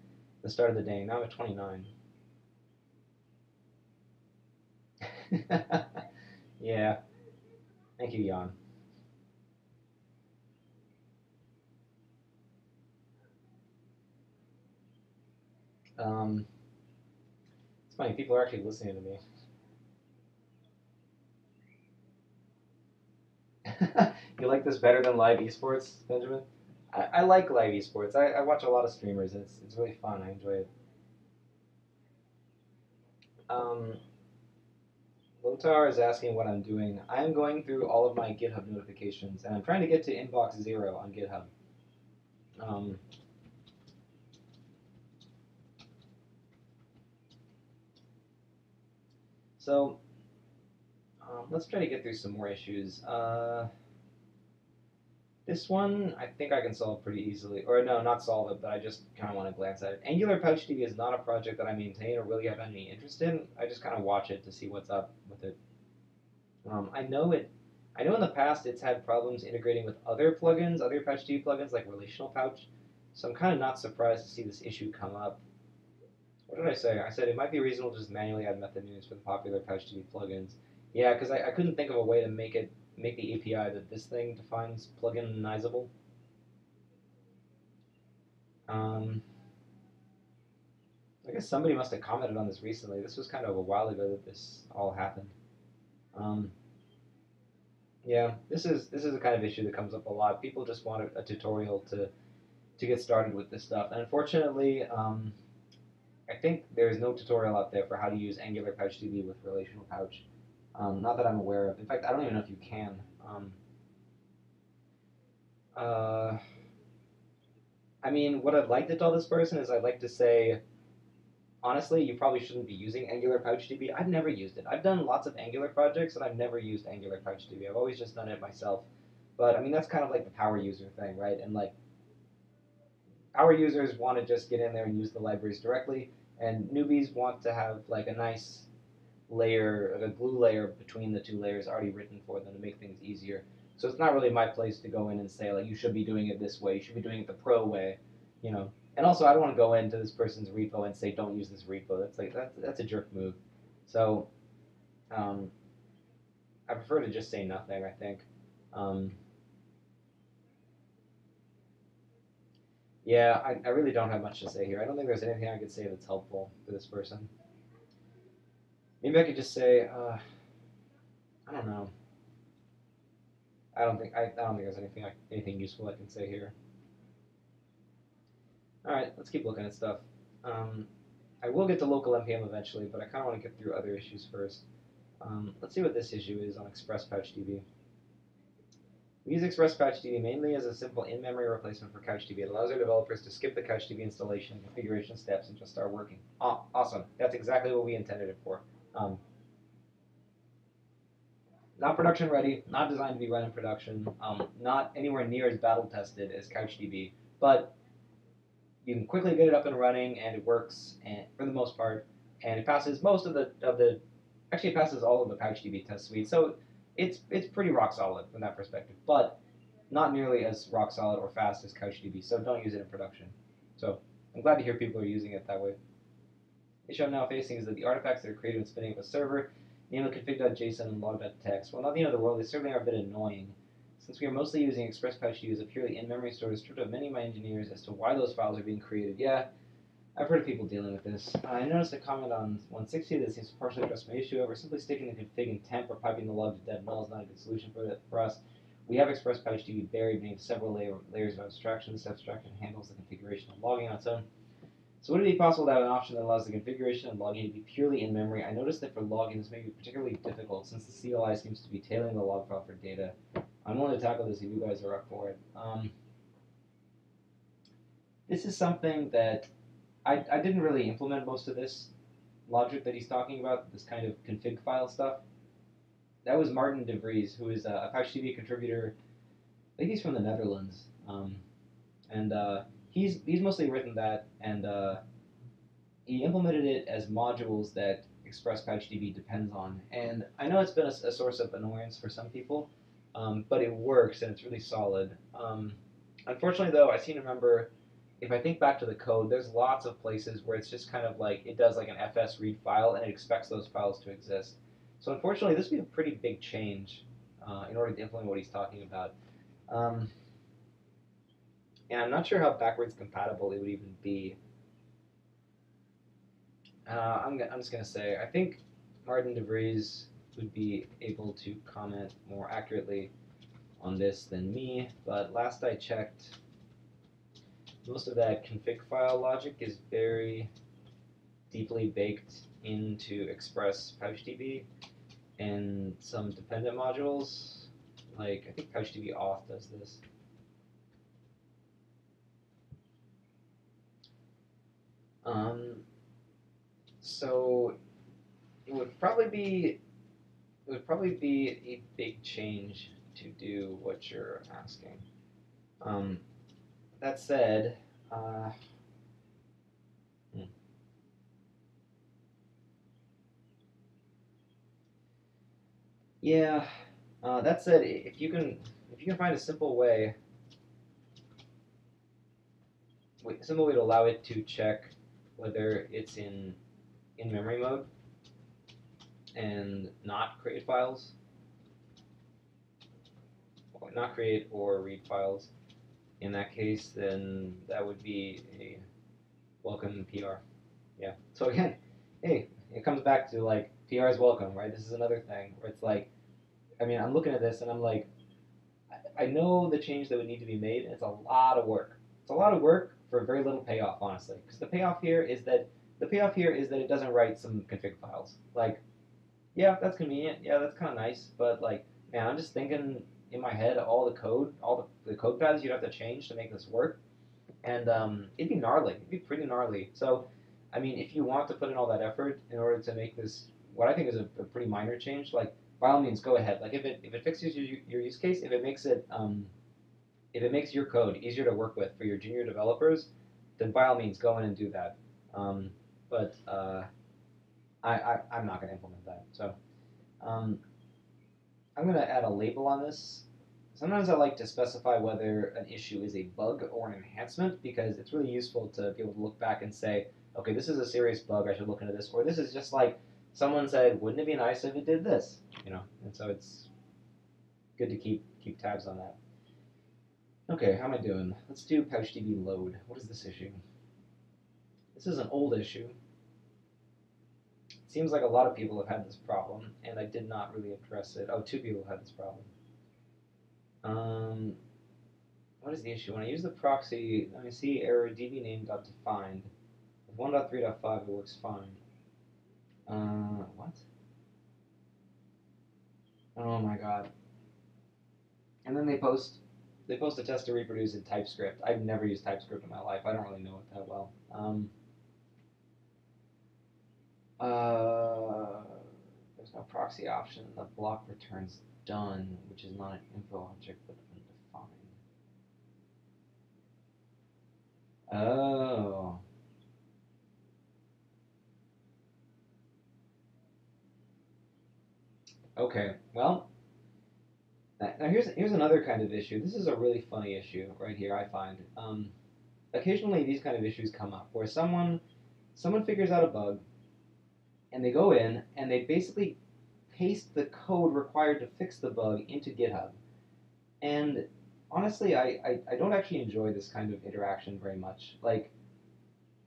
the start of the day. Now I'm at 29. <laughs> yeah. Thank you, Jan. Um, it's funny. People are actually listening to me. <laughs> you like this better than live esports, Benjamin? I, I like live esports. I, I watch a lot of streamers. It's, it's really fun. I enjoy it. Um, Lotar is asking what I'm doing. I'm going through all of my GitHub notifications, and I'm trying to get to inbox zero on GitHub. Um, so um, let's try to get through some more issues. Uh, this one, I think I can solve pretty easily. Or no, not solve it, but I just kind of want to glance at it. Angular Pouch PouchDB is not a project that I maintain or really have any interest in. I just kind of watch it to see what's up with it. Um, I know it. I know in the past it's had problems integrating with other plugins, other Pouch PouchDB plugins like Relational Pouch. So I'm kind of not surprised to see this issue come up. What did I say? I said it might be reasonable to just manually add method names for the popular PouchDB plugins. Yeah, because I, I couldn't think of a way to make it make the API that this thing defines pluginizable. Um, I guess somebody must have commented on this recently. This was kind of a while ago that this all happened. Um, yeah, this is this is a kind of issue that comes up a lot. People just want a, a tutorial to to get started with this stuff, and unfortunately, um, I think there is no tutorial out there for how to use Angular PouchDB with Relational Pouch. Um, not that I'm aware of. In fact, I don't even know if you can. Um, uh, I mean, what I'd like to tell this person is I'd like to say, honestly, you probably shouldn't be using Angular PouchDB. I've never used it. I've done lots of Angular projects, and I've never used Angular PouchDB. I've always just done it myself. But, I mean, that's kind of like the power user thing, right? And, like, power users want to just get in there and use the libraries directly, and newbies want to have, like, a nice layer, a glue layer between the two layers already written for them to make things easier. So it's not really my place to go in and say like you should be doing it this way, you should be doing it the pro way, you know. And also I don't want to go into this person's repo and say don't use this repo. That's like that's that's a jerk move. So um, I prefer to just say nothing. I think. Um, yeah, I, I really don't have much to say here. I don't think there's anything I could say that's helpful for this person. Maybe I could just say, uh, I don't know. I don't think I, I don't think there's anything anything useful I can say here. All right, let's keep looking at stuff. Um, I will get to local npm eventually, but I kind of want to get through other issues first. Um, let's see what this issue is on Express PouchDB. We use Express PouchDB mainly as a simple in-memory replacement for CouchDB. It allows our developers to skip the CouchDB installation and configuration steps and just start working. Ah, awesome. That's exactly what we intended it for. Um, not production ready, not designed to be run in production, um, not anywhere near as battle tested as CouchDB, but you can quickly get it up and running, and it works and, for the most part, and it passes most of the of the actually it passes all of the PouchDB test suite, so it's it's pretty rock solid from that perspective, but not nearly as rock solid or fast as CouchDB, so don't use it in production. So I'm glad to hear people are using it that way issue I'm now facing is that the artifacts that are created when spinning up a server, namely config.json and log.txt, while not the end of the world, they certainly are a bit annoying. Since we are mostly using ExpressPouch as a purely in-memory store, it's stripped of many of my engineers as to why those files are being created. Yeah, I've heard of people dealing with this. I noticed a comment on 160 that seems to partially address my issue. However, simply sticking the config in temp or piping the log to dev null is not a good solution for, it, for us. We have Express ExpressPouch buried beneath several layer, layers of abstraction. This abstraction handles the configuration of logging on its own. So would it be possible to have an option that allows the configuration and logging to be purely in memory? I noticed that for logging this may be particularly difficult since the CLI seems to be tailing the log file for data. I'm willing to tackle this if you guys are up for it. Um, this is something that I, I didn't really implement most of this logic that he's talking about, this kind of config file stuff. That was Marten de Vries, who is a Apache TV contributor. I think he's from the Netherlands. Um, and uh, he's he's mostly written that, and uh, he implemented it as modules that Express PouchDB depends on. And I know it's been a, a source of annoyance for some people, um, but it works and it's really solid. Um, unfortunately, though, I seem to remember if I think back to the code, there's lots of places where it's just kind of like it does like an fs read file and it expects those files to exist. So unfortunately, this would be a pretty big change uh, in order to implement what he's talking about. Um, and I'm not sure how backwards compatible it would even be. Uh, I'm, I'm just going to say, I think Marten de Vries would be able to comment more accurately on this than me, but last I checked, most of that config file logic is very deeply baked into Express PouchDB and some dependent modules, like I think PouchDB auth does this. Um, so it would probably be it would probably be a big change to do what you're asking. Um, that said, uh, yeah. Uh, that said, if you can if you can find a simple way, simple way to allow it to check whether it's in in memory mode and not create files, not create or read files. In that case, then that would be a welcome PR. Yeah. So again, hey, it comes back to like PR is welcome, right? This is another thing where it's like, I mean, I'm looking at this and I'm like, I know the change that would need to be made, and it's a lot of work. It's a lot of work for very little payoff, honestly. Because the payoff here is that the payoff here is that it doesn't write some config files. Like, yeah, that's convenient. Yeah, that's kind of nice. But like, man, I'm just thinking in my head all the code, all the, the code paths you'd have to change to make this work, and um, it'd be gnarly. It'd be pretty gnarly. So, I mean, if you want to put in all that effort in order to make this what I think is a, a pretty minor change, like by all means, go ahead. Like if it if it fixes your, your use case, if it makes it um, if it makes your code easier to work with for your junior developers, then by all means, go in and do that. Um, but uh, I, I I'm not going to implement that. So um, I'm going to add a label on this. Sometimes I like to specify whether an issue is a bug or an enhancement because it's really useful to be able to look back and say, okay, this is a serious bug. I should look into this, or this is just like someone said, wouldn't it be nice if it did this? You know, and so it's good to keep keep tabs on that. Okay, how am I doing? Let's do PouchDB load. What is this issue? This is an old issue. It seems like a lot of people have had this problem, and I did not really address it. Oh, two people had this problem. Um, what is the issue? When I use the proxy, me see error dbname.defined. With 1.3.5, it works fine. Uh, what? Oh my god. And then they post they post a test to reproduce in TypeScript. I've never used TypeScript in my life. I don't really know it that well. Um, uh, there's no proxy option. The block returns done, which is not an info object but undefined. Oh. Okay, well, now here's here's another kind of issue. This is a really funny issue right here. I find um, occasionally these kind of issues come up where someone someone figures out a bug, and they go in and they basically paste the code required to fix the bug into GitHub. And honestly, I, I, I don't actually enjoy this kind of interaction very much. Like,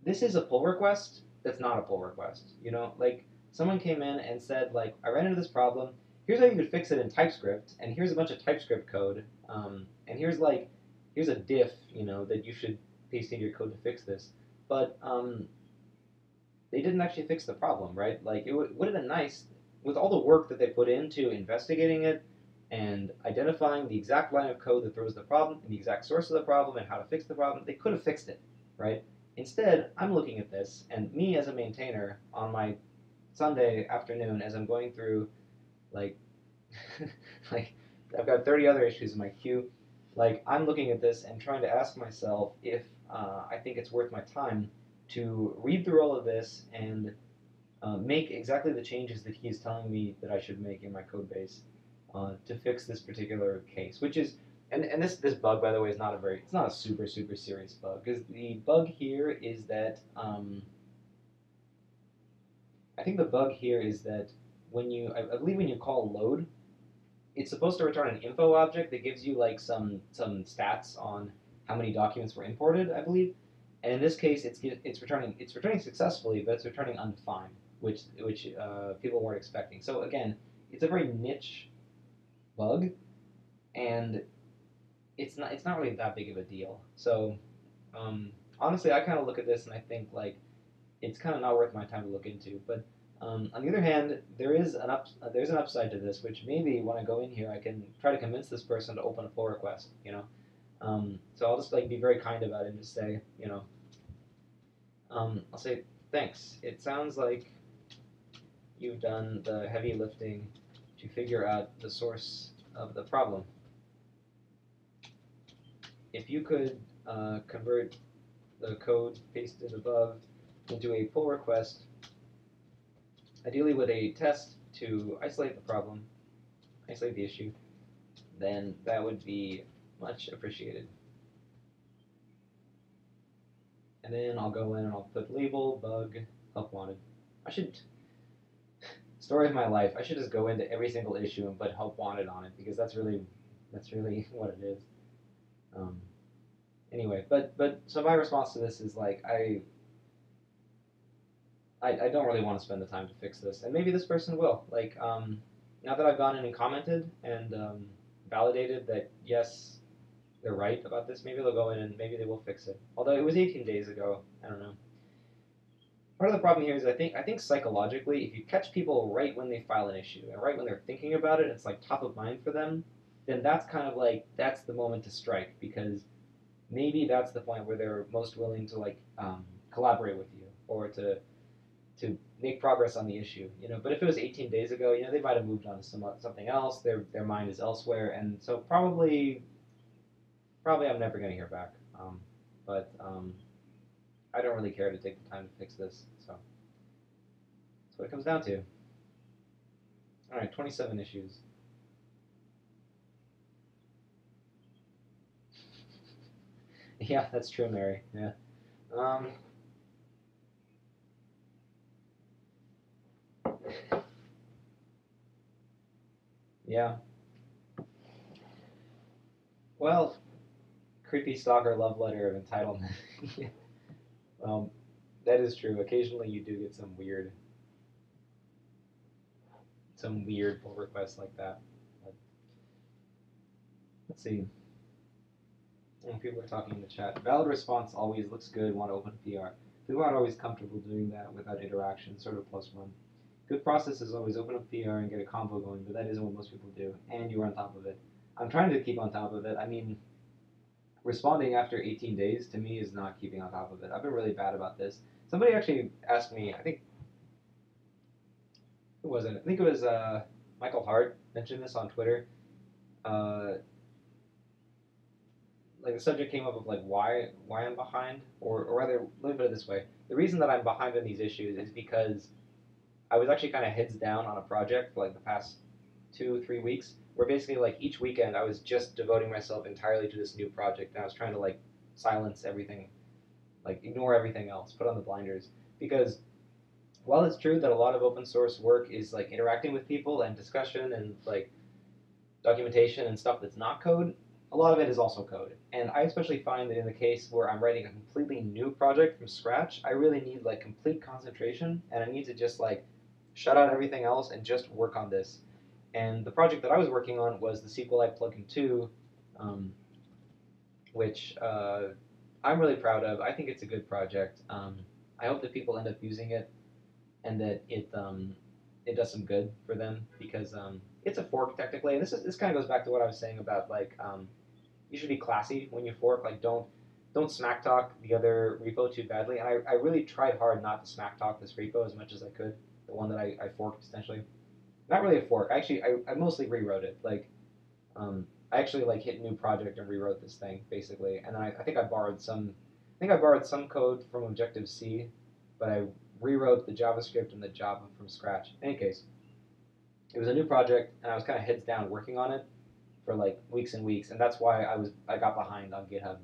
this is a pull request that's not a pull request. You know, like someone came in and said, like, I ran into this problem. Here's how you could fix it in TypeScript, and here's a bunch of TypeScript code, um, and here's like, here's a diff, you know, that you should paste into your code to fix this. But um, they didn't actually fix the problem, right? Like, it would, would have been nice with all the work that they put into investigating it and identifying the exact line of code that throws the problem and the exact source of the problem and how to fix the problem. They could have fixed it, right? Instead, I'm looking at this, and me as a maintainer on my Sunday afternoon as I'm going through like <laughs> like I've got 30 other issues in my queue. Like I'm looking at this and trying to ask myself if uh, I think it's worth my time to read through all of this and uh, make exactly the changes that he's telling me that I should make in my code base uh, to fix this particular case, which is and, and this this bug by the way is not a very it's not a super super serious bug because the bug here is that um, I think the bug here is that when you, I, believe when you call load, it's supposed to return an info object that gives you like some some stats on how many documents were imported, I believe. And in this case, it's it's returning it's returning successfully, but it's returning undefined, which which uh, people weren't expecting. So again, it's a very niche bug, and it's not it's not really that big of a deal. So um, honestly, I kind of look at this and I think like it's kind of not worth my time to look into. But um, on the other hand, there is an up uh, there's an upside to this, which maybe when I go in here, I can try to convince this person to open a pull request. You know, um, so I'll just like be very kind about it and just say, you know, um, I'll say thanks. It sounds like you've done the heavy lifting to figure out the source of the problem. If you could uh, convert the code pasted above into a pull request, ideally with a test to isolate the problem, isolate the issue, then that would be much appreciated. And then I'll go in and I'll put label, bug, help wanted. I should, <laughs> story of my life, I should just go into every single issue and put help wanted on it because that's really, that's really <laughs> what it is. Um, anyway, but, but, so my response to this is like, I, I, I don't really want to spend the time to fix this, and maybe this person will. Like, um, now that I've gone in and commented and um, validated that yes, they're right about this, maybe they'll go in and maybe they will fix it. Although it was 18 days ago, I don't know. Part of the problem here is I think I think psychologically, if you catch people right when they file an issue and right when they're thinking about it, it's like top of mind for them. Then that's kind of like that's the moment to strike because maybe that's the point where they're most willing to like um, collaborate with you or to to make progress on the issue, you know. But if it was 18 days ago, you know, they might have moved on to some, something else. Their their mind is elsewhere, and so probably probably I'm never going to hear back. Um, but um, I don't really care to take the time to fix this, so that's what it comes down to. All right, 27 issues. <laughs> yeah, that's true, Mary. Yeah. Um, Yeah. Well, creepy stalker love letter of entitlement. <laughs> um, that is true. Occasionally, you do get some weird, some weird pull requests like that. But let's see. And people are talking in the chat. Valid response always looks good. Want to open PR. People aren't always comfortable doing that without interaction. Sort of plus one. Good process is always open up PR and get a convo going, but that isn't what most people do, and you are on top of it. I'm trying to keep on top of it. I mean, responding after 18 days to me is not keeping on top of it. I've been really bad about this. Somebody actually asked me, I think, who was it? I think it was uh, Michael Hart mentioned this on Twitter. Uh, like the subject came up of like why why I'm behind, or or rather, let me put it this way: the reason that I'm behind on these issues is because I was actually kind of heads down on a project for like the past two, three weeks, where basically like each weekend I was just devoting myself entirely to this new project, and I was trying to like silence everything, like ignore everything else, put on the blinders, because while it's true that a lot of open source work is like interacting with people and discussion and like documentation and stuff that's not code, a lot of it is also code. And I especially find that in the case where I'm writing a completely new project from scratch, I really need like complete concentration and I need to just like shut out everything else and just work on this. And the project that I was working on was the SQLite plugin 2, um, which uh, I'm really proud of. I think it's a good project. Um, I hope that people end up using it and that it um, it does some good for them because um, it's a fork technically. And this is this kind of goes back to what I was saying about like um, you should be classy when you fork. Like don't don't smack talk the other repo too badly. And I, I really tried hard not to smack talk this repo as much as I could the one that I, I forked essentially. Not really a fork. Actually, I, I mostly rewrote it. Like, um, I actually like hit new project and rewrote this thing basically, and I, I think I borrowed some. I think I borrowed some code from Objective C, but I rewrote the JavaScript and the Java from scratch. In any case, it was a new project, and I was kind of heads down working on it for like weeks and weeks, and that's why I was I got behind on GitHub.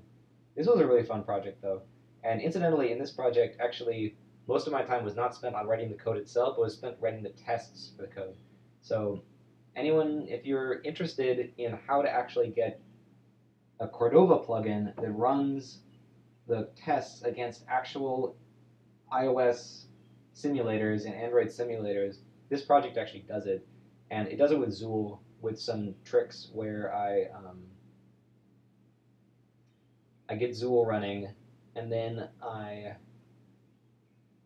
This was a really fun project though, and incidentally, in this project, actually most of my time was not spent on writing the code itself, but was spent writing the tests for the code. So anyone, if you're interested in how to actually get a Cordova plugin that runs the tests against actual iOS simulators and Android simulators, this project actually does it. And it does it with Zuul with some tricks where I um, I get Zuul running and then I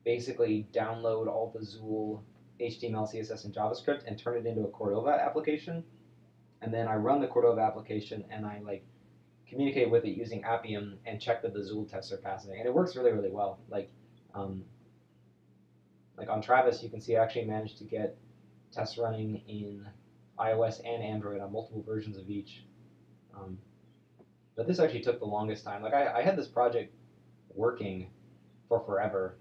basically download all the Zuul HTML, CSS, and JavaScript and turn it into a Cordova application. And then I run the Cordova application and I like communicate with it using Appium and check that the Zuul tests are passing. And it works really, really well. Like, um, like on Travis, you can see I actually managed to get tests running in iOS and Android on multiple versions of each. Um, but this actually took the longest time. Like I, I had this project working for forever,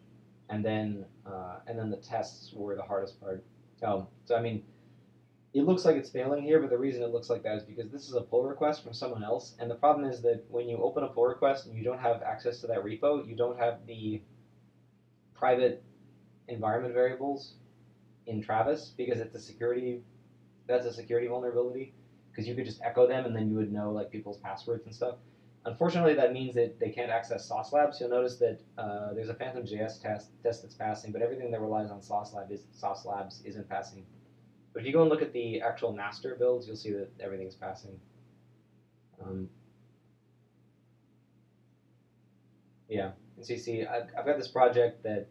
and then uh, and then the tests were the hardest part. Um, so I mean, it looks like it's failing here, but the reason it looks like that is because this is a pull request from someone else, and the problem is that when you open a pull request and you don't have access to that repo, you don't have the private environment variables in Travis because it's a security that's a security vulnerability because you could just echo them and then you would know like people's passwords and stuff. Unfortunately, that means that they can't access Sauce Labs. You'll notice that uh, there's a Phantom JS test, test that's passing, but everything that relies on Sauce, Lab is, Sauce Labs isn't passing. But if you go and look at the actual master builds, you'll see that everything's passing. Um, yeah, and so you see, I've, I've got this project that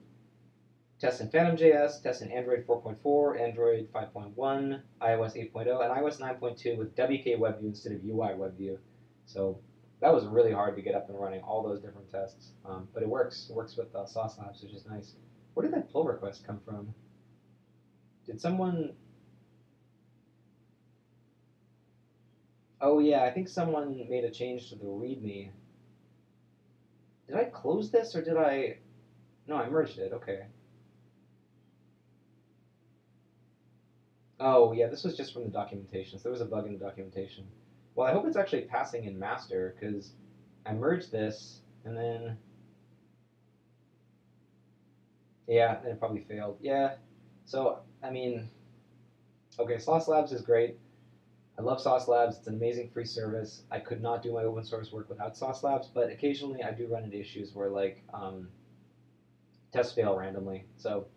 tests in Phantom.js, tests in Android 4.4, Android 5.1, iOS 8.0, and iOS 9.2 with WK WebView instead of UI WebView. So that was really hard to get up and running, all those different tests. Um, but it works. It works with uh, Sauce Labs, which is nice. Where did that pull request come from? Did someone Oh yeah, I think someone made a change to the README. Did I close this or did I? No, I merged it. Okay. Oh yeah, this was just from the documentation. So there was a bug in the documentation. Well, I hope it's actually passing in master because I merged this and then yeah, it probably failed. Yeah. So I mean, okay, Sauce Labs is great. I love Sauce Labs. It's an amazing free service. I could not do my open source work without Sauce Labs, but occasionally I do run into issues where like um, tests fail randomly. So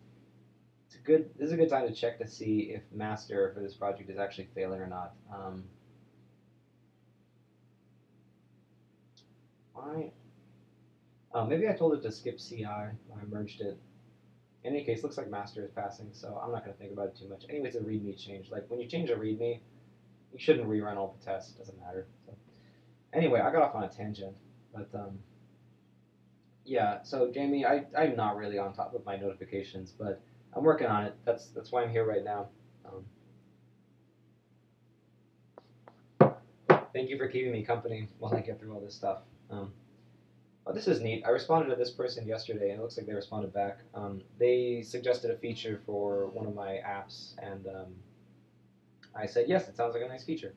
it's a good. This is a good time to check to see if master for this project is actually failing or not. Um, why? Oh, maybe I told it to skip CI when I merged it. In any case, looks like master is passing, so I'm not going to think about it too much. Anyways, a README change. Like when you change a README, you shouldn't rerun all the tests. It doesn't matter. So, anyway, I got off on a tangent, but um, yeah. So Jamie, I I'm not really on top of my notifications, but I'm working on it. That's that's why I'm here right now. Um, thank you for keeping me company while I get through all this stuff. Um, oh, this is neat. I responded to this person yesterday, and it looks like they responded back. Um, they suggested a feature for one of my apps, and um, I said, yes, it sounds like a nice feature.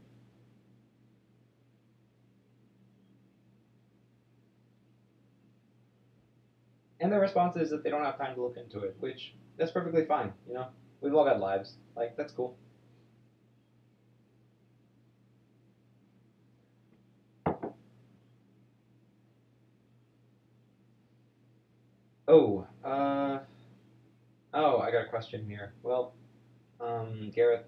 And their response is that they don't have time to look into it, which that's perfectly fine. You know, we've all got lives. Like that's cool. Oh, uh, oh, I got a question here. Well, um, Gareth,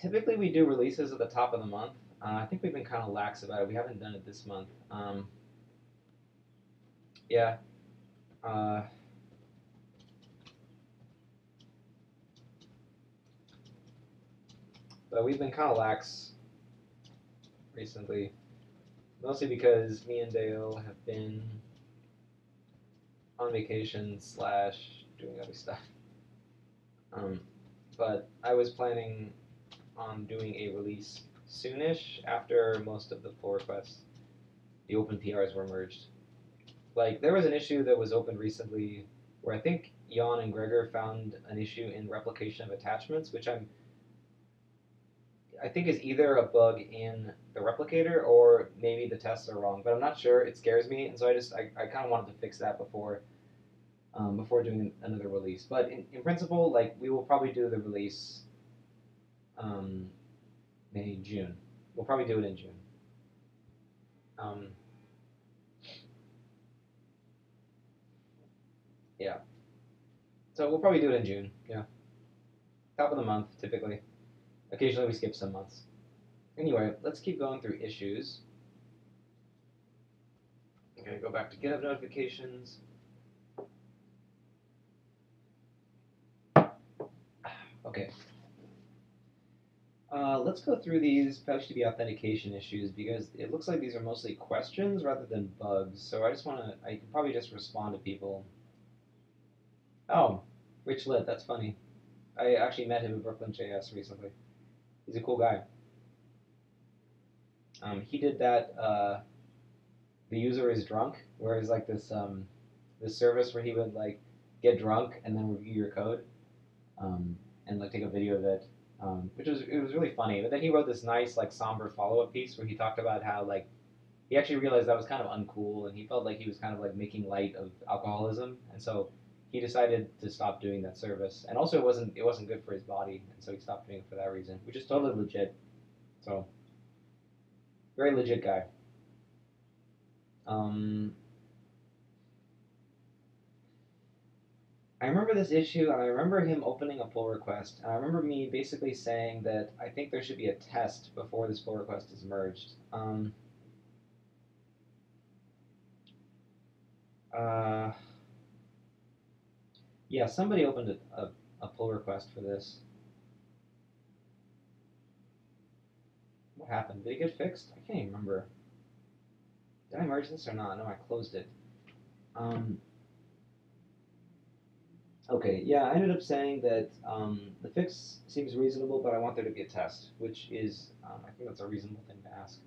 typically we do releases at the top of the month. Uh, I think we've been kind of lax about it. We haven't done it this month. Um, yeah. Uh, but we've been kind of lax recently, mostly because me and Dale have been on vacation slash doing other stuff. Um, but I was planning on doing a release soonish after most of the pull requests, the open PRs were merged. Like there was an issue that was opened recently where I think Jan and Gregor found an issue in replication of attachments, which I'm I think is either a bug in the replicator or maybe the tests are wrong, but I'm not sure. It scares me, and so I just I, I kind of wanted to fix that before um, before doing another release. But in, in principle, like we will probably do the release um, May, June. We'll probably do it in June. Um, yeah. So we'll probably do it in June. Yeah. Top of the month, typically. Occasionally we skip some months. Anyway, let's keep going through issues. I'm going to go back to GitHub notifications. Okay, uh, let's go through these PouchDB authentication issues because it looks like these are mostly questions rather than bugs. So I just want to, I can probably just respond to people. Oh, RichLitt, that's funny. I actually met him in Brooklyn JS recently. He's a cool guy. Um, he did that. Uh, the user is drunk, where it's like this um, this service where he would like get drunk and then review your code, um, and like take a video of it, um, which was it was really funny. But then he wrote this nice like somber follow up piece where he talked about how like he actually realized that was kind of uncool, and he felt like he was kind of like making light of alcoholism, and so he decided to stop doing that service. And also, it wasn't it wasn't good for his body, and so he stopped doing it for that reason, which is totally legit. So, very legit guy. Um, I remember this issue, and I remember him opening a pull request, and I remember me basically saying that I think there should be a test before this pull request is merged. Um, uh, yeah, somebody opened a, a, a pull request for this. What happened? Did it get fixed? I can't even remember. Did I merge this or not? No, I closed it. Um, okay, yeah, I ended up saying that um, the fix seems reasonable, but I want there to be a test, which is, um, I think that's a reasonable thing to ask.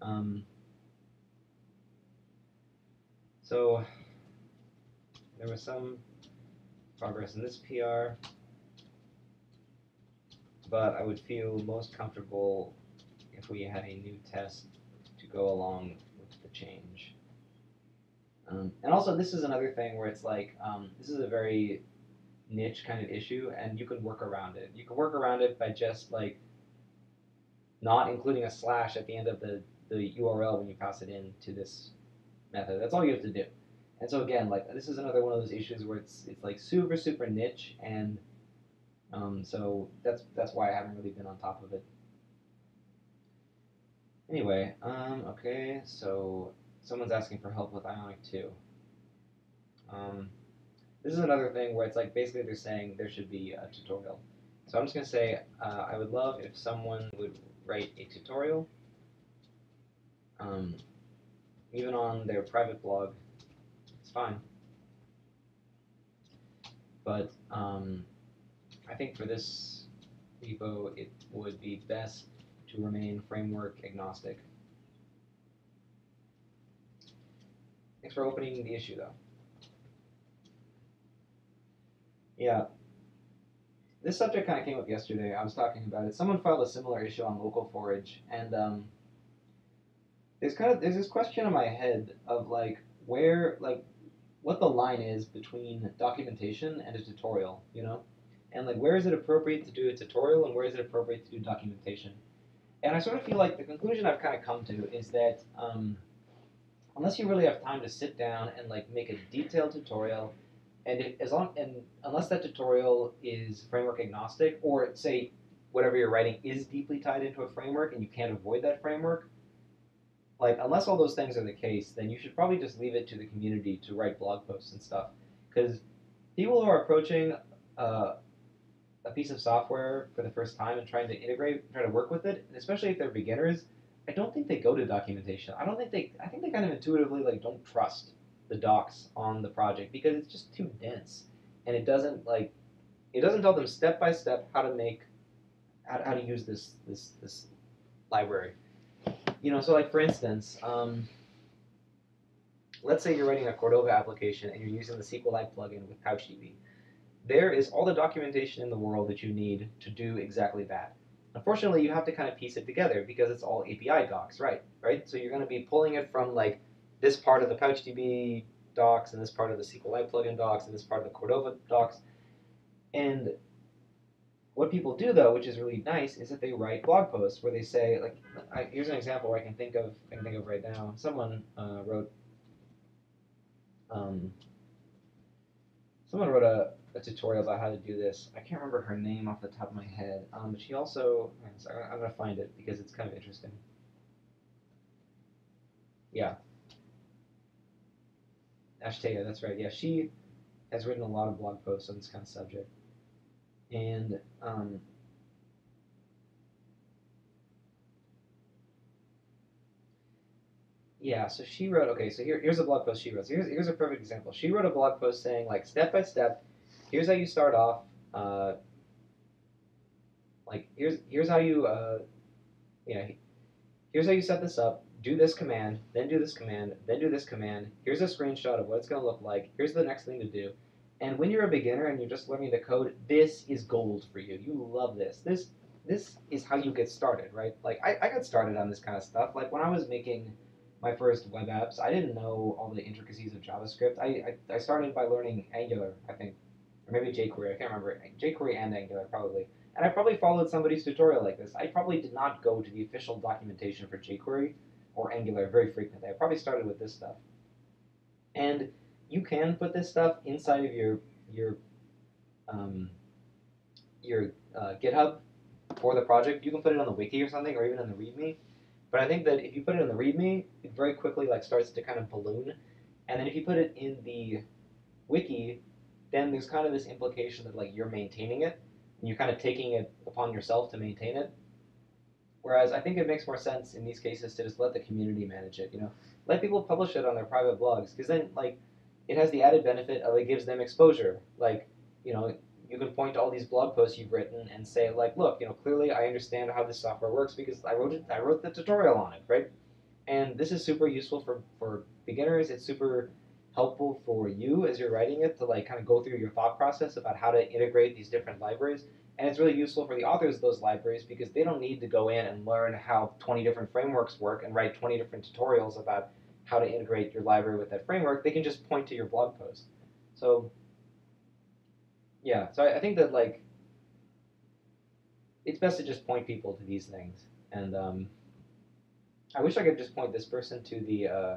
Um, so there was some progress in this PR, but I would feel most comfortable if we had a new test to go along with the change. Um, and also, this is another thing where it's like, um, this is a very niche kind of issue, and you can work around it. You can work around it by just like not including a slash at the end of the, the URL when you pass it in to this method. That's all you have to do. And so again, like this is another one of those issues where it's it's like super super niche, and um, so that's that's why I haven't really been on top of it. Anyway, um, okay, so someone's asking for help with Ionic 2. Um, this is another thing where it's like basically they're saying there should be a tutorial. So I'm just to say uh, I would love if someone would write a tutorial, um, even on their private blog fine. But um, I think for this repo, it would be best to remain framework agnostic. Thanks for opening the issue, though. Yeah. This subject kind of came up yesterday. I was talking about it. Someone filed a similar issue on localForage, and um, there's kind of there's this question in my head of like where like what the line is between documentation and a tutorial, you know? And like where is it appropriate to do a tutorial and where is it appropriate to do documentation? And I sort of feel like the conclusion I've kind of come to is that um, unless you really have time to sit down and like make a detailed tutorial, and as long and unless that tutorial is framework agnostic, or say whatever you're writing is deeply tied into a framework and you can't avoid that framework, like unless all those things are the case, then you should probably just leave it to the community to write blog posts and stuff. Because people who are approaching uh, a piece of software for the first time and trying to integrate, try to work with it, and especially if they're beginners, I don't think they go to documentation. I don't think they. I think they kind of intuitively like don't trust the docs on the project because it's just too dense, and it doesn't like, it doesn't tell them step by step how to make, how, how to use this this this library you know, so like for instance, um, let's say you're writing a Cordova application and you're using the SQLite plugin with CouchDB. There is all the documentation in the world that you need to do exactly that. Unfortunately, you have to kind of piece it together because it's all API docs, right? Right. So you're going to be pulling it from like this part of the CouchDB docs and this part of the SQLite plugin docs and this part of the Cordova docs, and what people do though, which is really nice, is that they write blog posts where they say, like, I, here's an example I can think of. I can think of right now. Someone uh, wrote, um, someone wrote a, a, tutorial about how to do this. I can't remember her name off the top of my head, um, but she also, I'm gonna find it because it's kind of interesting. Yeah, Ashteya, that's right. Yeah, she has written a lot of blog posts on this kind of subject. And um, yeah, so she wrote, okay, so here, here's a blog post she wrote. So here's, here's a perfect example. She wrote a blog post saying, like, step by step, here's how you start off. Uh, like here's here's how you uh, yeah, here's how you set this up. Do this command, then do this command, then do this command. Here's a screenshot of what it's going to look like. Here's the next thing to do. And when you're a beginner and you're just learning to code, this is gold for you. You love this. This this is how you get started, right? Like I, I got started on this kind of stuff. Like when I was making my first web apps, I didn't know all the intricacies of JavaScript. I, I, I started by learning Angular, I think, or maybe jQuery. I can't remember. jQuery and Angular probably. And I probably followed somebody's tutorial like this. I probably did not go to the official documentation for jQuery or Angular very frequently. I probably started with this stuff. And you can put this stuff inside of your your um, your uh, GitHub for the project. You can put it on the wiki or something, or even in the README. But I think that if you put it in the README, it very quickly like starts to kind of balloon. And then if you put it in the wiki, then there's kind of this implication that like you're maintaining it, and you're kind of taking it upon yourself to maintain it. Whereas I think it makes more sense in these cases to just let the community manage it. You know, let people publish it on their private blogs because then like it has the added benefit of it gives them exposure. Like you know, you can point to all these blog posts you've written and say like, look, you know, clearly I understand how this software works because I wrote it. I wrote the tutorial on it, right? And this is super useful for for beginners. It's super helpful for you as you're writing it to like kind of go through your thought process about how to integrate these different libraries. And it's really useful for the authors of those libraries because they don't need to go in and learn how 20 different frameworks work and write 20 different tutorials about how to integrate your library with that framework. They can just point to your blog post. So yeah, so I, I think that like it's best to just point people to these things. And um, I wish I could just point this person to the uh,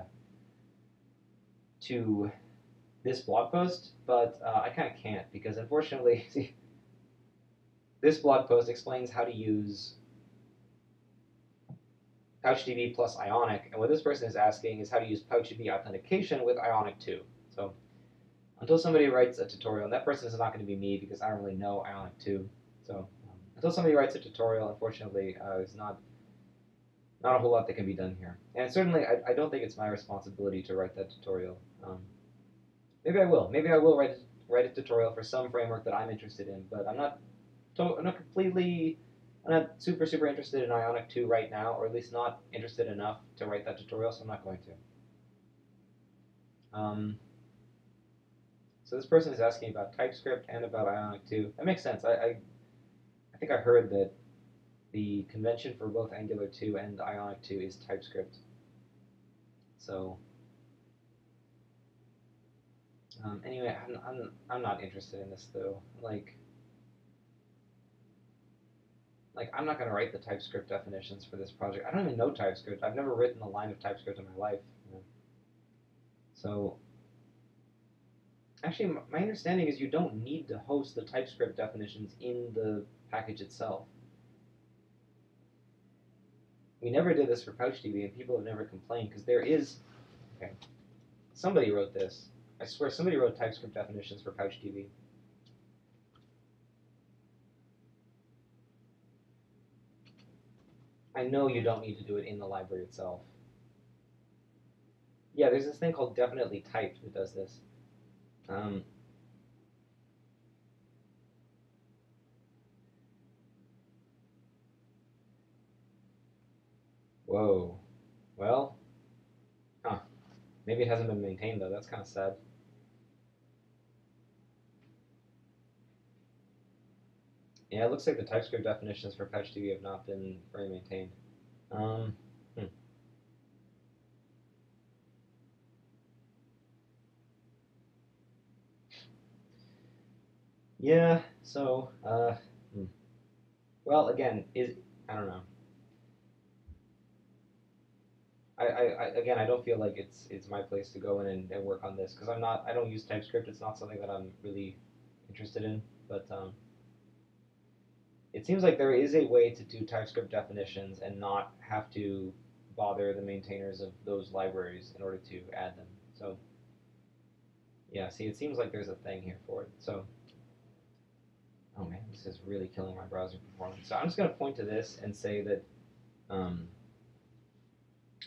to this blog post, but uh, I kind of can't because unfortunately, see, <laughs> this blog post explains how to use PouchDB plus Ionic, and what this person is asking is how to use PouchDB authentication with Ionic 2. So until somebody writes a tutorial, and that person is not going to be me because I don't really know Ionic 2. So um, until somebody writes a tutorial, unfortunately, uh, there's not not a whole lot that can be done here. And certainly, I, I don't think it's my responsibility to write that tutorial. Um, maybe I will. Maybe I will write write a tutorial for some framework that I'm interested in, but I'm not. I'm not completely. I'm not super super interested in Ionic 2 right now, or at least not interested enough to write that tutorial, so I'm not going to. Um, so this person is asking about TypeScript and about Ionic 2. That makes sense. I, I, I think I heard that the convention for both Angular 2 and Ionic 2 is TypeScript. So um, anyway, I'm, I'm, I'm not interested in this though. Like, like I'm not going to write the TypeScript definitions for this project. I don't even know TypeScript. I've never written a line of TypeScript in my life. You know? So Actually, my understanding is you don't need to host the TypeScript definitions in the package itself. We never did this for PouchDB, and people have never complained because there is. Okay, somebody wrote this. I swear, somebody wrote TypeScript definitions for PouchDB. I know you don't need to do it in the library itself. Yeah, there's this thing called DefinitelyTyped that does this. Um, whoa. Well, huh. Maybe it hasn't been maintained though. That's kind of sad. Yeah, it looks like the TypeScript definitions for PouchDB have not been very maintained. Um, Yeah, so, uh, hmm. well, again, is, I don't know. I, I, I, again, I don't feel like it's it's my place to go in and, and work on this because I'm not, I don't use TypeScript. It's not something that I'm really interested in, but um, it seems like there is a way to do TypeScript definitions and not have to bother the maintainers of those libraries in order to add them. So, yeah, see, it seems like there's a thing here for it. So, oh man, this is really killing my browser performance. So I'm just going to point to this and say that um,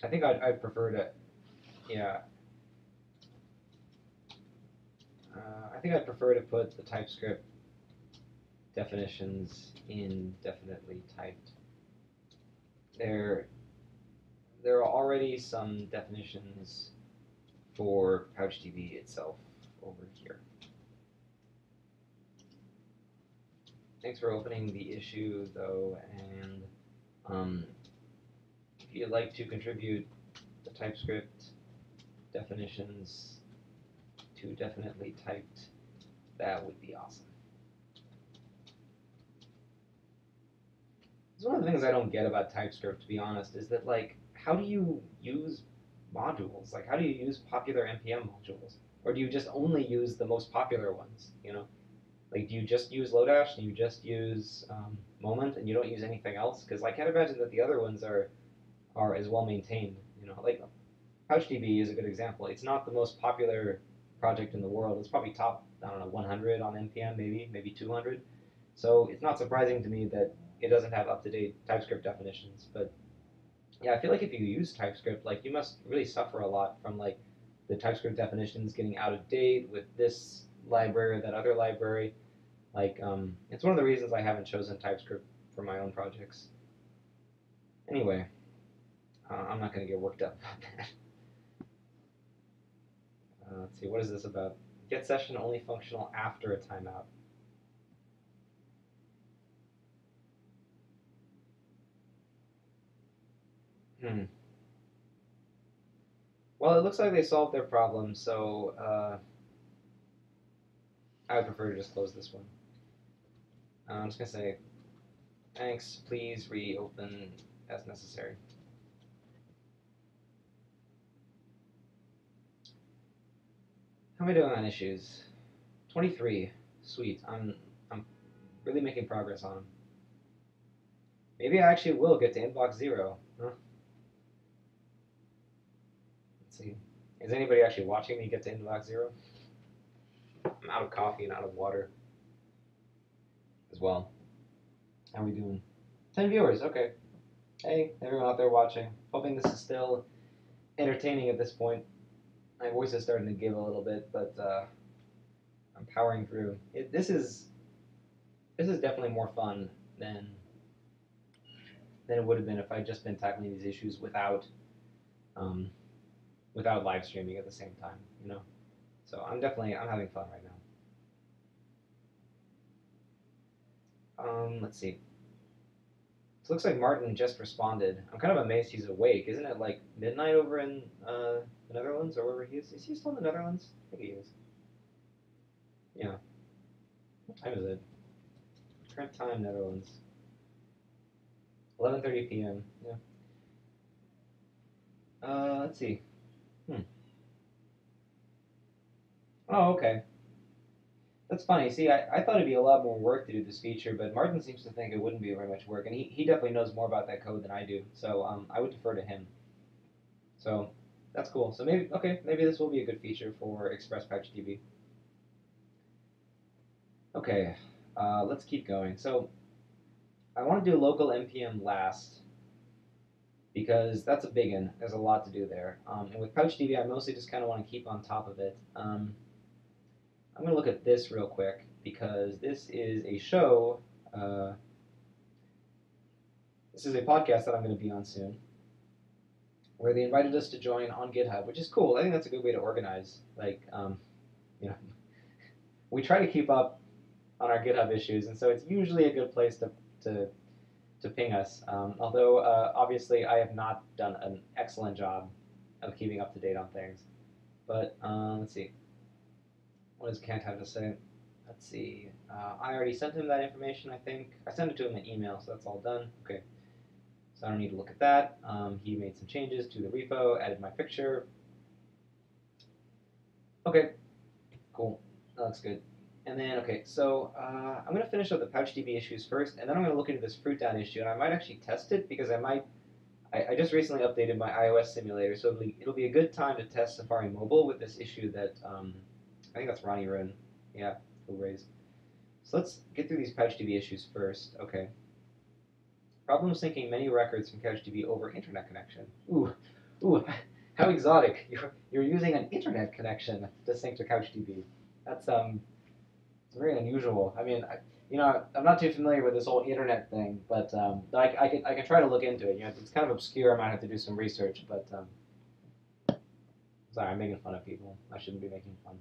I think I'd, I'd prefer to, yeah. Uh, I think I'd prefer to put the TypeScript definitions in DefinitelyTyped. There, there are already some definitions for PouchDB itself over here. Thanks for opening the issue, though, and um, if you'd like to contribute the TypeScript definitions to definitely typed, that would be awesome. It's one of the things I don't get about TypeScript, to be honest, is that like, how do you use modules? Like, how do you use popular npm modules? Or do you just only use the most popular ones? You know, like, do you just use Lodash and you just use um, Moment and you don't use anything else? Because I can't imagine that the other ones are are as well maintained. You know, like CouchDB is a good example. It's not the most popular project in the world. It's probably top, I don't know, 100 on npm, maybe, maybe 200. So it's not surprising to me that it doesn't have up-to-date TypeScript definitions. But yeah, I feel like if you use TypeScript, like you must really suffer a lot from like the TypeScript definitions getting out of date with this library or that other library. Like, um, it's one of the reasons I haven't chosen TypeScript for my own projects. Anyway, uh, I'm not going to get worked up about that. Uh, let's see, what is this about? Get session only functional after a timeout. Hmm. Well, it looks like they solved their problem, so uh, I would prefer to just close this one. Uh, I'm just going to say, thanks, please reopen as necessary. How am I doing on issues? 23. Sweet. I'm I'm really making progress on them. Maybe I actually will get to inbox zero. Huh? Let's see. Is anybody actually watching me get to inbox zero? I'm out of coffee and out of water as well. How are we doing? 10 viewers, okay. Hey, everyone out there watching. Hoping this is still entertaining at this point my voice is starting to give a little bit, but uh, I'm powering through. It, this is this is definitely more fun than than it would have been if I'd just been tackling these issues without um, without live streaming at the same time. You know, so I'm definitely I'm having fun right now. Um, let's see. It looks like Marten just responded. I'm kind of amazed he's awake. Isn't it like midnight over in uh, the Netherlands or wherever he is? Is he still in the Netherlands? I think he is. Yeah. What time is it? Current time, Netherlands. 11:30 p.m. Yeah. Uh, let's see. Hmm. Oh, okay. That's funny. See, I, I thought it'd be a lot more work to do this feature, but Marten seems to think it wouldn't be very much work, and he, he definitely knows more about that code than I do. So um, I would defer to him. So that's cool. So maybe okay, maybe this will be a good feature for Express PouchDB. Okay, uh, let's keep going. So I want to do local npm last because that's a big one. There's a lot to do there. Um, and with PouchDB, I mostly just kind of want to keep on top of it. Um, I'm going to look at this real quick because this is a show. Uh, this is a podcast that I'm going to be on soon, where they invited us to join on GitHub, which is cool. I think that's a good way to organize. Like, um, you know, <laughs> we try to keep up on our GitHub issues, and so it's usually a good place to to to ping us. Um, although uh, obviously I have not done an excellent job of keeping up to date on things. But um, let's see. What does Kent have to say? Let's see. Uh, I already sent him that information, I think. I sent it to him in email, so that's all done. Okay. So I don't need to look at that. Um, he made some changes to the repo, added my picture. Okay. Cool. That looks good. And then, okay, so uh, I'm going to finish up the PouchDB issues first, and then I'm going to look into this fruitdown issue, and I might actually test it because I might. I, I just recently updated my iOS simulator, so it'll be, it'll be a good time to test Safari Mobile with this issue that um, I think that's Ronnie Run. Yeah, who raised. So let's get through these PouchDB issues first. Okay. Problem syncing many records from CouchDB over internet connection. Ooh, ooh, <laughs> how exotic. You're, you're using an internet connection to sync to CouchDB. That's um, very unusual. I mean, I, you know, I'm not too familiar with this whole internet thing, but um, I, I can I can try to look into it. You know, it's kind of obscure. I might have to do some research, but um, sorry, I'm making fun of people. I shouldn't be making fun.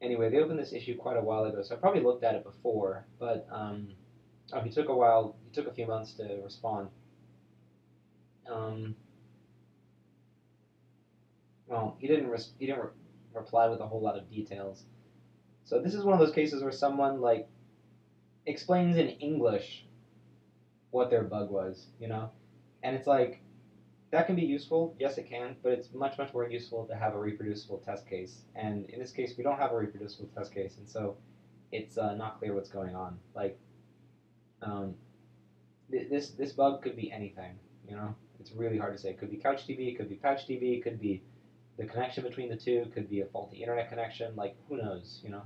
Anyway, they opened this issue quite a while ago, so I probably looked at it before, but um, oh, he took a while. He took a few months to respond. Um, well, he didn't. Res- he didn't re- reply with a whole lot of details. So this is one of those cases where someone like explains in English what their bug was, you know, and it's like that can be useful. Yes, it can, but it's much much more useful to have a reproducible test case. And in this case, we don't have a reproducible test case, and so it's uh, not clear what's going on. Like, um, th- this this bug could be anything, you know. It's really hard to say. It could be CouchDB, it could be PouchDB, it could be the connection between the two could be a faulty internet connection. Like, who knows, you know?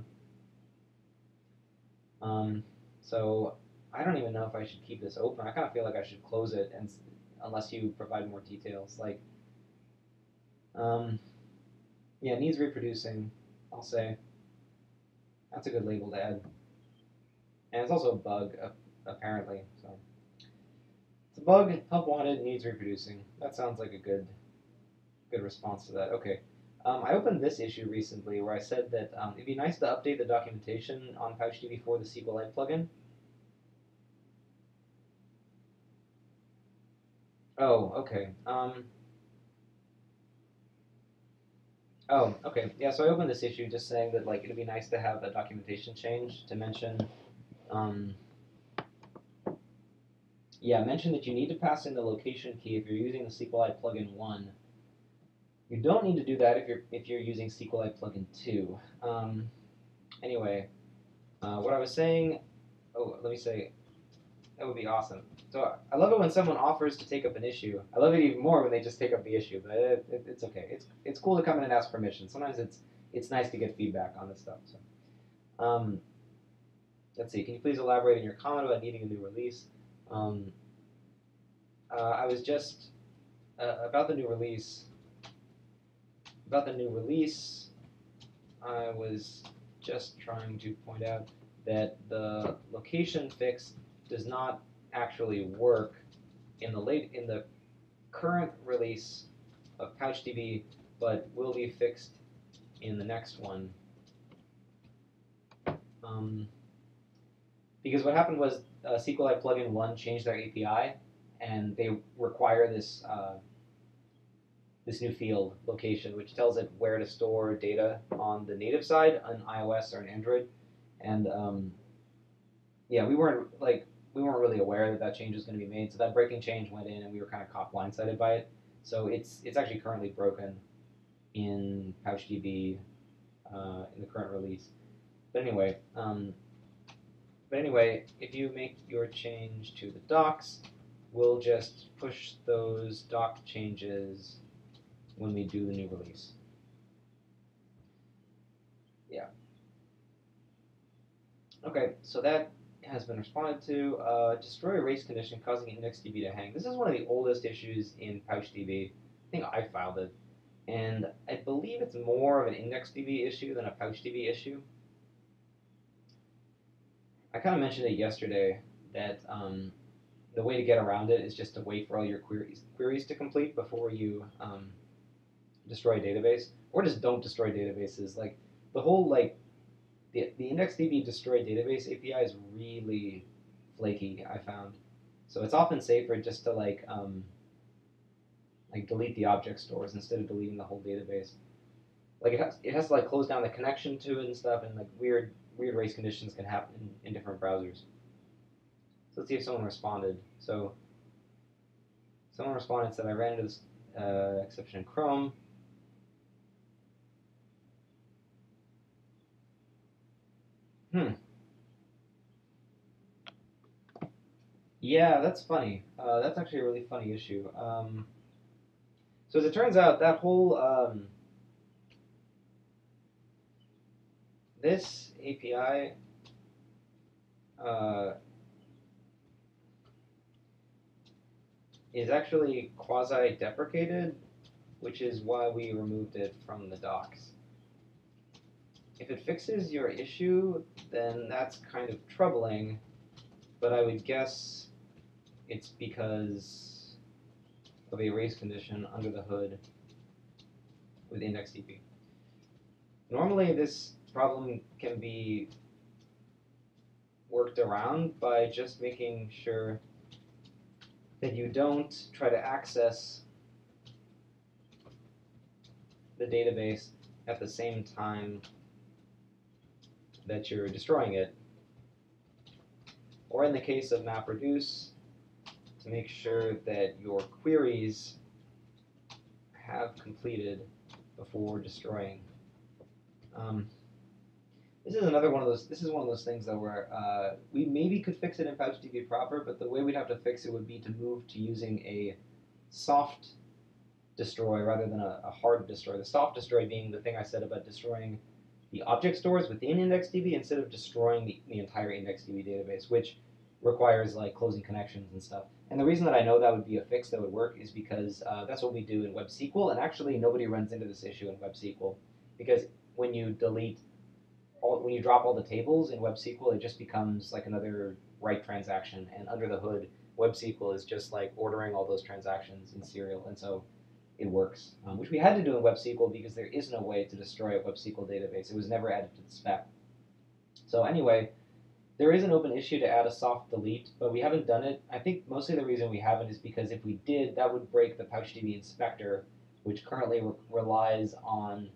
Um, so I don't even know if I should keep this open. I kind of feel like I should close it, and unless you provide more details, like, um, yeah, needs reproducing. I'll say that's a good label to add, and it's also a bug apparently. So it's a bug. Help wanted. Needs reproducing. That sounds like a good good response to that. Okay. Um, I opened this issue recently where I said that um, it'd be nice to update the documentation on PouchDB for the SQLite plugin. Oh, okay. Um, oh, okay. Yeah, so I opened this issue just saying that like it'd be nice to have a documentation change to mention. Um, yeah, mention that you need to pass in the location key if you're using the SQLite plugin one you don't need to do that if you're if you're using SQLite plugin 2. Um, anyway, uh, what I was saying, oh, let me say, that would be awesome. So I love it when someone offers to take up an issue. I love it even more when they just take up the issue, but it, it, it's okay. It's it's cool to come in and ask permission. Sometimes it's it's nice to get feedback on this stuff. So, um, let's see. Can you please elaborate on your comment about needing a new release? Um, uh, I was just uh, about the new release about the new release, I was just trying to point out that the location fix does not actually work in the late in the current release of PouchDB, but will be fixed in the next one. Um, because what happened was uh, SQLite plugin one changed their API, and they require this. Uh, this new field location, which tells it where to store data on the native side on iOS or an Android. And um, yeah, we weren't like we weren't really aware that that change was going to be made. So that breaking change went in, and we were kind of caught blindsided by it. So it's it's actually currently broken in PouchDB uh, in the current release. But anyway, um, but anyway, if you make your change to the docs, we'll just push those doc changes when we do the new release. Yeah. Okay, so that has been responded to. Uh, destroy erase condition causing IndexedDB to hang. This is one of the oldest issues in PouchDB. I think I filed it. And I believe it's more of an IndexedDB issue than a PouchDB issue. I kind of mentioned it yesterday that um, the way to get around it is just to wait for all your queries queries to complete before you um, destroy a database, or just don't destroy databases. Like the whole like the the IndexedDB destroy database API is really flaky. I found, so it's often safer just to like um, like delete the object stores instead of deleting the whole database. Like it has it has to like close down the connection to it and stuff, and like weird weird race conditions can happen in, in different browsers. So let's see if someone responded. So someone responded said I ran into this uh, exception in Chrome. Hmm. Yeah, that's funny. Uh, that's actually a really funny issue. Um, so as it turns out, that whole um, this API uh, is actually quasi-deprecated, which is why we removed it from the docs. If it fixes your issue, then that's kind of troubling. But I would guess it's because of a race condition under the hood with IndexedDB. Normally, this problem can be worked around by just making sure that you don't try to access the database at the same time that you're destroying it. Or in the case of MapReduce, to make sure that your queries have completed before destroying. Um, this is another one of those. This is one of those things though where uh, we maybe could fix it in PouchDB proper, but the way we'd have to fix it would be to move to using a soft destroy rather than a, a hard destroy. The soft destroy being the thing I said about destroying the object stores within IndexedDB instead of destroying the, the entire IndexedDB database, which requires like closing connections and stuff. And the reason that I know that would be a fix that would work is because uh, that's what we do in WebSQL, and actually nobody runs into this issue in WebSQL. Because when you delete all, when you drop all the tables in WebSQL, it just becomes like another write transaction, and under the hood, WebSQL is just like ordering all those transactions in serial, and so it works, um, which we had to do in WebSQL because there is no way to destroy a WebSQL database. It was never added to the spec. So anyway, there is an open issue to add a soft delete, but we haven't done it. I think mostly the reason we haven't is because if we did, that would break the PouchDB inspector, which currently re relies on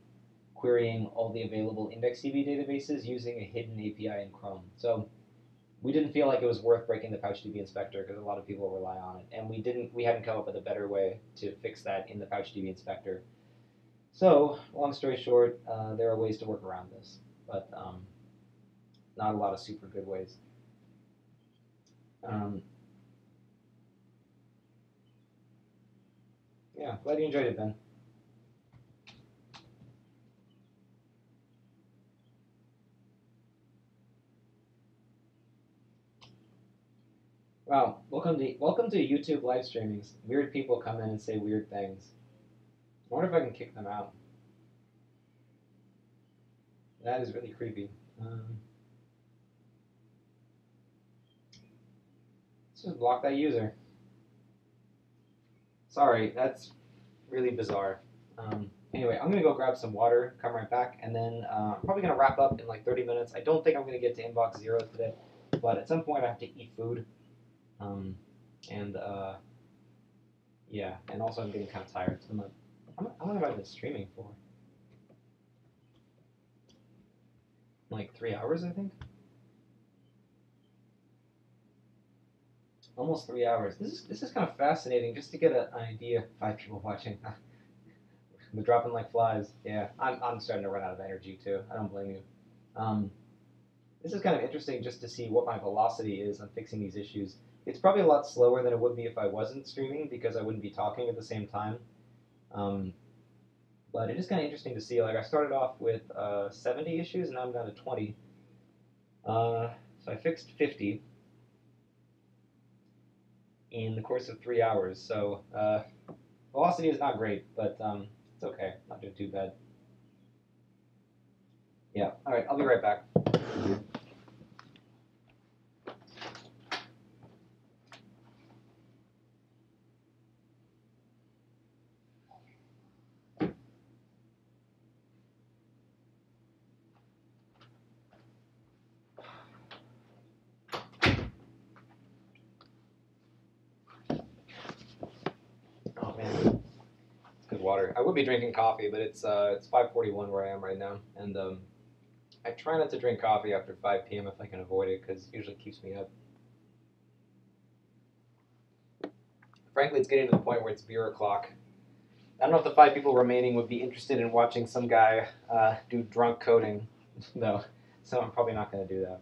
querying all the available IndexedDB databases using a hidden API in Chrome. So we didn't feel like it was worth breaking the PouchDB inspector because a lot of people rely on it, and we didn't. We hadn't come up with a better way to fix that in the PouchDB inspector. So, long story short, uh, there are ways to work around this, but um, not a lot of super good ways. Um, yeah, glad you enjoyed it, Ben. Wow, welcome to welcome to YouTube live streamings. Weird people come in and say weird things. I wonder if I can kick them out. That is really creepy. Um, let's just block that user. Sorry, that's really bizarre. Um, anyway, I'm gonna go grab some water, come right back, and then uh, I'm probably gonna wrap up in like 30 minutes. I don't think I'm gonna get to inbox zero today, but at some point I have to eat food. Um, and uh, yeah, and also I'm getting kind of tired. So I'm not, how, long have I been streaming for? Like three hours, I think. Almost three hours. This is this is kind of fascinating, just to get an idea. Five people watching. <laughs> They're dropping like flies. Yeah, I'm I'm starting to run out of energy too. I don't blame you. Um, this is kind of interesting just to see what my velocity is on fixing these issues. It's probably a lot slower than it would be if I wasn't streaming because I wouldn't be talking at the same time. Um, but it is kind of interesting to see. Like I started off with uh, 70 issues, and now I'm down to 20. Uh, so I fixed 50 in the course of three hours. So uh, velocity is not great, but um, it's okay. Not doing too bad. Yeah. All right. I'll be right back. Oh man, it's good water. I would be drinking coffee, but it's uh, it's 5:41 where I am right now, and um, I try not to drink coffee after 5 p.m. if I can avoid it because it usually keeps me up. Frankly, it's getting to the point where it's beer o'clock. I don't know if the five people remaining would be interested in watching some guy uh, do drunk coding, <laughs> though. So I'm probably not going to do that.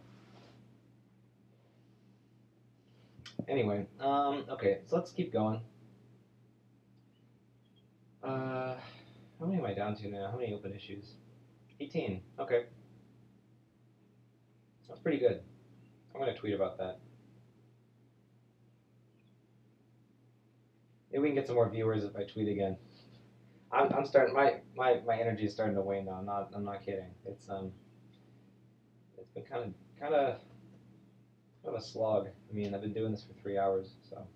Anyway, um, okay, so let's keep going. Uh, how many am I down to now? How many open issues? 18. Okay. That's pretty good. I'm going to tweet about that. Maybe we can get some more viewers if I tweet again. I'm, I'm starting my, my, my energy is starting to wane now. I'm not I'm not kidding. It's um it's been kind of kind of kind of a slog. I mean, I've been doing this for three hours, so.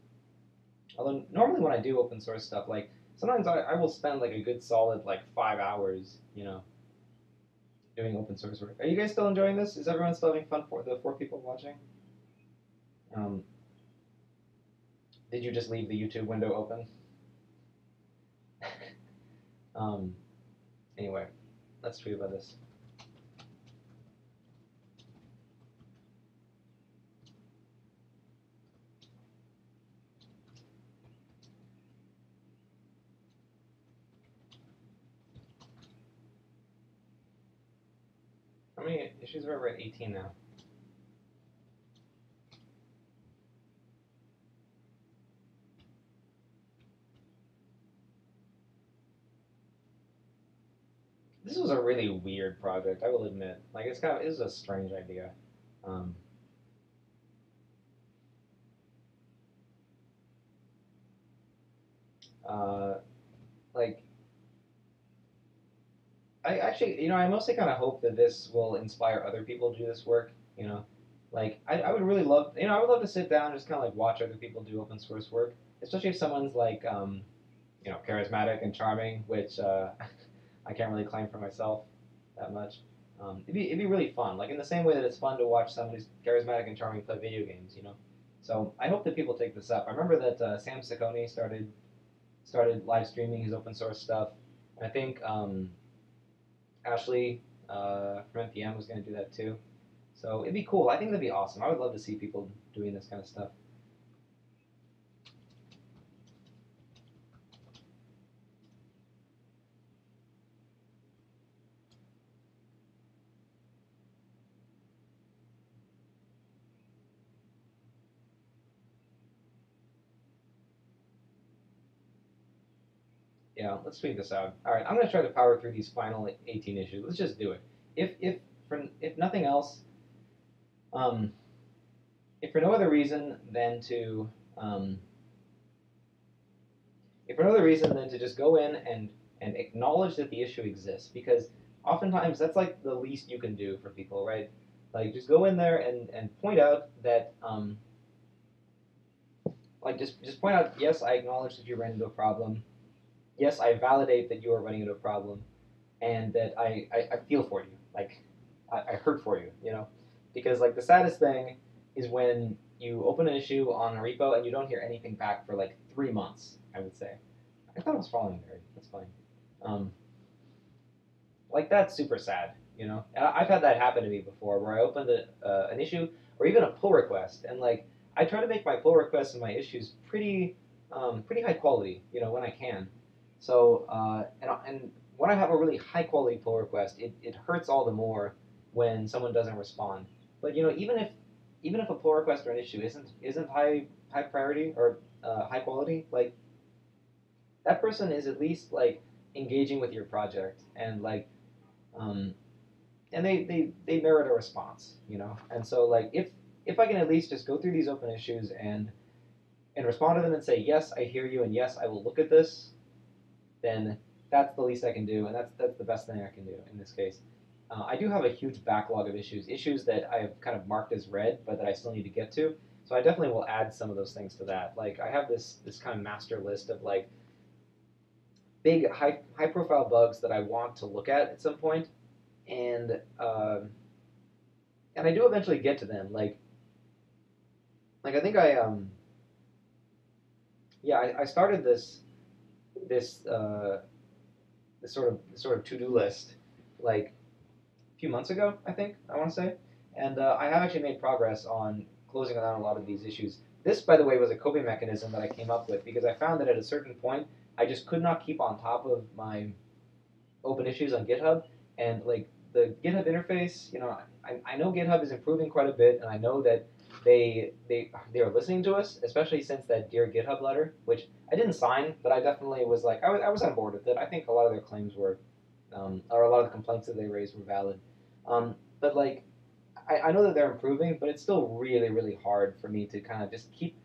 Although normally when I do open source stuff, like sometimes I, I will spend like a good solid like five hours, you know, doing open source work. Are you guys still enjoying this? Is everyone still having fun for the four people watching? Um, did you just leave the YouTube window open? <laughs> um, anyway, let's tweet about this. How many issues are we at 18 now? This was a really weird project, I will admit. Like it's kind of—it's a strange idea. Um, uh, like I actually, you know, I mostly kind of hope that this will inspire other people to do this work. You know, like I, I would really love, you know, I would love to sit down and just kind of like watch other people do open source work, especially if someone's like, um, you know, charismatic and charming, which uh, <laughs> I can't really claim for myself that much. Um, it'd be it'd be really fun, like in the same way that it's fun to watch someone who's charismatic and charming play video games, you know. So I hope that people take this up. I remember that uh, Sam Saccone started started live streaming his open source stuff, I think. Um, Ashley uh, from NPM was going to do that too. So it'd be cool. I think that'd be awesome. I would love to see people doing this kind of stuff. Let's tweet this out. All right, I'm going to try to power through these final 18 issues. Let's just do it. If if for if nothing else, um, if for no other reason than to um, if for no other reason than to just go in and and acknowledge that the issue exists, because oftentimes that's like the least you can do for people, right? Like just go in there and and point out that um, like just just point out yes, I acknowledge that you ran into a problem yes, I validate that you are running into a problem, and that I, I, I feel for you. Like, I, I hurt for you, you know? Because, like, the saddest thing is when you open an issue on a repo and you don't hear anything back for, like, three months, I would say. I thought it was following there. That's fine. Um, like, that's super sad, you know? And I've had that happen to me before, where I opened a, uh, an issue or even a pull request, and, like, I try to make my pull requests and my issues pretty, um, pretty high quality, you know, when I can. So, uh, and, and when I have a really high quality pull request, it, it hurts all the more when someone doesn't respond. But you know, even if even if a pull request or an issue isn't isn't high high priority or uh, high quality, like that person is at least like engaging with your project and like um, and they, they they merit a response, you know. And so like if if I can at least just go through these open issues and and respond to them and say yes, I hear you, and yes, I will look at this then that's the least I can do, and that's that's the best thing I can do in this case. Uh, I do have a huge backlog of issues, issues that I've kind of marked as read, but that I still need to get to. So I definitely will add some of those things to that. Like I have this this kind of master list of like big high high profile bugs that I want to look at at some point, and um, and I do eventually get to them. Like like I think I um yeah I, I started this this uh, this sort of this sort of to do list like a few months ago, I think I want to say, and uh, I have actually made progress on closing down a lot of these issues. This, by the way, was a coping mechanism that I came up with because I found that at a certain point I just could not keep on top of my open issues on GitHub, and like the GitHub interface, you know, I, I know GitHub is improving quite a bit, and I know that they they they are listening to us, especially since that dear GitHub letter, which I didn't sign, but I definitely was like I was, I was on board with it. I think a lot of their claims were, um, or a lot of the complaints that they raised were valid. Um, but like, I, I know that they're improving, but it's still really really hard for me to kind of just keep,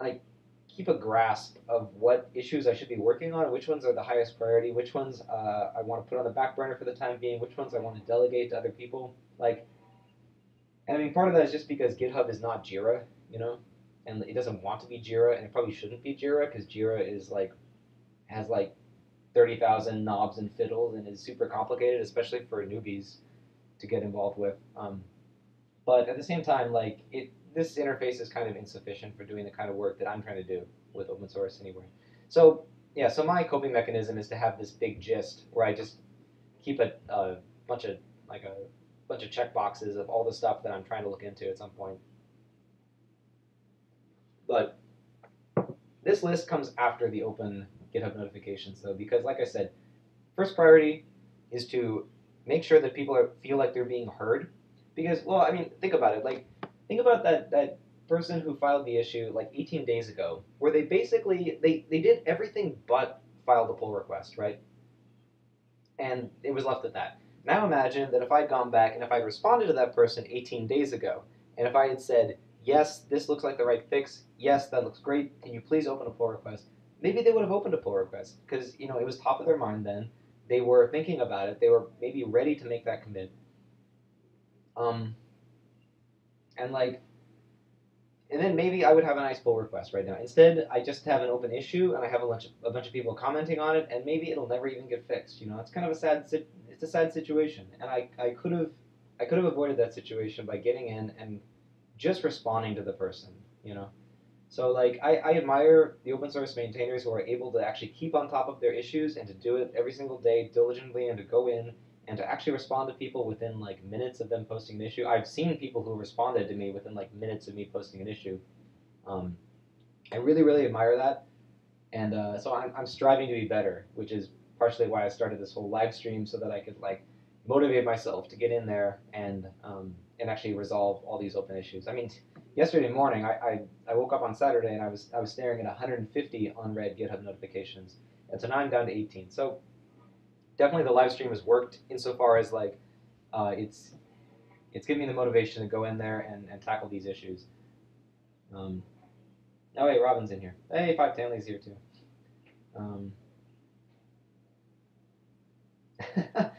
like, keep a grasp of what issues I should be working on, which ones are the highest priority, which ones uh, I want to put on the back burner for the time being, which ones I want to delegate to other people. Like And I mean, part of that is just because GitHub is not Jira, you know, and it doesn't want to be Jira, and it probably shouldn't be Jira because Jira is like has like thirty thousand knobs and fiddles and is super complicated, especially for newbies to get involved with. Um, but at the same time, like it, this interface is kind of insufficient for doing the kind of work that I'm trying to do with open source anyway. So yeah, so my coping mechanism is to have this big gist where I just keep a, a bunch of like a bunch of checkboxes of all the stuff that I'm trying to look into at some point. But this list comes after the open GitHub notifications though, because like I said, first priority is to make sure that people are, feel like they're being heard. Because, well, I mean, think about it. Like, think about that, that person who filed the issue like 18 days ago, where they basically, they, they did everything but file the pull request, right? And it was left at that. Now imagine that if I'd gone back and if I'd responded to that person 18 days ago, and if I had said, yes, this looks like the right fix, yes, that looks great, can you please open a pull request? Maybe they would have opened a pull request because, you know, it was top of their mind then. They were thinking about it. They were maybe ready to make that commit. Um, and like, and then maybe I would have a nice pull request right now. Instead, I just have an open issue and I have a bunch of a bunch of people commenting on it, and maybe it'll never even get fixed. You know, it's kind of a sad it's a sad situation, and I I could have I could have avoided that situation by getting in and just responding to the person. You know. So like I, I admire the open source maintainers who are able to actually keep on top of their issues and to do it every single day diligently and to go in and to actually respond to people within like minutes of them posting an issue. I've seen people who responded to me within like minutes of me posting an issue. Um, I really really admire that, and uh, so I'm, I'm striving to be better, which is partially why I started this whole live stream so that I could like motivate myself to get in there and um, and actually resolve all these open issues. I mean yesterday morning, I, I, I, woke up on Saturday and I was I was staring at 150 unread GitHub notifications, and so now I'm down to 18. So definitely the live stream has worked insofar as like uh, it's it's giving me the motivation to go in there and, and tackle these issues. Um, oh wait, Robin's in here. Hey, Five Tanley's here too. Um, <laughs>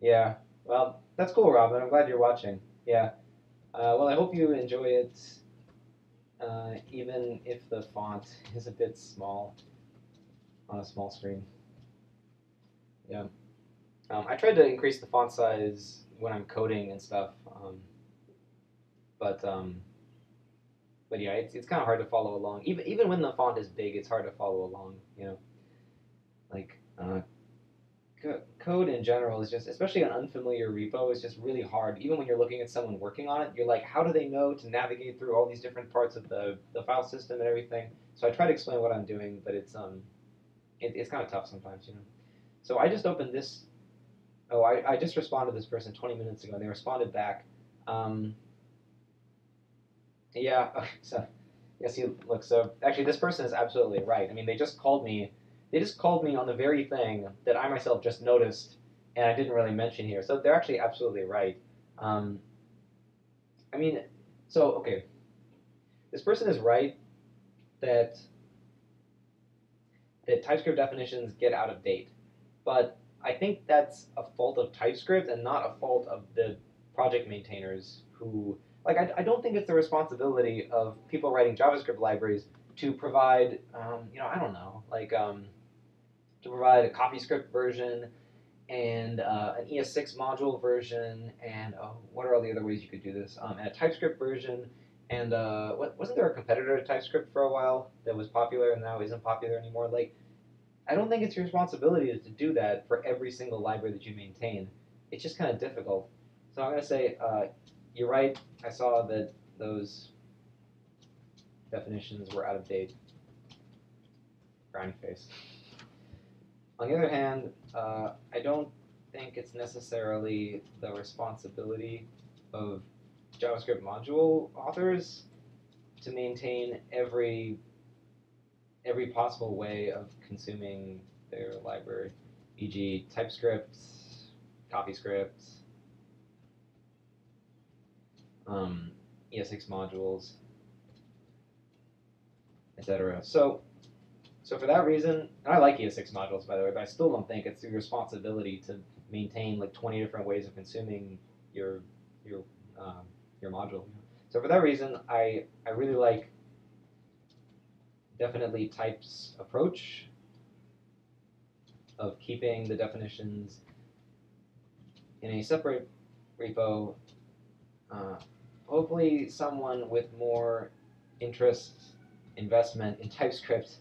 yeah, well, that's cool, Robin. I'm glad you're watching. Yeah. Uh, well, I hope you enjoy it, uh, even if the font is a bit small on a small screen. Yeah. Um, I tried to increase the font size when I'm coding and stuff, um, but um, but yeah, it's, it's kind of hard to follow along. Even even when the font is big, it's hard to follow along. You know, like uh, code in general is just, especially an unfamiliar repo, is just really hard. Even when you're looking at someone working on it, you're like, how do they know to navigate through all these different parts of the, the file system and everything? So I try to explain what I'm doing, but it's um, it, it's kind of tough sometimes, you know. So I just opened this. Oh, I, I just responded to this person 20 minutes ago, and they responded back. Um, yeah, <laughs> so yes, you look. So actually, this person is absolutely right. I mean, they just called me they just called me on the very thing that I myself just noticed and I didn't really mention here. So they're actually absolutely right. Um, I mean, so, okay. This person is right that that TypeScript definitions get out of date. But I think that's a fault of TypeScript and not a fault of the project maintainers who, like, I, I don't think it's the responsibility of people writing JavaScript libraries to provide, um, you know, I don't know, like, um, to provide a CoffeeScript version and uh, an ES6 module version, and uh, what are all the other ways you could do this? Um, and a TypeScript version, and uh, what, wasn't there a competitor to TypeScript for a while that was popular and now isn't popular anymore? Like, I don't think it's your responsibility to do that for every single library that you maintain. It's just kind of difficult. So I'm going to say, uh, you're right. I saw that those definitions were out of date. Brownie face. On the other hand, uh, I don't think it's necessarily the responsibility of JavaScript module authors to maintain every every possible way of consuming their library, e.g. TypeScript, CoffeeScript, um, ES6 modules, etc. So so for that reason, I like ES6 modules by the way, but I still don't think it's your responsibility to maintain like 20 different ways of consuming your your um, your module. So for that reason, I I really like DefinitelyTyped's approach of keeping the definitions in a separate repo. Uh, hopefully, someone with more interest, investment in TypeScript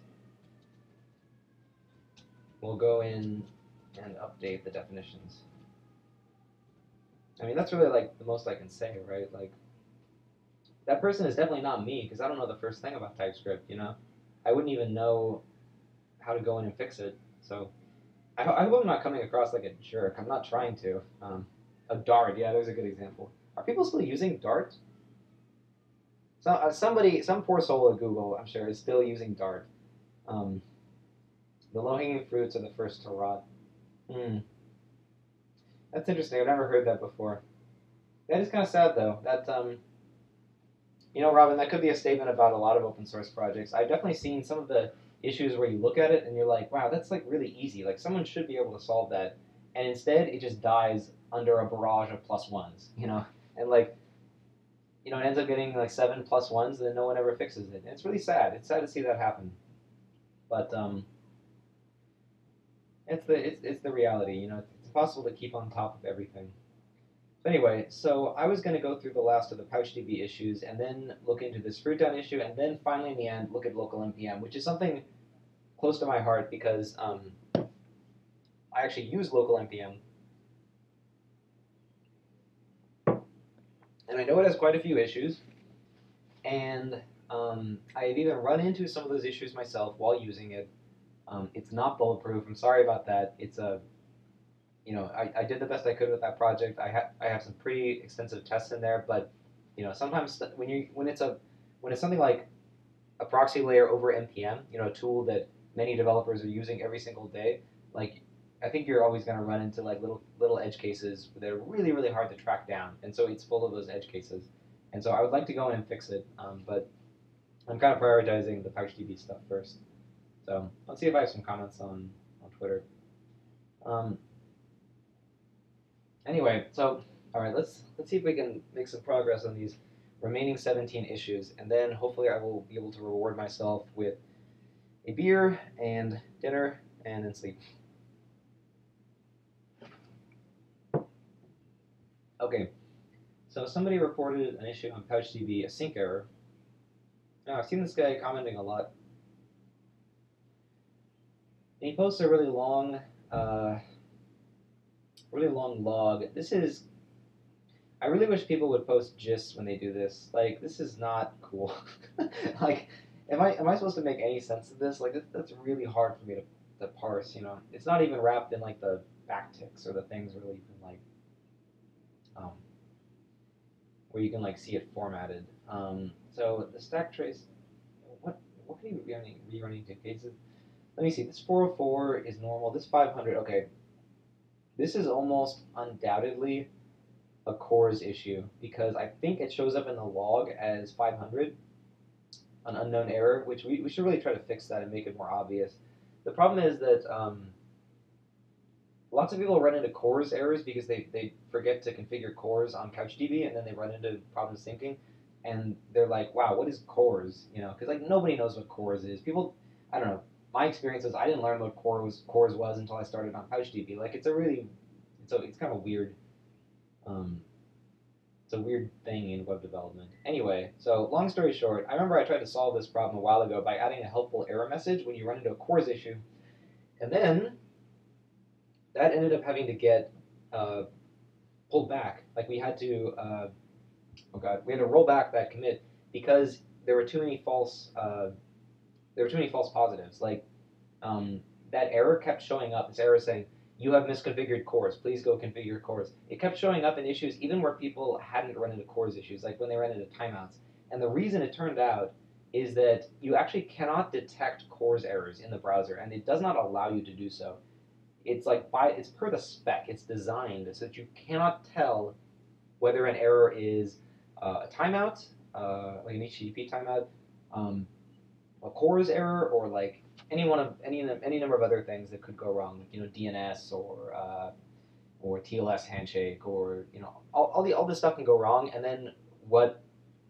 will go in and update the definitions. I mean, that's really like the most I can say, right? Like, that person is definitely not me because I don't know the first thing about TypeScript, you know? I wouldn't even know how to go in and fix it. So, I, I hope I'm not coming across like a jerk. I'm not trying to. Um, a Dart, yeah, there's a good example. Are people still using Dart? So, uh, somebody, some poor soul at Google, I'm sure, is still using Dart. Um, the low-hanging fruits are the first to rot. Hmm. That's interesting. I've never heard that before. That is kind of sad, though. That um, you know, Robin, that could be a statement about a lot of open source projects. I've definitely seen some of the issues where you look at it and you're like, wow, that's like really easy. Like someone should be able to solve that, and instead it just dies under a barrage of plus ones. You know, and like, you know, it ends up getting like seven plus ones, and then no one ever fixes it. And it's really sad. It's sad to see that happen. But um, it's the it's, it's the reality. You know, it's impossible to keep on top of everything. Anyway, so I was going to go through the last of the PouchDB issues, and then look into this fruitdown issue, and then finally in the end look at local npm, which is something close to my heart because um, I actually use local npm, and I know it has quite a few issues, and um, I've even run into some of those issues myself while using it. Um, it's not bulletproof. I'm sorry about that. It's a you know, I, I did the best I could with that project. I have I have some pretty extensive tests in there, but you know, sometimes when you when it's a when it's something like a proxy layer over npm, you know, a tool that many developers are using every single day, like I think you're always going to run into like little little edge cases that are really really hard to track down, and so it's full of those edge cases. And so I would like to go in and fix it, um, but I'm kind of prioritizing the PouchDB stuff first. So let's see if I have some comments on on Twitter. Um, Anyway, so all right, let's let's see if we can make some progress on these remaining 17 issues, and then hopefully I will be able to reward myself with a beer and dinner and then sleep. Okay, so somebody reported an issue on PouchDB, a sync error. Now I've seen this guy commenting a lot. And he posts a really long. Uh, really long log. This is. I really wish people would post gists when they do this. Like, this is not cool. <laughs> like, am I am I supposed to make any sense of this? Like, that's, really hard for me to, to parse. You know, it's not even wrapped in like the backticks or the things really even like, um, where you can like see it formatted. Um, so the stack trace. What what can you be running rerunning to cases? Let me see. This 404 is normal. This 500. Okay, this is almost undoubtedly a CORS issue because I think it shows up in the log as 500, an unknown error, which we, we should really try to fix that and make it more obvious. The problem is that um, lots of people run into CORS errors because they, they forget to configure CORS on CouchDB and then they run into problems syncing and they're like, wow, what is CORS? You know, because like nobody knows what CORS is. People, I don't know, my experience is I didn't learn what core was CORS was until I started on PouchDB. Like it's a really, it's a, it's kind of weird, um, it's a weird thing in web development. Anyway, so long story short, I remember I tried to solve this problem a while ago by adding a helpful error message when you run into a CORS issue, and then that ended up having to get uh, pulled back. Like we had to, uh, oh god, we had to roll back that commit because there were too many false. Uh, there were too many false positives. Like um, that error kept showing up. This error saying you have misconfigured CORS. Please go configure CORS. It kept showing up in issues even where people hadn't run into CORS issues, like when they ran into timeouts. And the reason it turned out is that you actually cannot detect CORS errors in the browser, and it does not allow you to do so. It's like by it's per the spec. It's designed so that you cannot tell whether an error is uh, a timeout, uh, like an HTTP timeout, um, a CORS error or like any one of any any number of other things that could go wrong, like you know, DNS or uh, or TLS handshake or you know all, all the all this stuff can go wrong and then what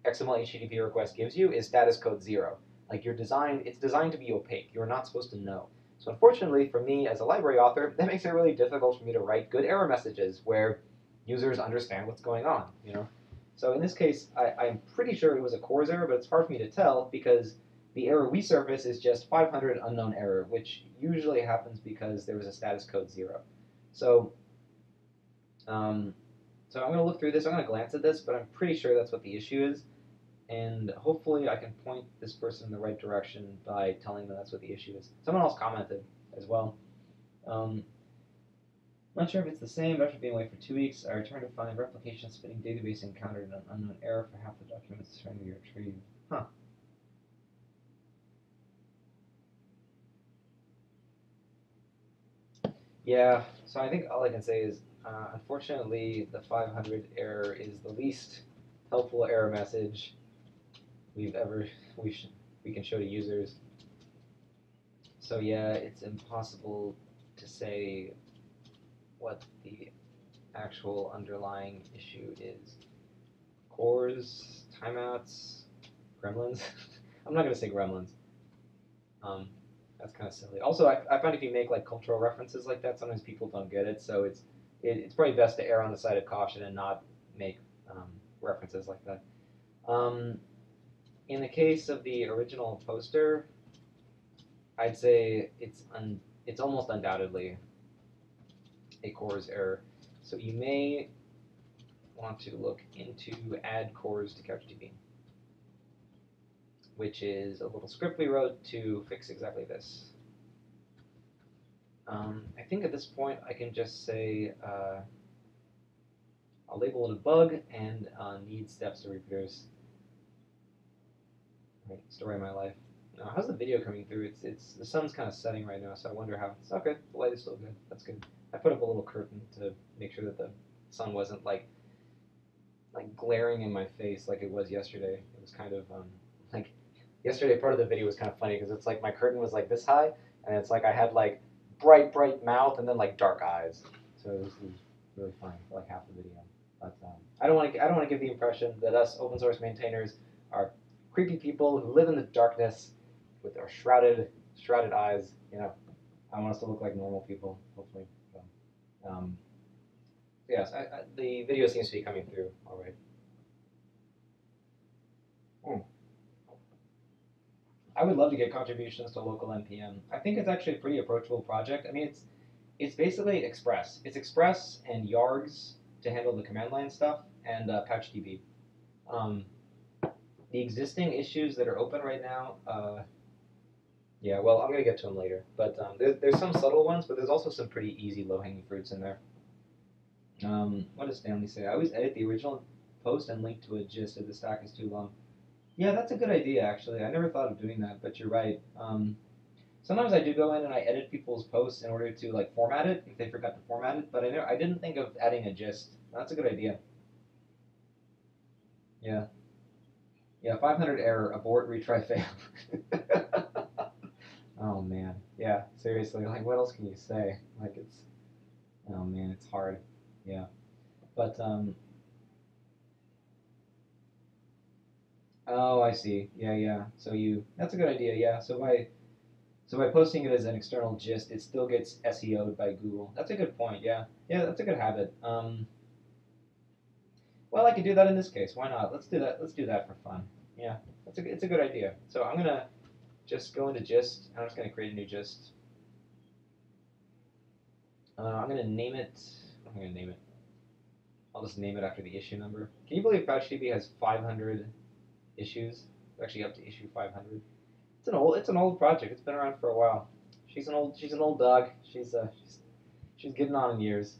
XML HTTP request gives you is status code zero. Like your design, it's designed to be opaque. You're not supposed to know. So unfortunately for me as a library author, <laughs> that makes it really difficult for me to write good error messages where users understand what's going on. You know. So in this case, I, I'm pretty sure it was a CORS error, but it's hard for me to tell because the error we surface is just 500 unknown error, which usually happens because there was a status code zero. So, um, so I'm going to look through this. I'm going to glance at this, but I'm pretty sure that's what the issue is. And hopefully I can point this person in the right direction by telling them that's what the issue is. Someone else commented as well. Um, not sure if it's the same, but after being away for two weeks, I returned to find replication spinning database encountered an unknown error for half the documents trying to be retrieved. Huh. Yeah, so I think all I can say is, uh, unfortunately, the 500 error is the least helpful error message we've ever we we can show to users. So yeah, it's impossible to say what the actual underlying issue is. CORS, timeouts, gremlins. <laughs> I'm not gonna say gremlins. Um, that's kind of silly. Also, I, I find if you make like cultural references like that, sometimes people don't get it. So it's it, it's probably best to err on the side of caution and not make um, references like that. Um, in the case of the original poster, I'd say it's un, it's almost undoubtedly a CORS error. So you may want to look into add CORS to CouchDB which is a little script we wrote to fix exactly this. Um, I think at this point I can just say uh, I'll label it a bug and uh, need steps to reproduce. Right, story of my life. Now, how's the video coming through? It's it's the sun's kind of setting right now, so I wonder how. It's okay. The light is still good. That's good. I put up a little curtain to make sure that the sun wasn't like like glaring in my face like it was yesterday. It was kind of um, like yesterday part of the video was kind of funny because it's like my curtain was like this high and it's like I had like bright bright mouth and then like dark eyes. So it was, it was really fun for like half the video. But um, I don't want to I don't want to give the impression that us open source maintainers are creepy people who live in the darkness with our shrouded shrouded eyes. You know, I want us to look like normal people, hopefully. So, um, yes, I, I, the video seems to be coming through all right. Hmm. I would love to get contributions to local npm. I think it's actually a pretty approachable project. I mean, it's it's basically Express. It's Express and Yargs to handle the command line stuff, and uh, CouchDB. Um, the existing issues that are open right now, uh, yeah, well, I'm going to get to them later. But um, there's, there's some subtle ones, but there's also some pretty easy low-hanging fruits in there. Um, what does Stanley say? I always edit the original post and link to a gist if the stack is too long. Yeah, that's a good idea, actually. I never thought of doing that, but you're right. Um, sometimes I do go in and I edit people's posts in order to like format it if they forgot to format it, but I never, I didn't think of adding a gist. That's a good idea. Yeah. Yeah, 500 error, abort, retry, fail. <laughs> oh man. Yeah, seriously. Like, what else can you say? Like, it's. Oh man, it's hard. Yeah. But um, Oh, I see. Yeah, yeah. So you that's a good idea. Yeah. So by so by posting it as an external gist, it still gets SEO'd by Google. That's a good point. Yeah. Yeah, that's a good habit. Um, well, I could do that in this case. Why not? Let's do that. Let's do that for fun. Yeah, that's a it's a good idea. So I'm gonna just go into gist. I'm just gonna create a new gist. Uh, I'm gonna name it. I'm gonna name it. I'll just name it after the issue number. Can you believe CouchDB has 500 issues. actually up to issue 500. It's an old it's an old project. It's been around for a while. She's an old she's an old dog. She's uh she's she's getting on in years.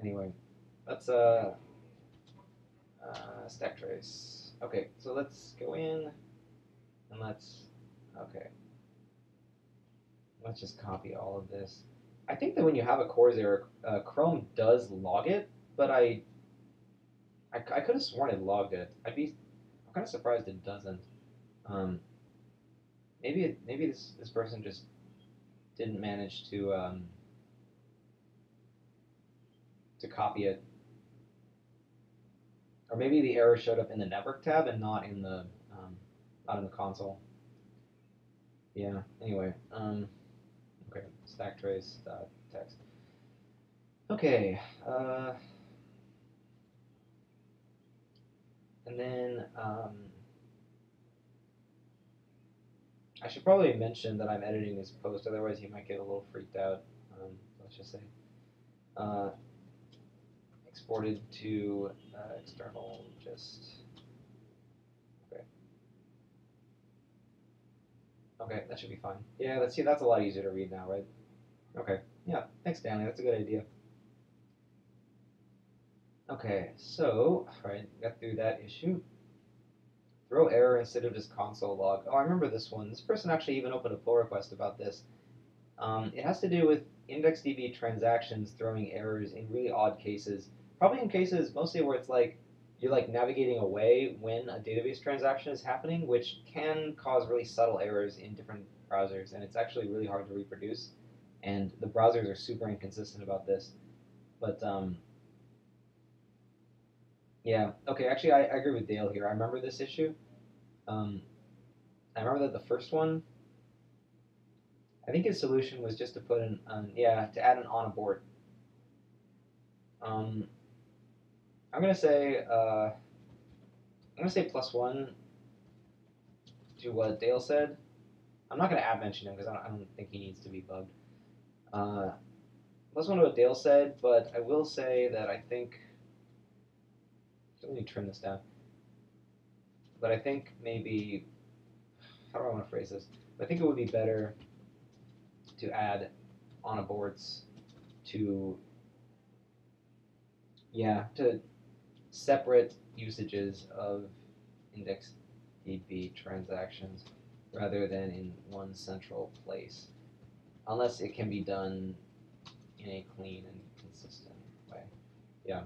Anyway, that's uh, uh stack trace. Okay, so let's go in and let's okay. Let's just copy all of this. I think that when you have a CORS error, uh, Chrome does log it, but I I, I could have sworn it logged it. I'd be kind of surprised it doesn't. Um, maybe it, maybe this this person just didn't manage to. Um, to copy it. Or maybe the error showed up in the network tab and not in the um, not in the console. Yeah. Anyway. Um, okay. Stack trace dot text. Okay. Uh, and then um, I should probably mention that I'm editing this post, otherwise you might get a little freaked out. Um, let's just say. Uh, exported to uh, external just. Okay. Okay, that should be fine. Yeah, let's see. That's a lot easier to read now, right? Okay. Yeah. Thanks, Stanley. That's a good idea. Okay, so all right, got through that issue. Throw error instead of just console log. Oh, I remember this one. This person actually even opened a pull request about this. Um, it has to do with IndexedDB transactions throwing errors in really odd cases. Probably in cases mostly where it's like you're like navigating away when a database transaction is happening, which can cause really subtle errors in different browsers, and it's actually really hard to reproduce. And the browsers are super inconsistent about this. But um, yeah, okay, actually, I, I agree with Dale here. I remember this issue. Um, I remember that the first one, I think his solution was just to put an, um, yeah, to add an on abort. Um, I'm gonna say, uh, I'm gonna say plus one to what Dale said. I'm not gonna add mention him because I, don't- I don't think he needs to be bugged. Uh, plus one to what Dale said, but I will say that I think. Let me trim this down. But I think maybe, how do I want to phrase this? I think it would be better to add on aborts to, yeah, to separate usages of index DB transactions rather than in one central place, unless it can be done in a clean and consistent way. Yeah.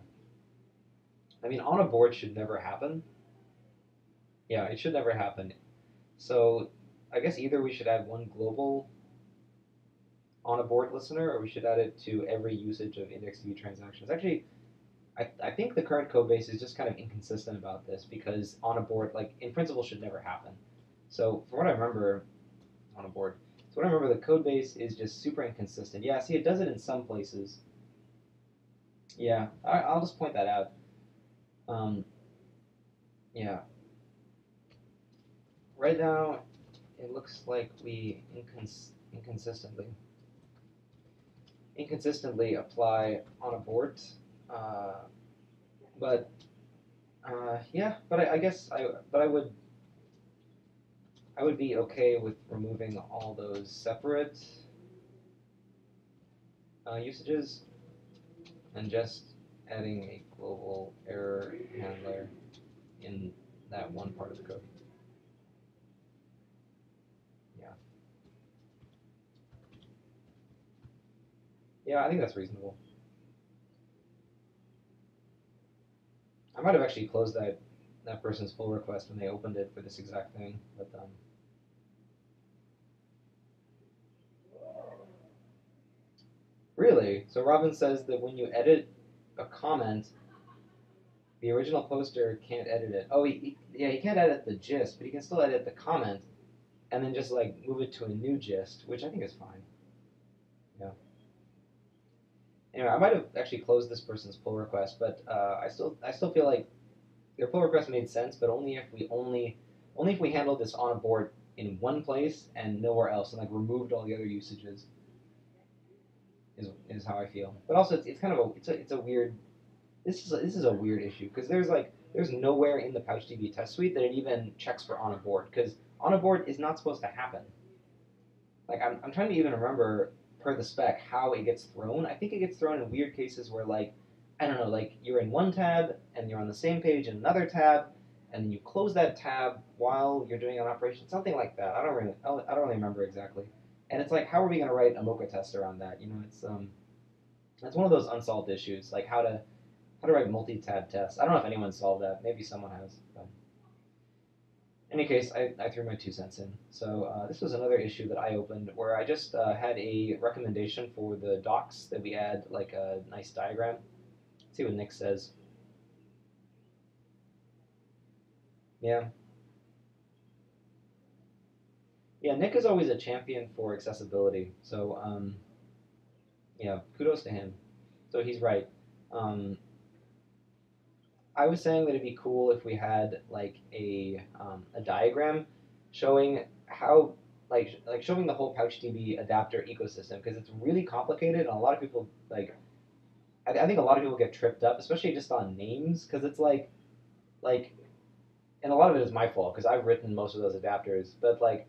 I mean, on abort should never happen. Yeah, it should never happen. So I guess either we should add one global on abort listener, or we should add it to every usage of IndexedDB transactions. Actually, I, I think the current code base is just kind of inconsistent about this because on abort, like in principle, should never happen. So for what I remember, on abort, so what I remember, the code base is just super inconsistent. Yeah, see, it does it in some places. Yeah, I, I'll just point that out. Um, yeah. Right now, it looks like we incons- inconsistently inconsistently apply on abort. Uh, but uh, yeah, but I, I guess I but I would I would be okay with removing all those separate uh, usages and just adding a global error handler in that one part of the code. Yeah. Yeah, I think that's reasonable. I might have actually closed that that person's pull request when they opened it for this exact thing, but um, really. So Robin says that when you edit a comment, the original poster can't edit it. Oh, he, he, yeah, he can't edit the gist, but he can still edit the comment, and then just like move it to a new gist, which I think is fine. Yeah. Anyway, I might have actually closed this person's pull request, but uh, I still I still feel like their pull request made sense, but only if we only only if we handled this on abort in one place and nowhere else, and like removed all the other usages. Is, is how I feel. But also, it's, it's kind of a it's a it's a weird. This is a, this is a weird issue because there's like there's nowhere in the PouchDB test suite that it even checks for on abort because on abort is not supposed to happen. Like I'm I'm trying to even remember per the spec how it gets thrown. I think it gets thrown in weird cases where like I don't know, like you're in one tab and you're on the same page in another tab, and you close that tab while you're doing an operation, something like that. I don't really I don't really remember exactly. And it's like, how are we going to write a Mocha test around that? You know, it's um, it's one of those unsolved issues, like how to how to write multi-tab tests. I don't know if anyone solved that. Maybe someone has. But in any case, I, I threw my two cents in. So uh, this was another issue that I opened where I just uh, had a recommendation for the docs that we add like a nice diagram see what Nick says. Yeah. Yeah, Nick is always a champion for accessibility. So, um, yeah, kudos to him. So he's right. Um, I was saying that it'd be cool if we had like a um, a diagram showing how like like showing the whole PouchDB adapter ecosystem because it's really complicated and a lot of people like I, I think a lot of people get tripped up, especially just on names because it's like like and a lot of it is my fault because I've written most of those adapters, but like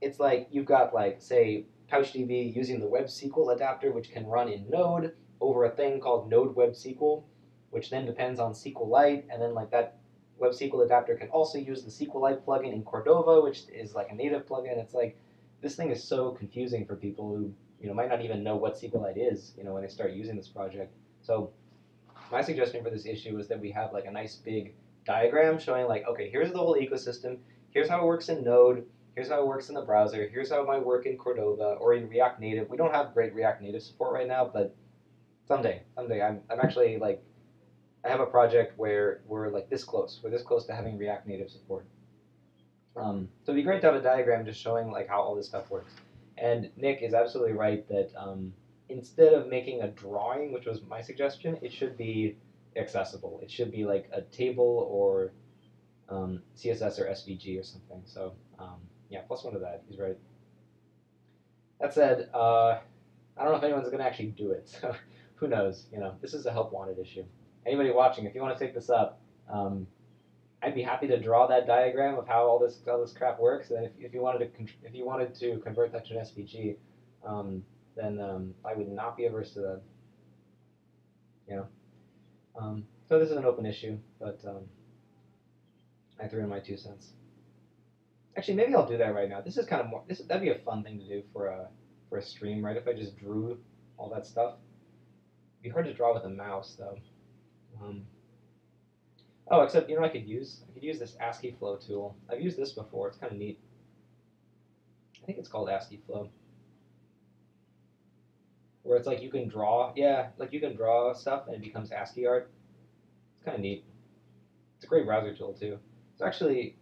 it's like you've got like say PouchDB using the Web SQL adapter, which can run in Node over a thing called Node Web SQL, which then depends on SQLite, and then like that Web SQL adapter can also use the SQLite plugin in Cordova, which is like a native plugin. It's like this thing is so confusing for people who you know might not even know what SQLite is, you know, when they start using this project. So my suggestion for this issue is that we have like a nice big diagram showing like, okay, here's the whole ecosystem. Here's how it works in Node. Here's how it works in the browser. Here's how it might work in Cordova or in React Native. We don't have great React Native support right now, but someday, someday, I'm, I'm actually like, I have a project where we're like this close. We're this close to having React Native support. Um, so it'd be great to have a diagram just showing like how all this stuff works. And Nick is absolutely right that um, instead of making a drawing, which was my suggestion, it should be accessible. It should be like a table or um, CSS or SVG or something. So um, yeah, plus one to that. He's right. That said, uh, I don't know if anyone's going to actually do it. <laughs> So who knows? You know, this is a help wanted issue. Anybody watching, if you want to take this up, um, I'd be happy to draw that diagram of how all this all this crap works. And if, if you wanted to if you wanted to convert that to an SVG, um, then um, I would not be averse to that. You know. Um, so this is an open issue, but um, I threw in my two cents. Actually, maybe I'll do that right now. This is kind of more. This that'd be a fun thing to do for a for a stream, right? If I just drew all that stuff, It'd be hard to draw with a mouse though. Um, oh, except you know I could use I could use this ASCII flow tool. I've used this before. It's kind of neat. I think it's called ASCII flow where it's like you can draw, yeah, like you can draw stuff and it becomes ASCII art. It's kind of neat. It's a great browser tool too. So actually,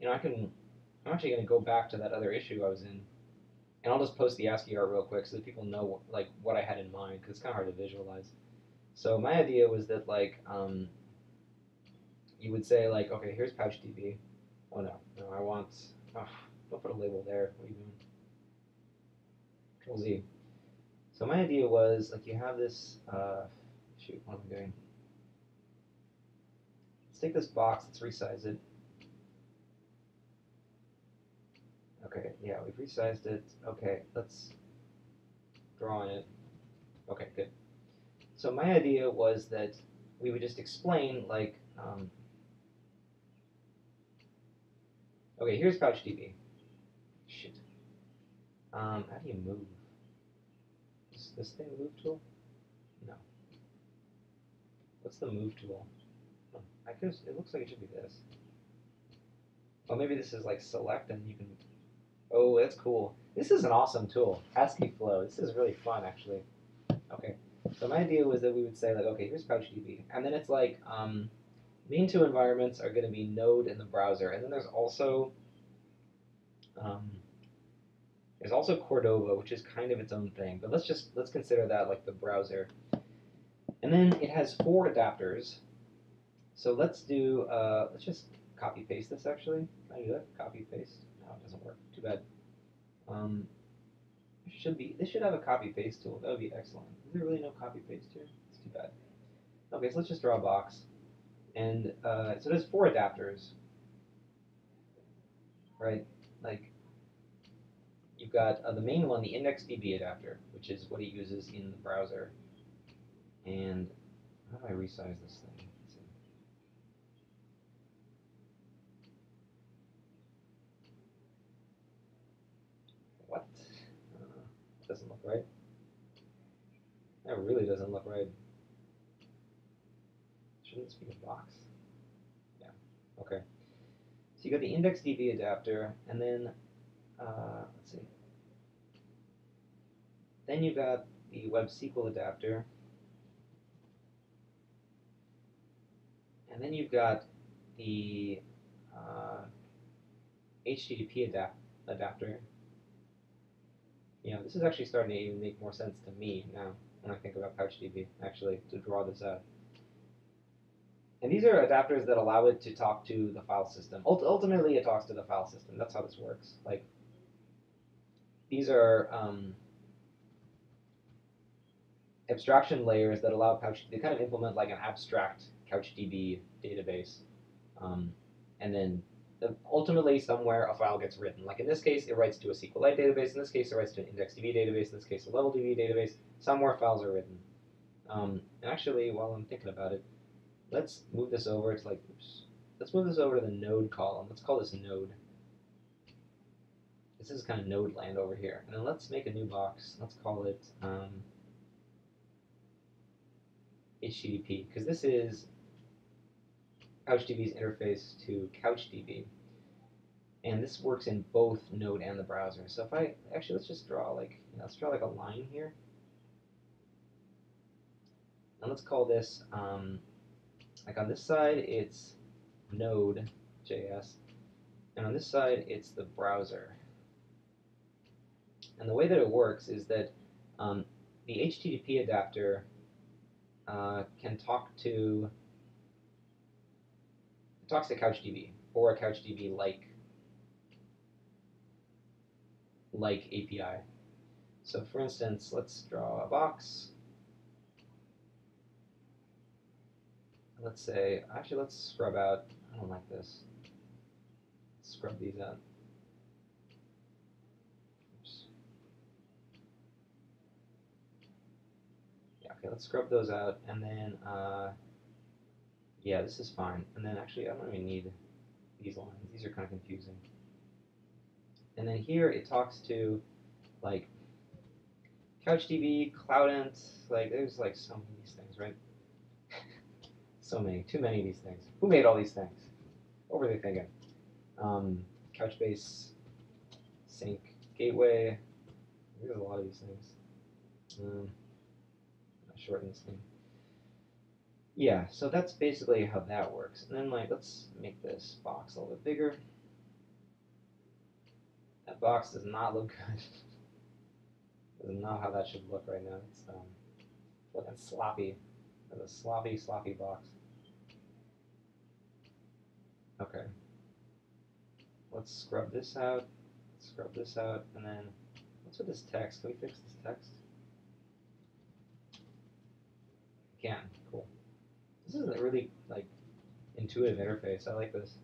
you know, I can. I'm actually going to go back to that other issue I was in, and I'll just post the ASCII art real quick so that people know what, like what I had in mind because it's kind of hard to visualize. So my idea was that like um, you would say like, okay, here's PouchDB. Oh no, no, I want. Oh, don't put a label there. What are you doing? Control Z. So my idea was like you have this. Uh, shoot, what am I doing? Let's take this box. Let's resize it. Okay, yeah, we've resized it. Okay, let's draw on it. Okay, good. So my idea was that we would just explain like, um, okay, here's PouchDB. Shit. Um, how do you move? Is this thing move tool? No. What's the move tool? Oh, I guess it looks like it should be this. Oh, maybe this is like select and you can. Oh, that's cool. This is an awesome tool. ASCII flow. This is really fun, actually. Okay. So my idea was that we would say like, okay, here's PouchDB, and then it's like um, main two environments are going to be Node in the browser, and then there's also um, there's also Cordova, which is kind of its own thing, but let's just let's consider that like the browser. And then it has four adapters. So let's do uh, let's just copy paste this actually. Can I do that? Copy paste. No, it doesn't work. Too bad. Um, should be this should have a copy paste tool. That would be excellent. Is there really no copy paste here? It's too bad. Okay, so let's just draw a box. And uh, so there's four adapters, right? Like you've got uh, the main one, the IndexedDB adapter, which is what he uses in the browser. And how do I resize this thing? Let's see. What? Uh, doesn't look right. That really doesn't look right. Shouldn't this be a box? Yeah. Okay. So you got the IndexedDB adapter, and then uh, let's see. Then you've got the Web SQL adapter. and then you've got the uh, HTTP adapt- adapter. You know, this is actually starting to even make more sense to me now when I think about PouchDB, actually, to draw this out. And these are adapters that allow it to talk to the file system. Ult- ultimately, it talks to the file system. That's how this works. Like, these are um, abstraction layers that allow Couch. They kind of implement like an abstract CouchDB database, um, and then ultimately somewhere a file gets written. Like in this case, it writes to a SQLite database. In this case, it writes to an IndexedDB database. In this case, a LevelDB database. Somewhere files are written. Um, actually, while I'm thinking about it, let's move this over. It's like, oops. Let's move this over to the node column. Let's call this node. This is kind of node land over here. And then let's make a new box. Let's call it um, HTTP, because this is CouchDB's interface to CouchDB. And this works in both Node and the browser. So if I, actually let's just draw like, you know, let's draw like a line here. And let's call this, um, like on this side it's Node.js, and on this side it's the browser. And the way that it works is that um, the HTTP adapter uh, can talk to talks to CouchDB or a CouchDB like like API. So for instance, let's draw a box. Let's say, actually, let's scrub out. I don't like this. Scrub these out. Oops. Yeah, okay, let's scrub those out, and then, uh, yeah, this is fine. And then actually, I don't even need these lines. These are kind of confusing. And then here it talks to, like, CouchDB, Cloudant, like, there's like so many of these things, right? <laughs> so many, too many of these things. Who made all these things? What were they thinking? Um, Couchbase, Sync, Gateway. There's a lot of these things. Um, shorten this thing. Yeah, so that's basically how that works. And then, like, let's make this box a little bit bigger. That box does not look <laughs> good. Is not how that should look right now. It's um, looking sloppy. It's a sloppy, sloppy box. Okay. Let's scrub this out. Scrub this out, and then what's with this text? Can we fix this text? Can. Cool. This is a really like intuitive interface. I like this.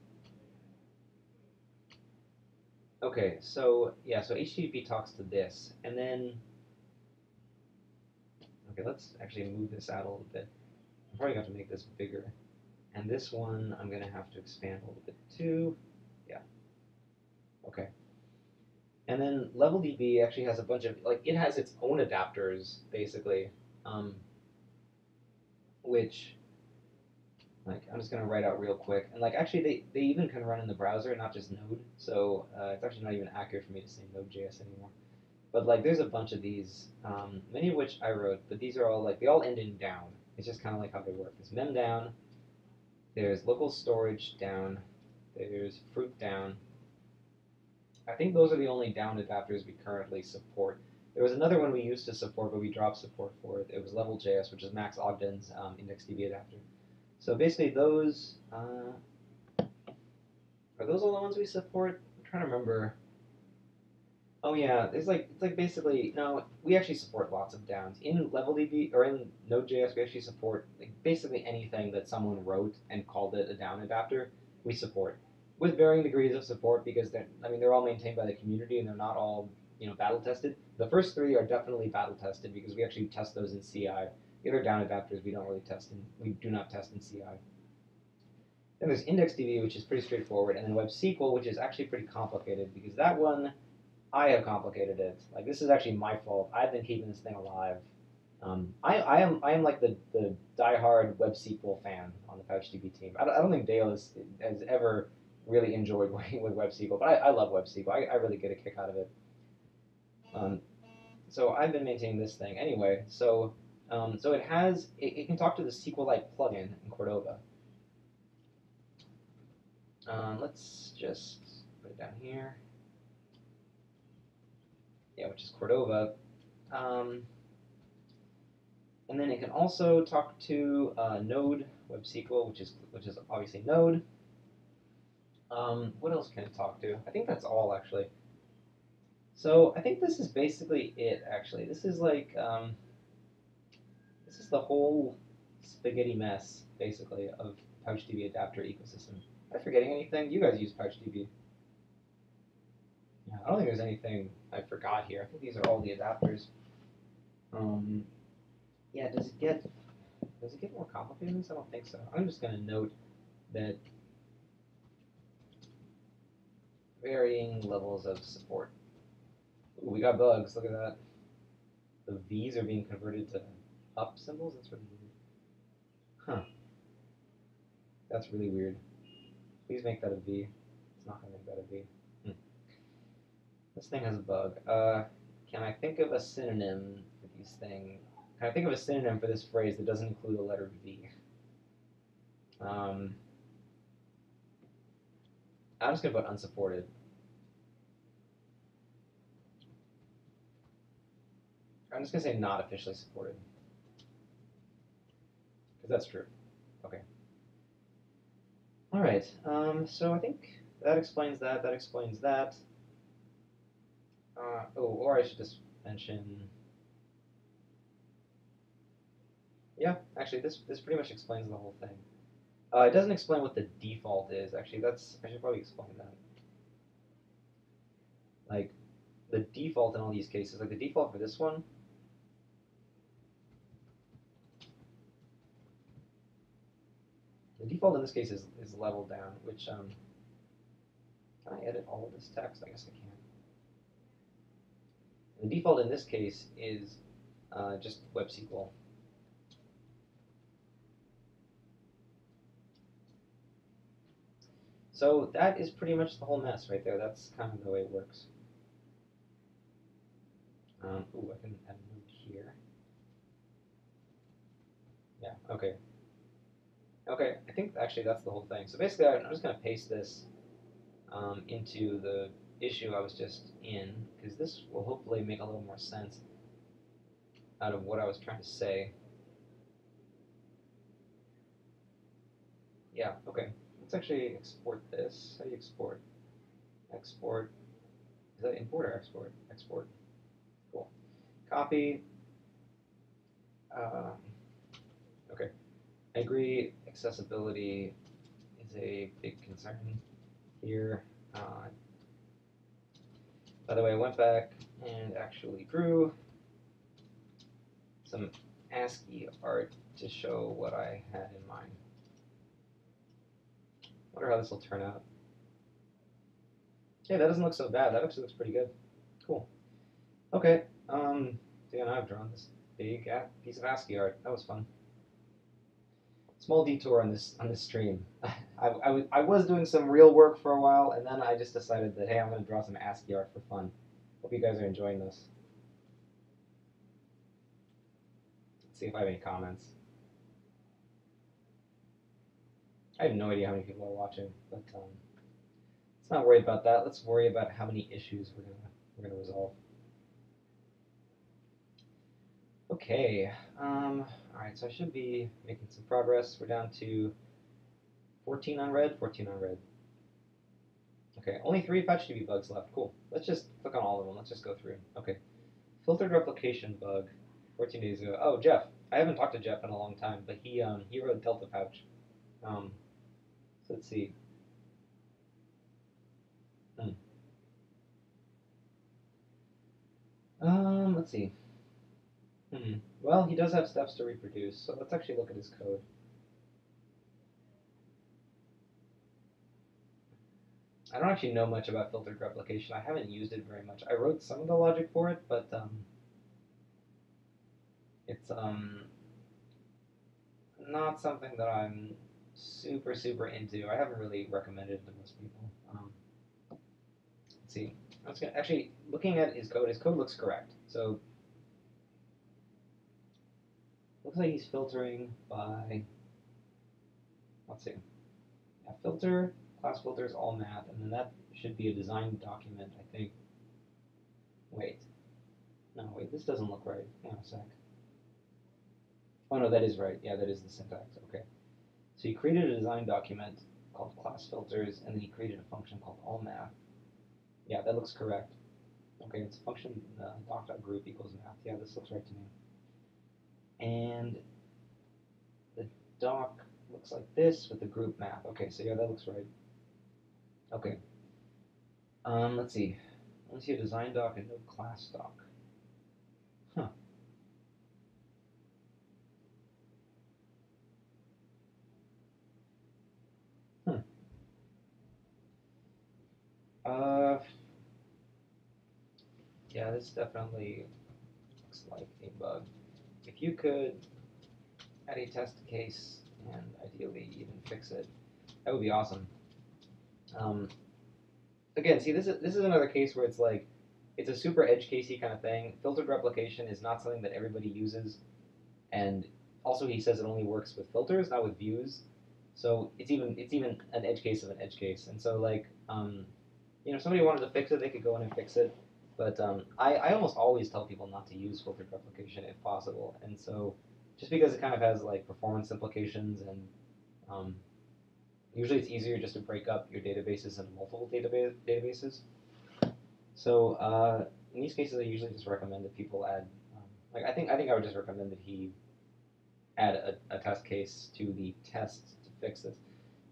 Okay, so yeah, so HTTP talks to this, and then okay, let's actually move this out a little bit. I'm probably have to make this bigger, and this one I'm going to have to expand a little bit too. Yeah. Okay. And then LevelDB actually has a bunch of like it has its own adapters basically, um, which like I'm just gonna write out real quick. And like actually they, they even can run in the browser, not just Node. So uh, it's actually not even accurate for me to say Node.js anymore. But like there's a bunch of these, um, many of which I wrote, but these are all like they all end in down. It's just kind of like how they work. There's memdown, there's local storage down, there's fruitdown. I think those are the only down adapters we currently support. There was another one we used to support, but we dropped support for it. It was Level.js, which is Max Ogden's um, IndexedDB adapter. So basically, those uh, are those all the ones we support. I'm trying to remember. Oh yeah, there's like it's like basically no, we actually support lots of downs in LevelDB or in Node.js. We actually support like basically anything that someone wrote and called it a down adapter. We support with varying degrees of support because they're I mean they're all maintained by the community and they're not all you know battle tested. The first three are definitely battle tested because we actually test those in CI. The other down adapters we don't really test in we do not test in CI. Then there's IndexedDB, which is pretty straightforward, and then WebSQL, which is actually pretty complicated because that one I have complicated it. Like this is actually my fault. I've been keeping this thing alive. Um, I, I am I am like the, the diehard WebSQL fan on the PouchDB team. I don't, I don't think Dale has, has ever really enjoyed <laughs> working with WebSQL, but I, I love WebSQL. I, I really get a kick out of it. Um, so I've been maintaining this thing anyway. So um, so it has it, it can talk to the SQLite plugin in Cordova. Um, let's just put it down here. Yeah, which is Cordova. Um, and then it can also talk to uh, Node WebSQL, which is which is obviously Node. Um, what else can it talk to? I think that's all actually. So I think this is basically it. Actually, this is like um, this is the whole spaghetti mess basically of PouchDB adapter ecosystem. Am I forgetting anything? You guys use PouchDB. Yeah, I don't think there's anything I forgot here. I think these are all the adapters. Um, yeah, does it get does it get more complicated? I don't think so. I'm just gonna note that varying levels of support. Ooh, we got bugs. Look at that. The V's are being converted to up symbols. That's really weird. Huh. That's really weird. Please make that a V. It's not gonna make that a V. Hmm. This thing has a bug. Uh, can I think of a synonym for these things? Can I think of a synonym for this phrase that doesn't include the letter V? Um, I'm just gonna put unsupported. I'm just gonna say not officially supported. That's true. Okay. Alright, um, so I think that explains that, that explains that. Uh, oh, or I should just mention. Yeah, actually, this this pretty much explains the whole thing. Uh, it doesn't explain what the default is. Actually, that's I should probably explain that. Like, the default in all these cases, like the default for this one. The default in this case is, is leveldown, which, um, can I edit all of this text? I guess I can. The default in this case is uh, just WebSQL. So that is pretty much the whole mess right there. That's kind of the way it works. Um, ooh, I can add a note here. Yeah, okay. Okay, I think actually that's the whole thing. So basically, I'm just going to paste this um, into the issue I was just in, because this will hopefully make a little more sense out of what I was trying to say. Yeah, okay. Let's actually export this. How do you export? Export. Is that import or export? Export. Cool. Copy. Um. I agree. Accessibility is a big concern here. Uh, by the way, I went back and actually drew some ASCII art to show what I had in mind. Wonder how this will turn out. Hey, that doesn't look so bad. That actually looks pretty good. Cool. Okay. Um. Now I've drawn this big piece of ASCII art. That was fun. Small detour on this on this stream. <laughs> I, I, I was doing some real work for a while, and then I just decided that hey, I'm going to draw some ASCII art for fun. Hope you guys are enjoying this. Let's see if I have any comments. I have no idea how many people are watching, but um, let's not worry about that. Let's worry about how many issues we're gonna we're gonna resolve. Okay. Um, all right. So I should be making some progress. We're down to 14 unread, 14 unread. Okay, only three PouchDB bugs left. Cool. Let's just click on all of them. Let's just go through. Okay. Filtered replication bug, 14 days ago. Oh, Jeff. I haven't talked to Jeff in a long time, but he um, he wrote Delta Pouch. Um, so let's see. Hmm. Um, let's see. Hmm. Well, he does have steps to reproduce, so let's actually look at his code. I don't actually know much about filtered replication. I haven't used it very much. I wrote some of the logic for it, but um, it's um, not something that I'm super, super into. I haven't really recommended it to most people. Um, let's see. I was gonna, actually, looking at his code, his code looks correct. So, looks like he's filtering by, let's see, yeah, filter class filters, all math, and then that should be a design document, I think. Wait. No, wait, this doesn't look right. Hang on a sec. Oh no, that is right. Yeah, that is the syntax. Okay. So he created a design document called class filters, and then he created a function called all math. Yeah, that looks correct. Okay, it's a function uh, doc.group equals math. Yeah, this looks right to me. And the doc looks like this with the group map. Okay, so yeah, that looks right. Okay. Um, let's see. Let's see a design doc and no class doc. Huh. Hmm. Uh, yeah, this definitely looks like a bug. If you could add a test case and ideally even fix it, that would be awesome. Um, again, see, this is this is another case where it's like it's a super edge casey kind of thing. Filtered replication is not something that everybody uses, and also he says it only works with filters, not with views. So it's even it's even an edge case of an edge case. And so like um, you know, if somebody wanted to fix it, they could go in and fix it. But um, I, I almost always tell people not to use filtered replication if possible. And so just because it kind of has like performance implications and um, usually it's easier just to break up your databases into multiple database databases. So uh, in these cases, I usually just recommend that people add, um, like I think I think I would just recommend that he add a, a test case to the test to fix this.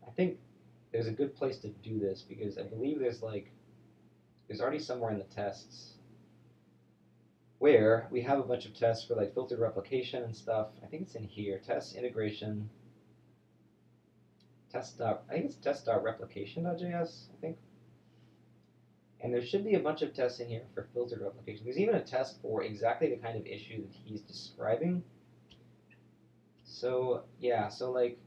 I think there's a good place to do this because I believe there's like there's already somewhere in the tests where we have a bunch of tests for like filtered replication and stuff. I think it's in here. Test integration. Test dot, I think it's test dot replication.js, I think. And there should be a bunch of tests in here for filtered replication. There's even a test for exactly the kind of issue that he's describing. So yeah, so like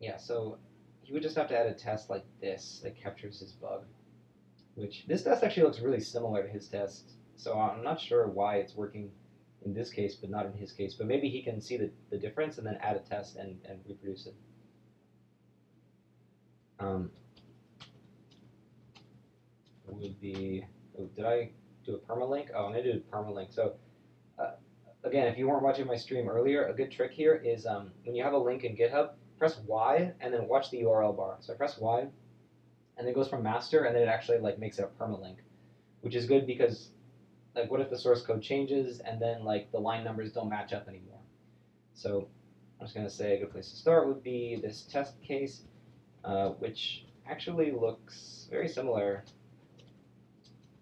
yeah, so he would just have to add a test like this that captures his bug. Which this test actually looks really similar to his test, so I'm not sure why it's working in this case but not in his case. But maybe he can see the, the difference and then add a test and, and reproduce it. Um, would be oh, did I do a permalink? Oh, i and I did a permalink. So uh, again, if you weren't watching my stream earlier, a good trick here is um, when you have a link in GitHub, press Y and then watch the URL bar. So I press Y, and it goes from master, and then it actually like makes it a permalink, which is good because like what if the source code changes and then like the line numbers don't match up anymore? So I'm just gonna say a good place to start would be this test case, uh, which actually looks very similar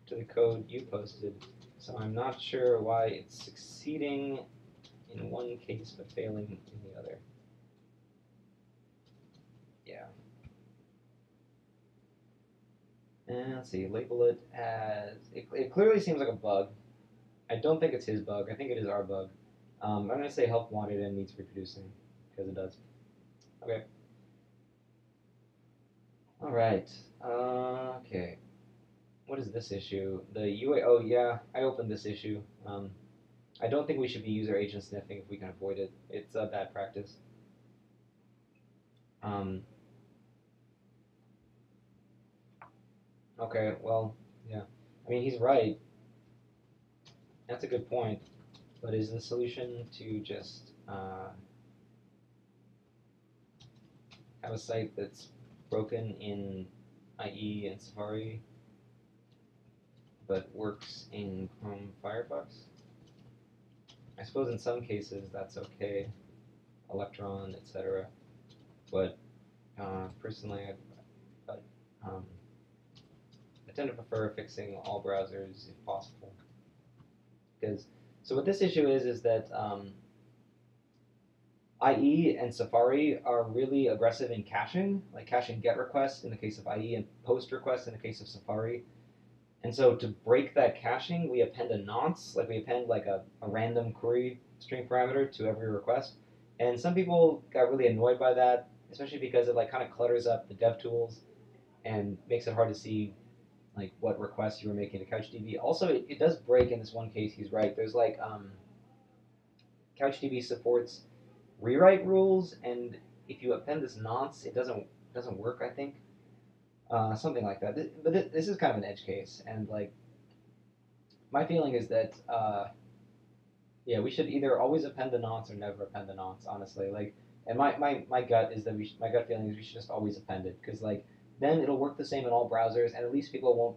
to the code you posted. So I'm not sure why it's succeeding in one case but failing in the other. Yeah. And let's see, label it as, it, it clearly seems like a bug. I don't think it's his bug, I think it is our bug. Um, I'm going to say help wanted and needs reproducing, because it does. Okay. Alright, uh, okay. What is this issue? The UA, oh yeah, I opened this issue. Um, I don't think we should be user agent sniffing if we can avoid it. It's a bad practice. Um, okay, well, yeah. I mean, he's right. That's a good point. But is the solution to just uh, have a site that's broken in IE and Safari but works in Chrome Firefox? I suppose in some cases that's okay, Electron, etc. But uh, personally, I, I, um, I tend to prefer fixing all browsers if possible. Because so what this issue is is that um, IE and Safari are really aggressive in caching, like caching GET requests in the case of IE and POST requests in the case of Safari. And so to break that caching, we append a nonce, like we append like a, a random query string parameter to every request. And some people got really annoyed by that, especially because it like kind of clutters up the dev tools and makes it hard to see like what requests you were making to CouchDB. Also, it, it does break in this one case. He's right. There's like um, CouchDB supports rewrite rules, and if you append this nonce, it doesn't doesn't work. I think uh, something like that. Th- But th- this is kind of an edge case, and like my feeling is that uh, yeah, we should either always append the nonce or never append the nonce. Honestly, like, and my, my, my gut is that we my gut feeling is we should just always append it because like then it'll work the same in all browsers, and at least people won't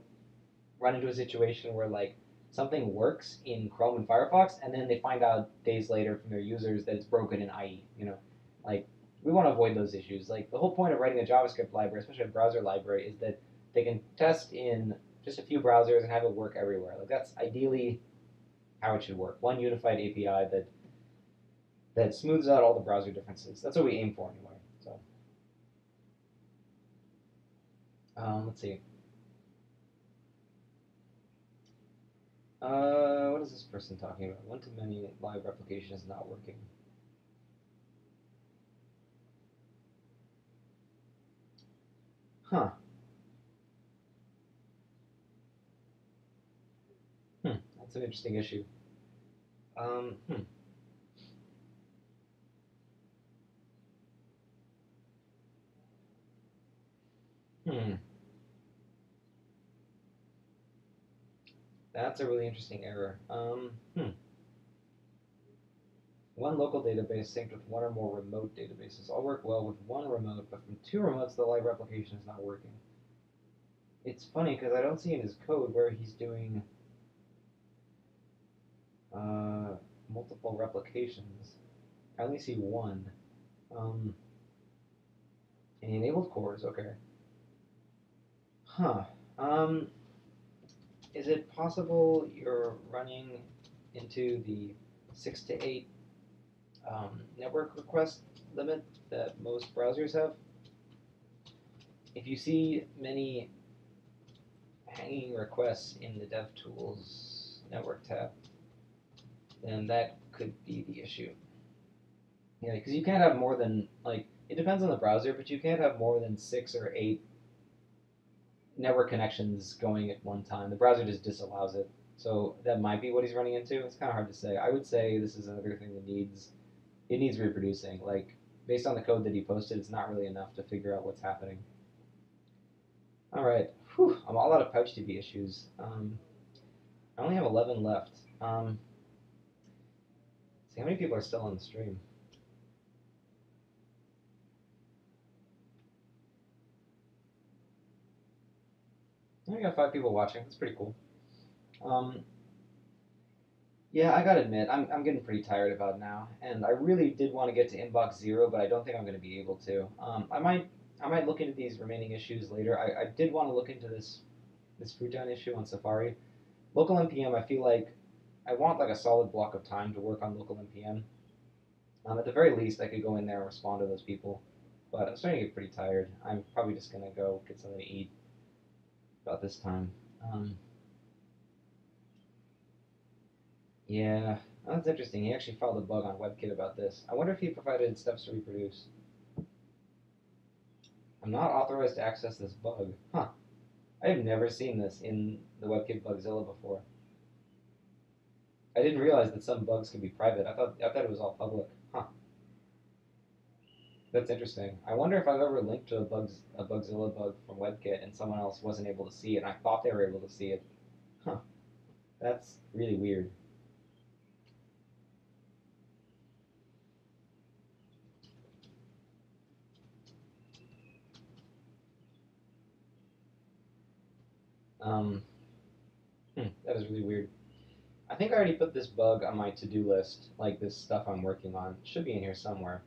run into a situation where like something works in Chrome and Firefox, and then they find out days later from their users that it's broken in IE. You know, like we want to avoid those issues. Like the whole point of writing a JavaScript library, especially a browser library, is that they can test in just a few browsers and have it work everywhere. Like that's ideally how it should work. One unified API that that smooths out all the browser differences. That's what we aim for anyway. So um, let's see. Uh, what is this person talking about? One to many live replication is not working. Huh. Hmm. That's an interesting issue. Um, hmm. Hmm. That's a really interesting error. Um, hmm. One local database synced with one or more remote databases all work well with one remote, but from two remotes, the live replication is not working. It's funny because I don't see in his code where he's doing uh, multiple replications. I only see one. Um, and enabled CORS, okay. Huh. Um, is it possible you're running into the six to eight um, network request limit that most browsers have? If you see many hanging requests in the DevTools network tab, then that could be the issue. Yeah, because you can't have more than like it depends on the browser, but you can't have more than six or eight network connections going at one time. The browser just disallows it. So that might be what he's running into. It's kind of hard to say. I would say this is another thing that needs it needs reproducing. Like based on the code that he posted, it's not really enough to figure out what's happening. All right, Whew, I'm all out of PouchDB issues. Um, I only have 11 left. Um, see how many people are still on the stream. I got five people watching. That's pretty cool. Um, yeah, I gotta admit, I'm, I'm getting pretty tired about now, and I really did want to get to inbox zero, but I don't think I'm to be able to. Um, I might I might look into these remaining issues later. I, I did want to look into this this fruitdown issue on Safari. Local npm, I feel like I want like a solid block of time to work on local npm. Um, at the very least, I could go in there and respond to those people, but I'm starting to get pretty tired. I'm probably just gonna go get something to eat about this time. Um, yeah, that's interesting. He actually filed a bug on WebKit about this. I wonder if he provided steps to reproduce. I'm not authorized to access this bug. Huh. I have never seen this in the WebKit Bugzilla before. I didn't realize that some bugs could be private. I thought I thought it was all public. That's interesting. I wonder if I've ever linked to a bugs a Bugzilla bug from WebKit and someone else wasn't able to see it and I thought they were able to see it. Huh. That's really weird. Um, hmm, that is really weird. I think I already put this bug on my to-do list, like this stuff I'm working on. It should be in here somewhere.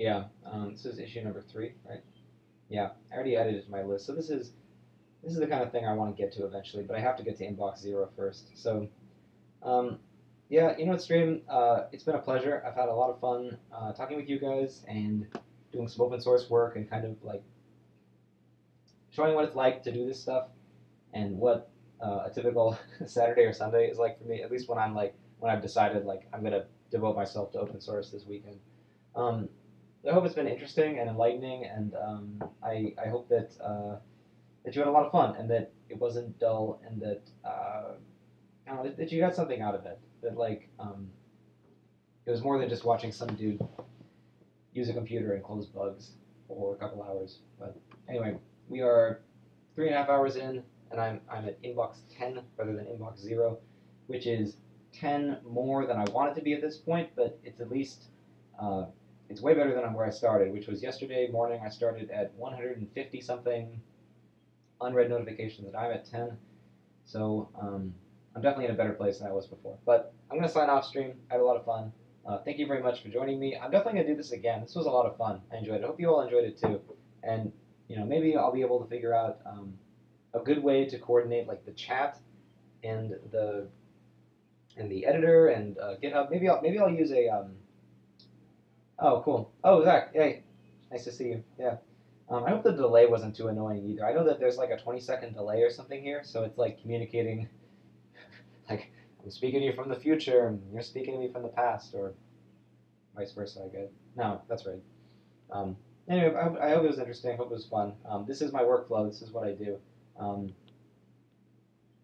Yeah, um, this is issue number three, right? Yeah, I already added it to my list. So this is this is the kind of thing I want to get to eventually, but I have to get to inbox zero first. So, um, yeah, you know what, stream? Uh, it's been a pleasure. I've had a lot of fun uh, talking with you guys and doing some open source work and kind of like showing what it's like to do this stuff and what uh, a typical <laughs> Saturday or Sunday is like for me. At least when I'm like when I've decided like I'm gonna devote myself to open source this weekend. Um, I hope it's been interesting and enlightening, and um, I I hope that uh, that you had a lot of fun and that it wasn't dull and that uh, know, that, you got something out of it. That like um, it was more than just watching some dude use a computer and close bugs for a couple hours. But anyway, we are three and a half hours in, and I'm I'm at inbox ten rather than inbox zero, which is ten more than I want it to be at this point, but it's at least uh, it's way better than where I started, which was yesterday morning. I started at 150 something unread notifications, and I'm at 10. So um, I'm definitely in a better place than I was before. But I'm going to sign off stream. I had a lot of fun. Uh, thank you very much for joining me. I'm definitely going to do this again. This was a lot of fun. I enjoyed it. I hope you all enjoyed it too. And you know, maybe I'll be able to figure out um, a good way to coordinate like the chat and the and the editor and uh, GitHub. Maybe I'll maybe I'll use a um, Oh, cool. Oh, Zach. Hey, nice to see you. Yeah. Um, I hope the delay wasn't too annoying either. I know that there's like a 20 second delay or something here, so it's like communicating, <laughs> like I'm speaking to you from the future and you're speaking to me from the past, or vice versa. I guess. No, that's right. Um, anyway, I hope, I hope it was interesting. I hope it was fun. Um, this is my workflow. This is what I do. Um,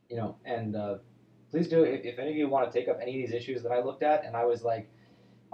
you know, and uh, please do if, if any of you want to take up any of these issues that I looked at, and I was like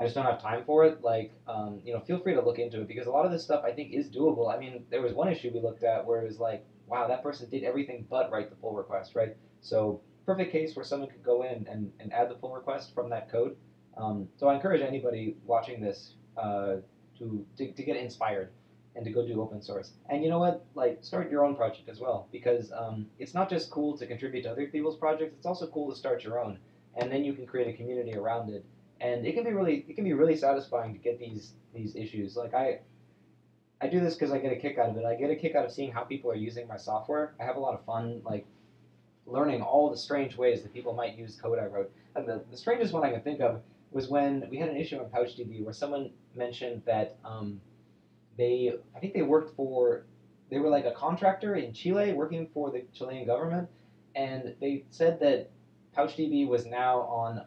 I just don't have time for it. Like, um, you know, feel free to look into it because a lot of this stuff I think is doable. I mean, there was one issue we looked at where it was like, wow, that person did everything but write the pull request, right? So, perfect case where someone could go in and, and add the pull request from that code. Um, so, I encourage anybody watching this uh, to, to, to get inspired and to go do open source. And you know what? Like, start your own project as well because um, it's not just cool to contribute to other people's projects, it's also cool to start your own. And then you can create a community around it and it can be really it can be really satisfying to get these these issues. Like I I do this because I get a kick out of it. I get a kick out of seeing how people are using my software. I have a lot of fun like learning all the strange ways that people might use code I wrote. And the, the strangest one I can think of was when we had an issue on PouchDB where someone mentioned that um, they I think they worked for they were like a contractor in Chile working for the Chilean government, and they said that PouchDB was now on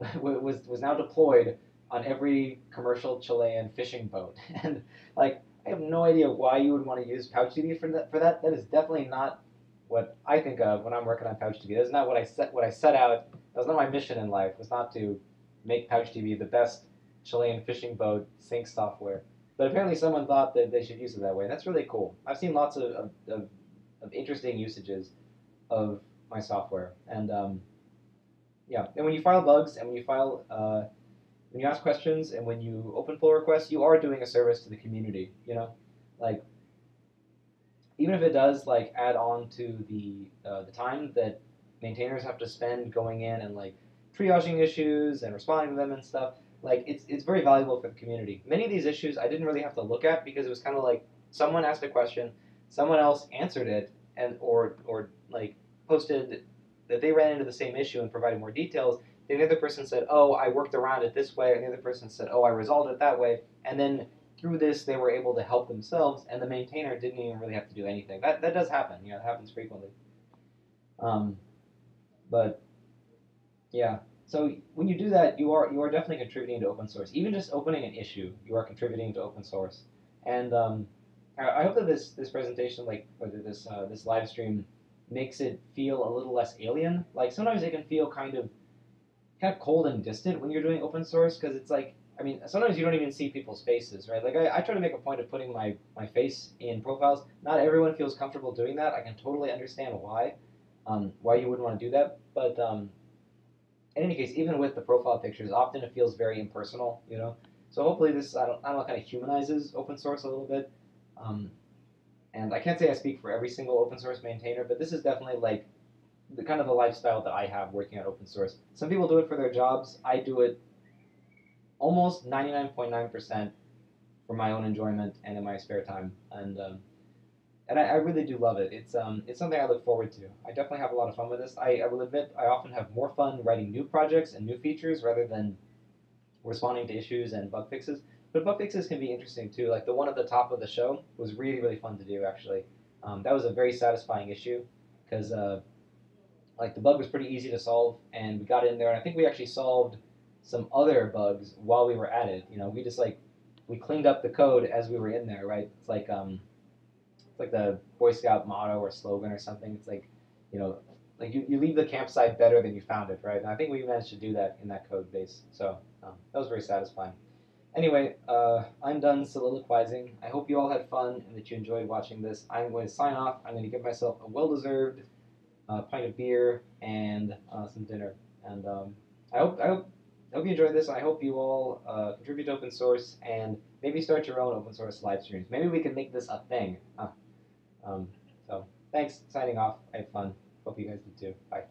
<laughs> was was now deployed on every commercial Chilean fishing boat. <laughs> And like, I have no idea why you would want to use PouchDB for that. For that, that is definitely not what I think of when I'm working on PouchDB. That's not what I set what I set out. That was not my mission in life. Was not to make PouchDB the best Chilean fishing boat sync software. But apparently, someone thought that they should use it that way. That's really cool. I've seen lots of, of, of, of interesting usages of my software, and um, yeah, and when you file bugs and when you file, uh, when you ask questions and when you open pull requests, you are doing a service to the community. You know, like even if it does like add on to the uh, the time that maintainers have to spend going in and like triaging issues and responding to them and stuff, like it's it's very valuable for the community. Many of these issues I didn't really have to look at because it was kind of like someone asked a question, someone else answered it, and or or like posted that they ran into the same issue and provided more details, then the other person said, oh, I worked around it this way, and the other person said, oh, I resolved it that way, and then through this they were able to help themselves, and the maintainer didn't even really have to do anything. That that does happen, you know, it happens frequently. Um, but yeah, so when you do that, you are you are definitely contributing to open source. Even just opening an issue, you are contributing to open source. And um, I, hope that this this presentation, like whether this uh, this live stream makes it feel a little less alien. Like sometimes it can feel kind of kind of cold and distant when you're doing open source because it's like I mean sometimes you don't even see people's faces, right? Like I, I try to make a point of putting my my face in profiles. Not everyone feels comfortable doing that. I can totally understand why um, why you wouldn't want to do that, but um, in any case, even with the profile pictures, often it feels very impersonal, you know. So hopefully this I don't I don't know kind of humanizes open source a little bit. Um, and I can't say I speak for every single open source maintainer, but this is definitely like the kind of the lifestyle that I have working at open source. Some people do it for their jobs. I do it almost 99.9% for my own enjoyment and in my spare time. And um, and I, I, really do love it. It's um it's something I look forward to. I definitely have a lot of fun with this. I, I will admit I often have more fun writing new projects and new features rather than responding to issues and bug fixes. But bug fixes can be interesting too. Like the one at the top of the show was really really fun to do actually. Um, that was a very satisfying issue because uh, like the bug was pretty easy to solve and we got in there and I think we actually solved some other bugs while we were at it. You know, we just like we cleaned up the code as we were in there, right? It's like um, it's like the Boy Scout motto or slogan or something. It's like, you know, like you, you leave the campsite better than you found it, right? And I think we managed to do that in that code base. So um, that was very satisfying. Anyway, uh, I'm done soliloquizing. I hope you all had fun and that you enjoyed watching this. I'm going to sign off. I'm going to give myself a well-deserved uh, pint of beer and uh, some dinner. And um, I hope I hope I hope you enjoyed this. I hope you all uh, contribute to open source and maybe start your own open source live streams. Maybe we can make this a thing. Um, so thanks. Signing off. I had fun. Hope you guys did too. Bye.